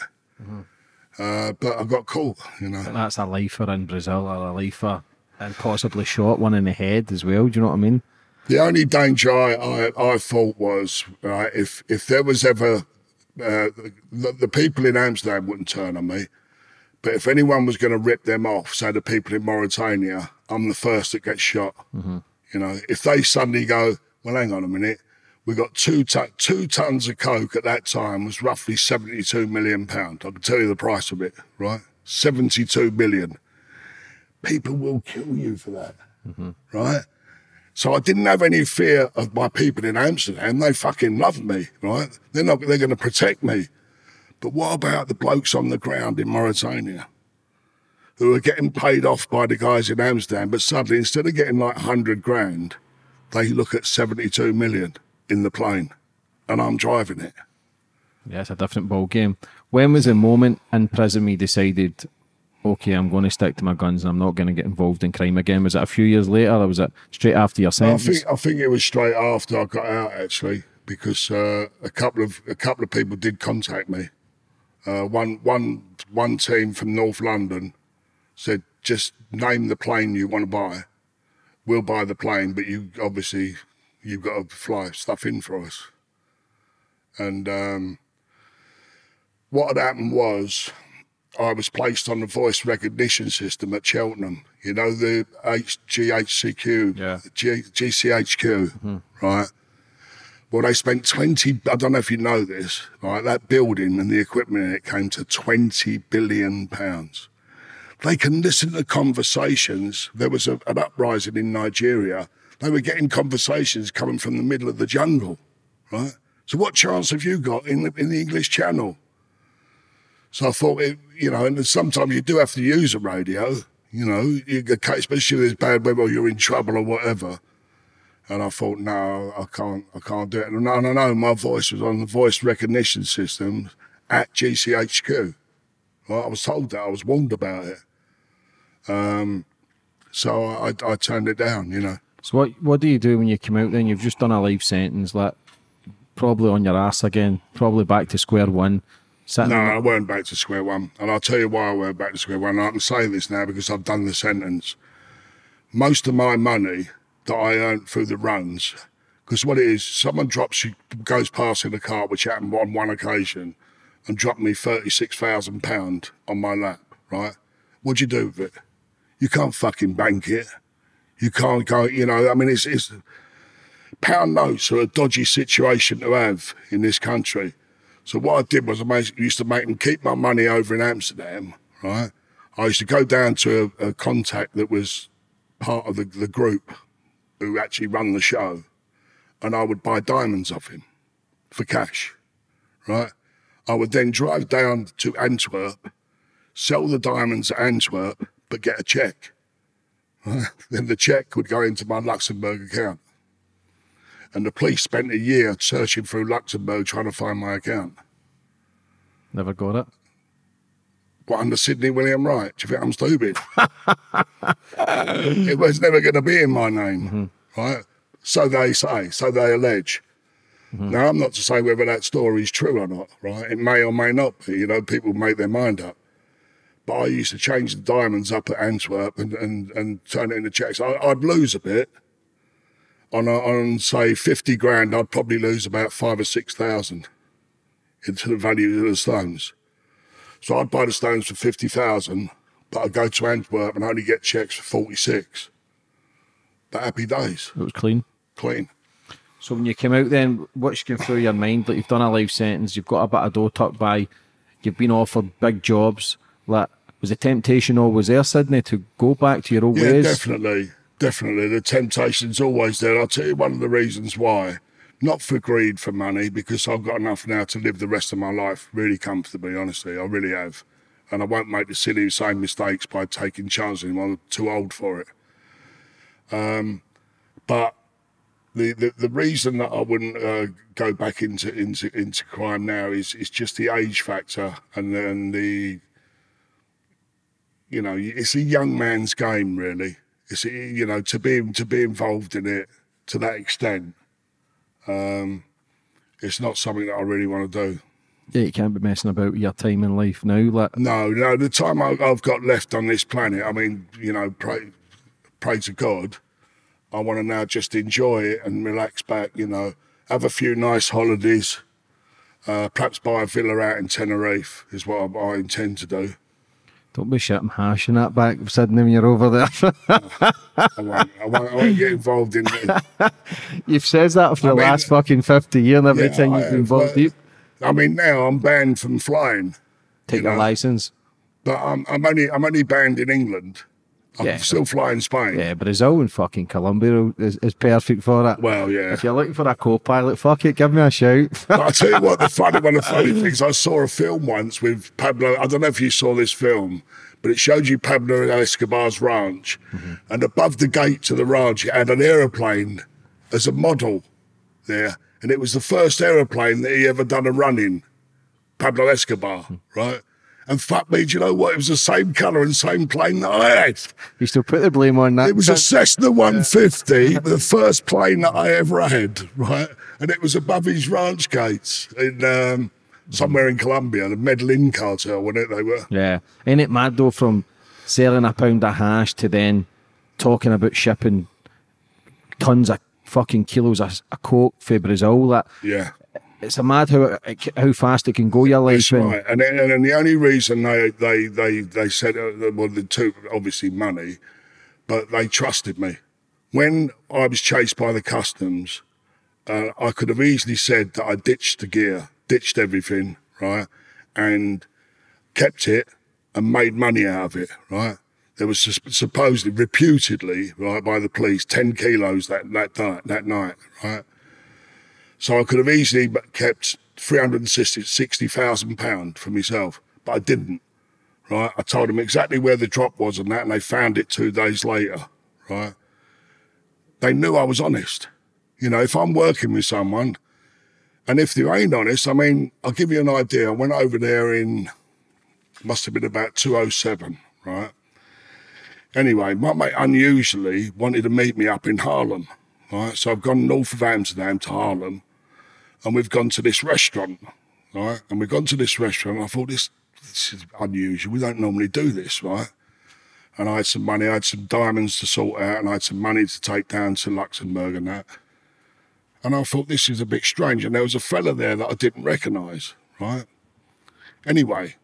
Uh, but I got caught, you know. That's a lifer in Brazil, or a lifer, and possibly shot one in the head as well. Do you know what I mean? The only danger I, I, I thought was right, if if there was ever uh, the, the people in Amsterdam wouldn't turn on me, but if anyone was going to rip them off, say the people in Mauritania, I'm the first that gets shot. You know, if they suddenly go, well, hang on a minute, we got two ton, two tons of coke at that time was roughly 72 million pound. I can tell you the price of it, right? 72 million. People will kill you for that, mm-hmm. right? So I didn't have any fear of my people in Amsterdam. They fucking love me, right? They're not. They're going to protect me. But what about the blokes on the ground in Mauritania who are getting paid off by the guys in Amsterdam, but suddenly instead of getting like 100 grand, they look at 72 million in the plane and I'm driving it. Yeah, it's a different ball game. When was the moment in prison you decided, okay, I'm going to stick to my guns and I'm not going to get involved in crime again? Was it a few years later, or was it straight after your I sentence? think I think it was straight after I got out actually, because uh, a couple of a couple of people did contact me. Uh, one one one team from North London said, just name the plane you want to buy. We'll buy the plane, but you obviously you've got to fly stuff in for us. And um, what had happened was I was placed on the voice recognition system at Cheltenham. You know the HGHCQ, Yeah. G, GCHQ, right? Well, they spent 20, I don't know if you know this, right? That building and the equipment in it came to 20 billion pounds. They can listen to conversations. There was a, an uprising in Nigeria. They were getting conversations coming from the middle of the jungle, right? So what chance have you got in the, in the English Channel? So I thought, it, you know, and sometimes you do have to use a radio, you know, you especially if there's bad weather or you're in trouble or whatever. And I thought, no, I can't, I can't do it. And no, no, no, my voice was on the voice recognition system at GCHQ. Well, I was told that, I was warned about it. Um, so I, I turned it down, you know. So what what do you do when you come out? Then you've just done a life sentence, like probably on your ass again, probably back to square one. Sitting No, I weren't back to square one. And I'll tell you why I weren't back to square one. I can say this now because I've done the sentence. Most of my money that I earned through the runs, because what it is, someone drops you, goes past in a car, which happened on one occasion, and dropped me £36,000 on my lap, right? What'd you do with it? You can't fucking bank it. You can't go, you know, I mean, it's, it's pound notes are a dodgy situation to have in this country. So what I did was I used to make them keep my money over in Amsterdam, right? I used to go down to a, a contact that was part of the, the group who actually run the show, and I would buy diamonds off him for cash, right? I would then drive down to Antwerp, sell the diamonds at Antwerp, but get a check. Then the check would go into my Luxembourg account. And the police spent a year searching through Luxembourg trying to find my account. Never got it. What, under Sidney William Wright? Do you think I'm stupid? it was never going to be in my name, mm-hmm. right? So they say, so they allege. Mm-hmm. Now, I'm not to say whether that story is true or not, right? It may or may not be, you know, people make their mind up. But I used to change the diamonds up at Antwerp and, and, and turn it into checks. I, I'd lose a bit. On, a, on, say, 50 grand, I'd probably lose about five or 6,000 into the value of the stones. So I'd buy the stones for 50,000, but I'd go to Antwerp and only get checks for 46. But happy days, It was clean. clean. So when you came out, then what's going through your mind? Like you've done a life sentence, you've got a bit of dough tucked by, you've been offered big jobs. Like was the temptation always there, Sidney, to go back to your old Yeah, ways? definitely. Definitely. The temptation's always there. I'll tell you one of the reasons why. Not for greed for money, because I've got enough now to live the rest of my life really comfortably, honestly. I really have. and I won't make the silly same mistakes by taking chances. I'm too old for it. Um, but the, the, the reason that I wouldn't uh, go back into, into into crime now is is just the age factor and then the you know it's a young man's game really. It's you know to be to be involved in it to that extent. Um, it's not something that I really want to do. Yeah, you can't be messing about with your time in life now. Like, No, no, the time I, I've got left on this planet, I mean, you know, pray, pray to God. I want to now just enjoy it and relax back, you know, have a few nice holidays, uh, perhaps buy a villa out in Tenerife is what I, I intend to do. Don't be shit, I'm hashing that back of Sidney when you're over there. I won't, I won't, I won't get involved in it. You've said that for I the mean, last fucking 50 years and every Yeah, you've been involved deep. I mean, now I'm banned from flying, Take know. license. but I'm, I'm only I'm only banned in England. I'm still flying Spain. Yeah, Brazil and fucking Colombia is, is perfect for it. Well, yeah. If you're looking for a co-pilot, fuck it, give me a shout. But I tell you what, the funny one of the funny things, I saw a film once with Pablo. I don't know if you saw this film, but it showed you Pablo Escobar's ranch, mm-hmm. and above the gate to the ranch, it had an aeroplane as a model there, and it was the first aeroplane that he ever done a run in. Pablo Escobar, hmm. right? And fuck me, do you know what? It was the same colour and same plane that I had. you still put the blame on that. It was a Cessna 150, the first plane that I ever had, right? And it was above his ranch gates in um, somewhere in Colombia, the Medellin cartel, when it they were. Yeah. Ain't it mad though from selling a pound of hash to then talking about shipping tons of fucking kilos of, of coke for Brazil? That Yeah, it's a mad how it, how fast it can go your life. and- right. And, then- and the only reason they they they they said uh, well the two obviously money, but they trusted me. When I was chased by the customs, uh, I could have easily said that I ditched the gear, ditched everything, right, and kept it and made money out of it, right. There was supposedly, reputedly, right, by the police, ten kilos that that night, that night, right. So I could have easily kept three hundred and sixty thousand pound for myself, but I didn't. Right, I told them exactly where the drop was and that, and they found it two days later. Right, they knew I was honest. You know, if I'm working with someone, and if they ain't honest, I mean, I'll give you an idea. I went over there in, must have been about 207, right? Anyway, my mate unusually wanted to meet me up in Haarlem, right? So I've gone north of Amsterdam to Haarlem, and we've gone to this restaurant, right? And we've gone to this restaurant, I thought, this, this is unusual. We don't normally do this, right? And I had some money, I had some diamonds to sort out, and I had some money to take down to Luxembourg and that. And I thought, this is a bit strange. And there was a fella there that I didn't recognise, right? Anyway,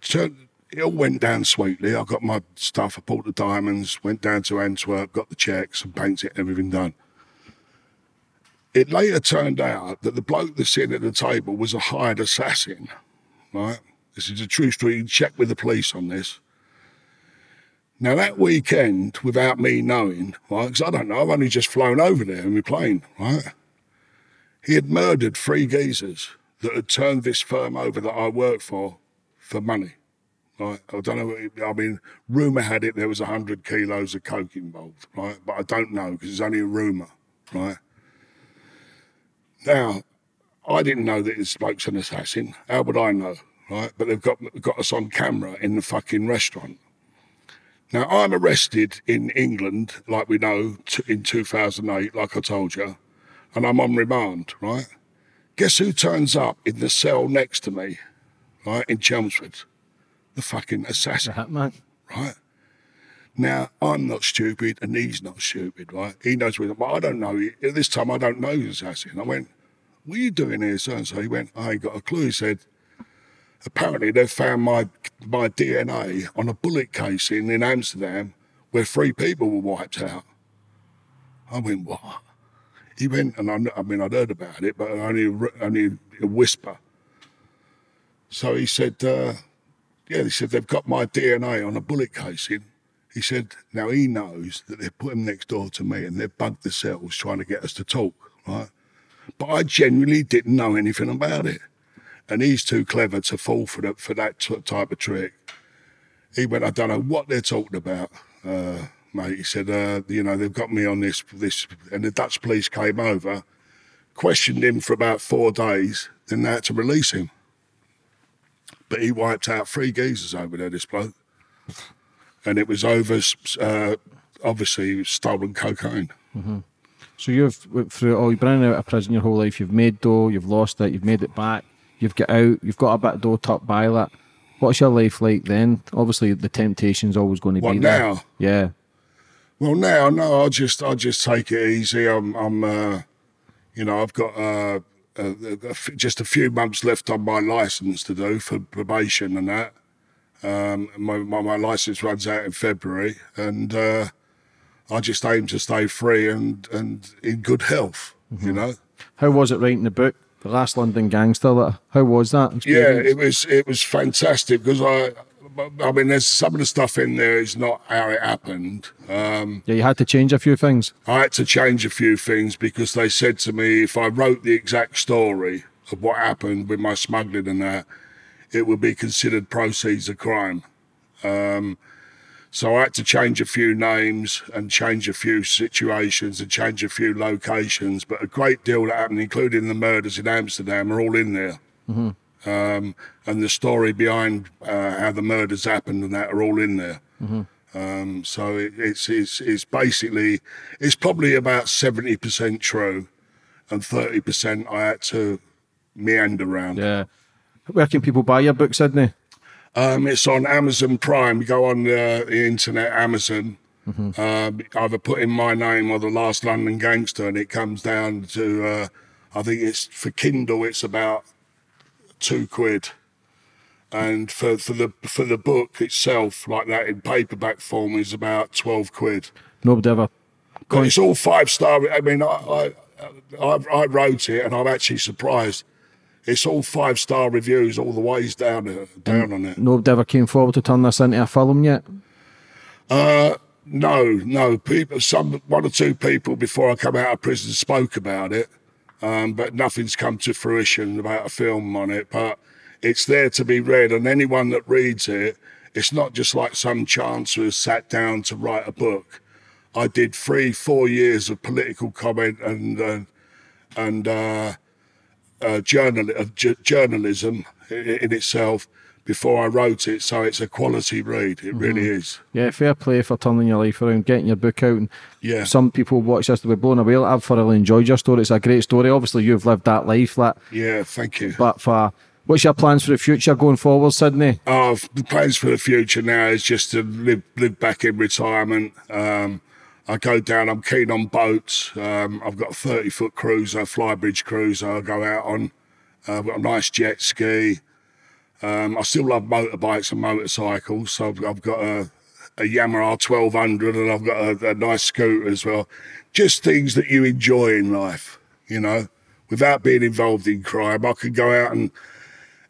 turned, it all went down sweetly. I got my stuff, I bought the diamonds, went down to Antwerp, got the checks and painted everything done. It later turned out that the bloke that's sitting at the table was a hired assassin, right? This is a true story. Check with the police on this. Now, that weekend, without me knowing, right, because I don't know, I've only just flown over there in my plane, right? He had murdered three geezers that had turned this firm over that I worked for for money. Right? I don't know. it- I mean, rumor had it there was hundred kilos of coke involved, right? But I don't know because it's only a rumor, right? Now, I didn't know that this bloke's an assassin. How would I know, right? But they've got got us on camera in the fucking restaurant. Now, I'm arrested in England, like we know, in 2008, like I told you, and I'm on remand, right? Guess who turns up in the cell next to me, right, in Chelmsford? The fucking assassin, man. right? Now, I'm not stupid and he's not stupid, right? He knows where, but I don't know. At this time, I don't know an assassin. I went, what are you doing here, so and so? He went, I ain't got a clue. He said, apparently they've found my my DNA on a bullet casing in Amsterdam where three people were wiped out. I went, what? He went, and I, I mean, I'd heard about it, but only only a whisper. So he said, uh, yeah, he said they've got my DNA on a bullet casing. He said, now he knows that they've put him next door to me and they've bugged the cells trying to get us to talk, right? But I genuinely didn't know anything about it and he's too clever to fall for that for that type of trick. he went, I don't know what they're talking about, uh, mate. He said, uh, you know, they've got me on this, this, and the Dutch police came over, questioned him for about four days, then they had to release him. But he wiped out three geezers over there, this bloke. And it was over, uh, obviously, stolen cocaine. So you've went through all. You've been out of prison your whole life. You've made dough. You've lost it. You've made it back. You've got out. You've got a bit of dough tucked by that. What's your life like then? Obviously, the temptation's always going to What be there. now? Yeah. Well, now, no, I just, I just take it easy. I'm, I'm, uh, you know, I've got uh, f- just a few months left on my license to do for probation and that. Um, my, my my license runs out in February, and uh, I just aim to stay free and and in good health. You know. How was it writing the book, The Last London Gangster? That How was that? Yeah, it was it was fantastic because I, I mean, there's some of the stuff in there is not how it happened. Um, yeah, you had to change a few things. I had to change a few things because they said to me if I wrote the exact story of what happened with my smuggling and that, it would be considered proceeds of crime. Um, so I had to change a few names and change a few situations and change a few locations. But a great deal that happened, including the murders in Amsterdam, are all in there. Um, and the story behind uh, how the murders happened and that are all in there. Um, so it, it's, it's it's basically it's probably about seventy percent true, and thirty percent I had to meander around. Yeah. Where can people buy your book, Sidney? Um, it's on Amazon Prime. You go on the, the internet, Amazon. Um, either put in my name or the Last London Gangster, and it comes down to uh, I think it's for Kindle. It's about two quid, and for for the for the book itself, like that in paperback form, is about twelve quid. Nobody ever. It's all five star. I mean, I, I, I, I wrote it, and I'm actually surprised. It's all five star reviews all the ways down there, down on it. Nobody ever came forward to turn this into a film yet. Uh, no, no. People, some one or two people before I come out of prison spoke about it, um, but nothing's come to fruition about a film on it. But it's there to be read, and anyone that reads it, it's not just like some chancer has sat down to write a book. I did three, four years of political comment and uh, and uh, uh, journal of j- journalism in itself before I wrote it. So it's a quality read. It really is. Yeah, fair play for turning your life around, getting your book out. And Yeah. some people watch this to be blown away. I've thoroughly enjoyed your story. It's a great story. Obviously, you've lived that life. That, Yeah, thank you. but for what's your plans for the future going forward, Sidney? Uh, the plans for the future now is just to live live back in retirement. Um, I go down. I'm keen on boats. Um, I've got a 30 foot cruiser, flybridge cruiser. I go out on. Uh, I've got a nice jet ski. Um, I still love motorbikes and motorcycles. So I've, I've got a, a Yamaha 1200 and I've got a, a nice scooter as well. Just things that you enjoy in life, you know, without being involved in crime. I could go out and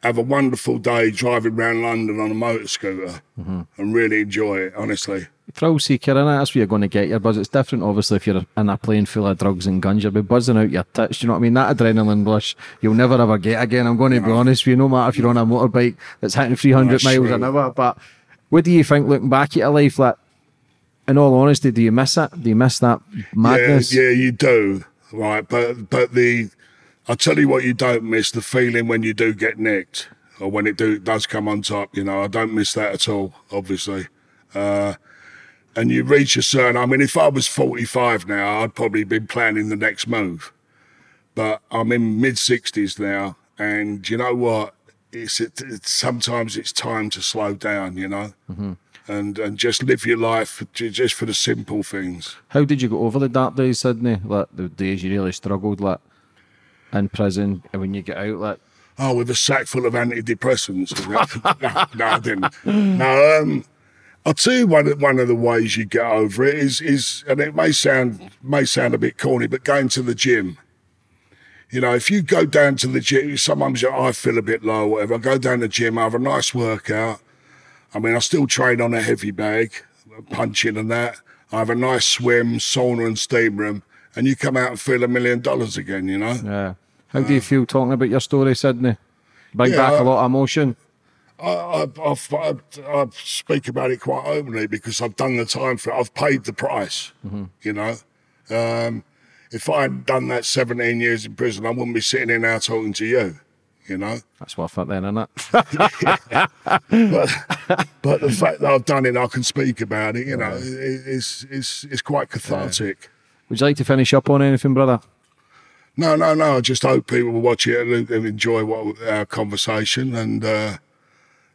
have a wonderful day driving around London on a motor scooter and really enjoy it, honestly. Thrill seeker, and that's where you're going to get your buzz. It's different, obviously, if you're in a plane full of drugs and guns, you'll be buzzing out your tits. Do you know what I mean? That adrenaline rush, you'll never ever get again. I'm going to be honest with you, no matter if you're on a motorbike that's hitting 300 That's miles an hour. But what do you think looking back at your life? Like, in all honesty, do you miss it? Do you miss that madness? Yeah, yeah, you do, right? But but the, I tell you what, you don't miss the feeling when you do get nicked or when it do does come on top. You know, I don't miss that at all, obviously. Uh, and you reach a certain. I mean, if I was forty-five now, I'd probably been planning the next move. But I'm in mid sixties now, and you know what? It's, it, it's sometimes it's time to slow down. You know. And, and just live your life just for the simple things. How did you go over the dark days, Sidney? Like the days you really struggled, like in prison, and when you get out, like Oh, with a sack full of antidepressants. no, no, I didn't. No, um, I'll tell you one of, one of the ways you get over it is is, and it may sound may sound a bit corny, but going to the gym. You know, if you go down to the gym, sometimes I feel a bit low, or whatever. I go down to the gym, I have a nice workout. I mean, I still train on a heavy bag, punching and that. I have a nice swim, sauna and steam room, and you come out and feel a million dollars again. You know. yeah. How do you feel talking about your story, Sidney? Bring Yeah, back a lot of emotion. I, I, I've, I, I speak about it quite openly because I've done the time for it. I've paid the price, you know. Um, if I had done that 17 years in prison, I wouldn't be sitting here now talking to you, you know. That's worth it then, isn't it? But, but the fact that I've done it, I can speak about it, you know, it, it's, it's, it's quite cathartic. Would you like to finish up on anything, brother? No, no, no. I just hope people will watch it and, and enjoy what our conversation and, uh,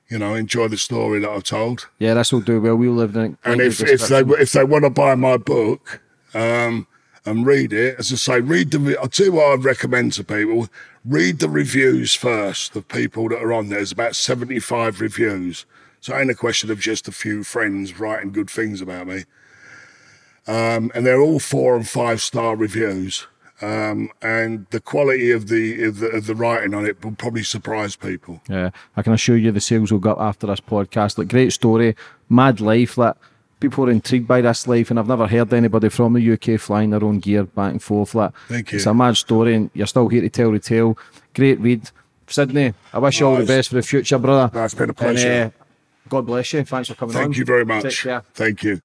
you know, enjoy the story that I've told. Yeah, that's all do well. We'll live in it. And if, if they if they want to buy my book um, and read it, as I say, read the. I'll tell you what I'd recommend to people: read the reviews first of people that are on there. There's about seventy five reviews, so it ain't a question of just a few friends writing good things about me. Um, and they're all four and five star reviews. Um, and the quality of the, of the of the writing on it will probably surprise people. Yeah, I can assure you the sales will go up after this podcast. Like, great story, mad life. Like, people are intrigued by this life, and I've never heard anybody from the UK flying their own gear back and forth. Like, Thank you. It's a mad story, and you're still here to tell the tale. Great read. Sidney, I wish you all the best for the future, brother. It's been a And, pleasure. uh, God bless you. Thanks for coming on. Thank you very much. Thank you.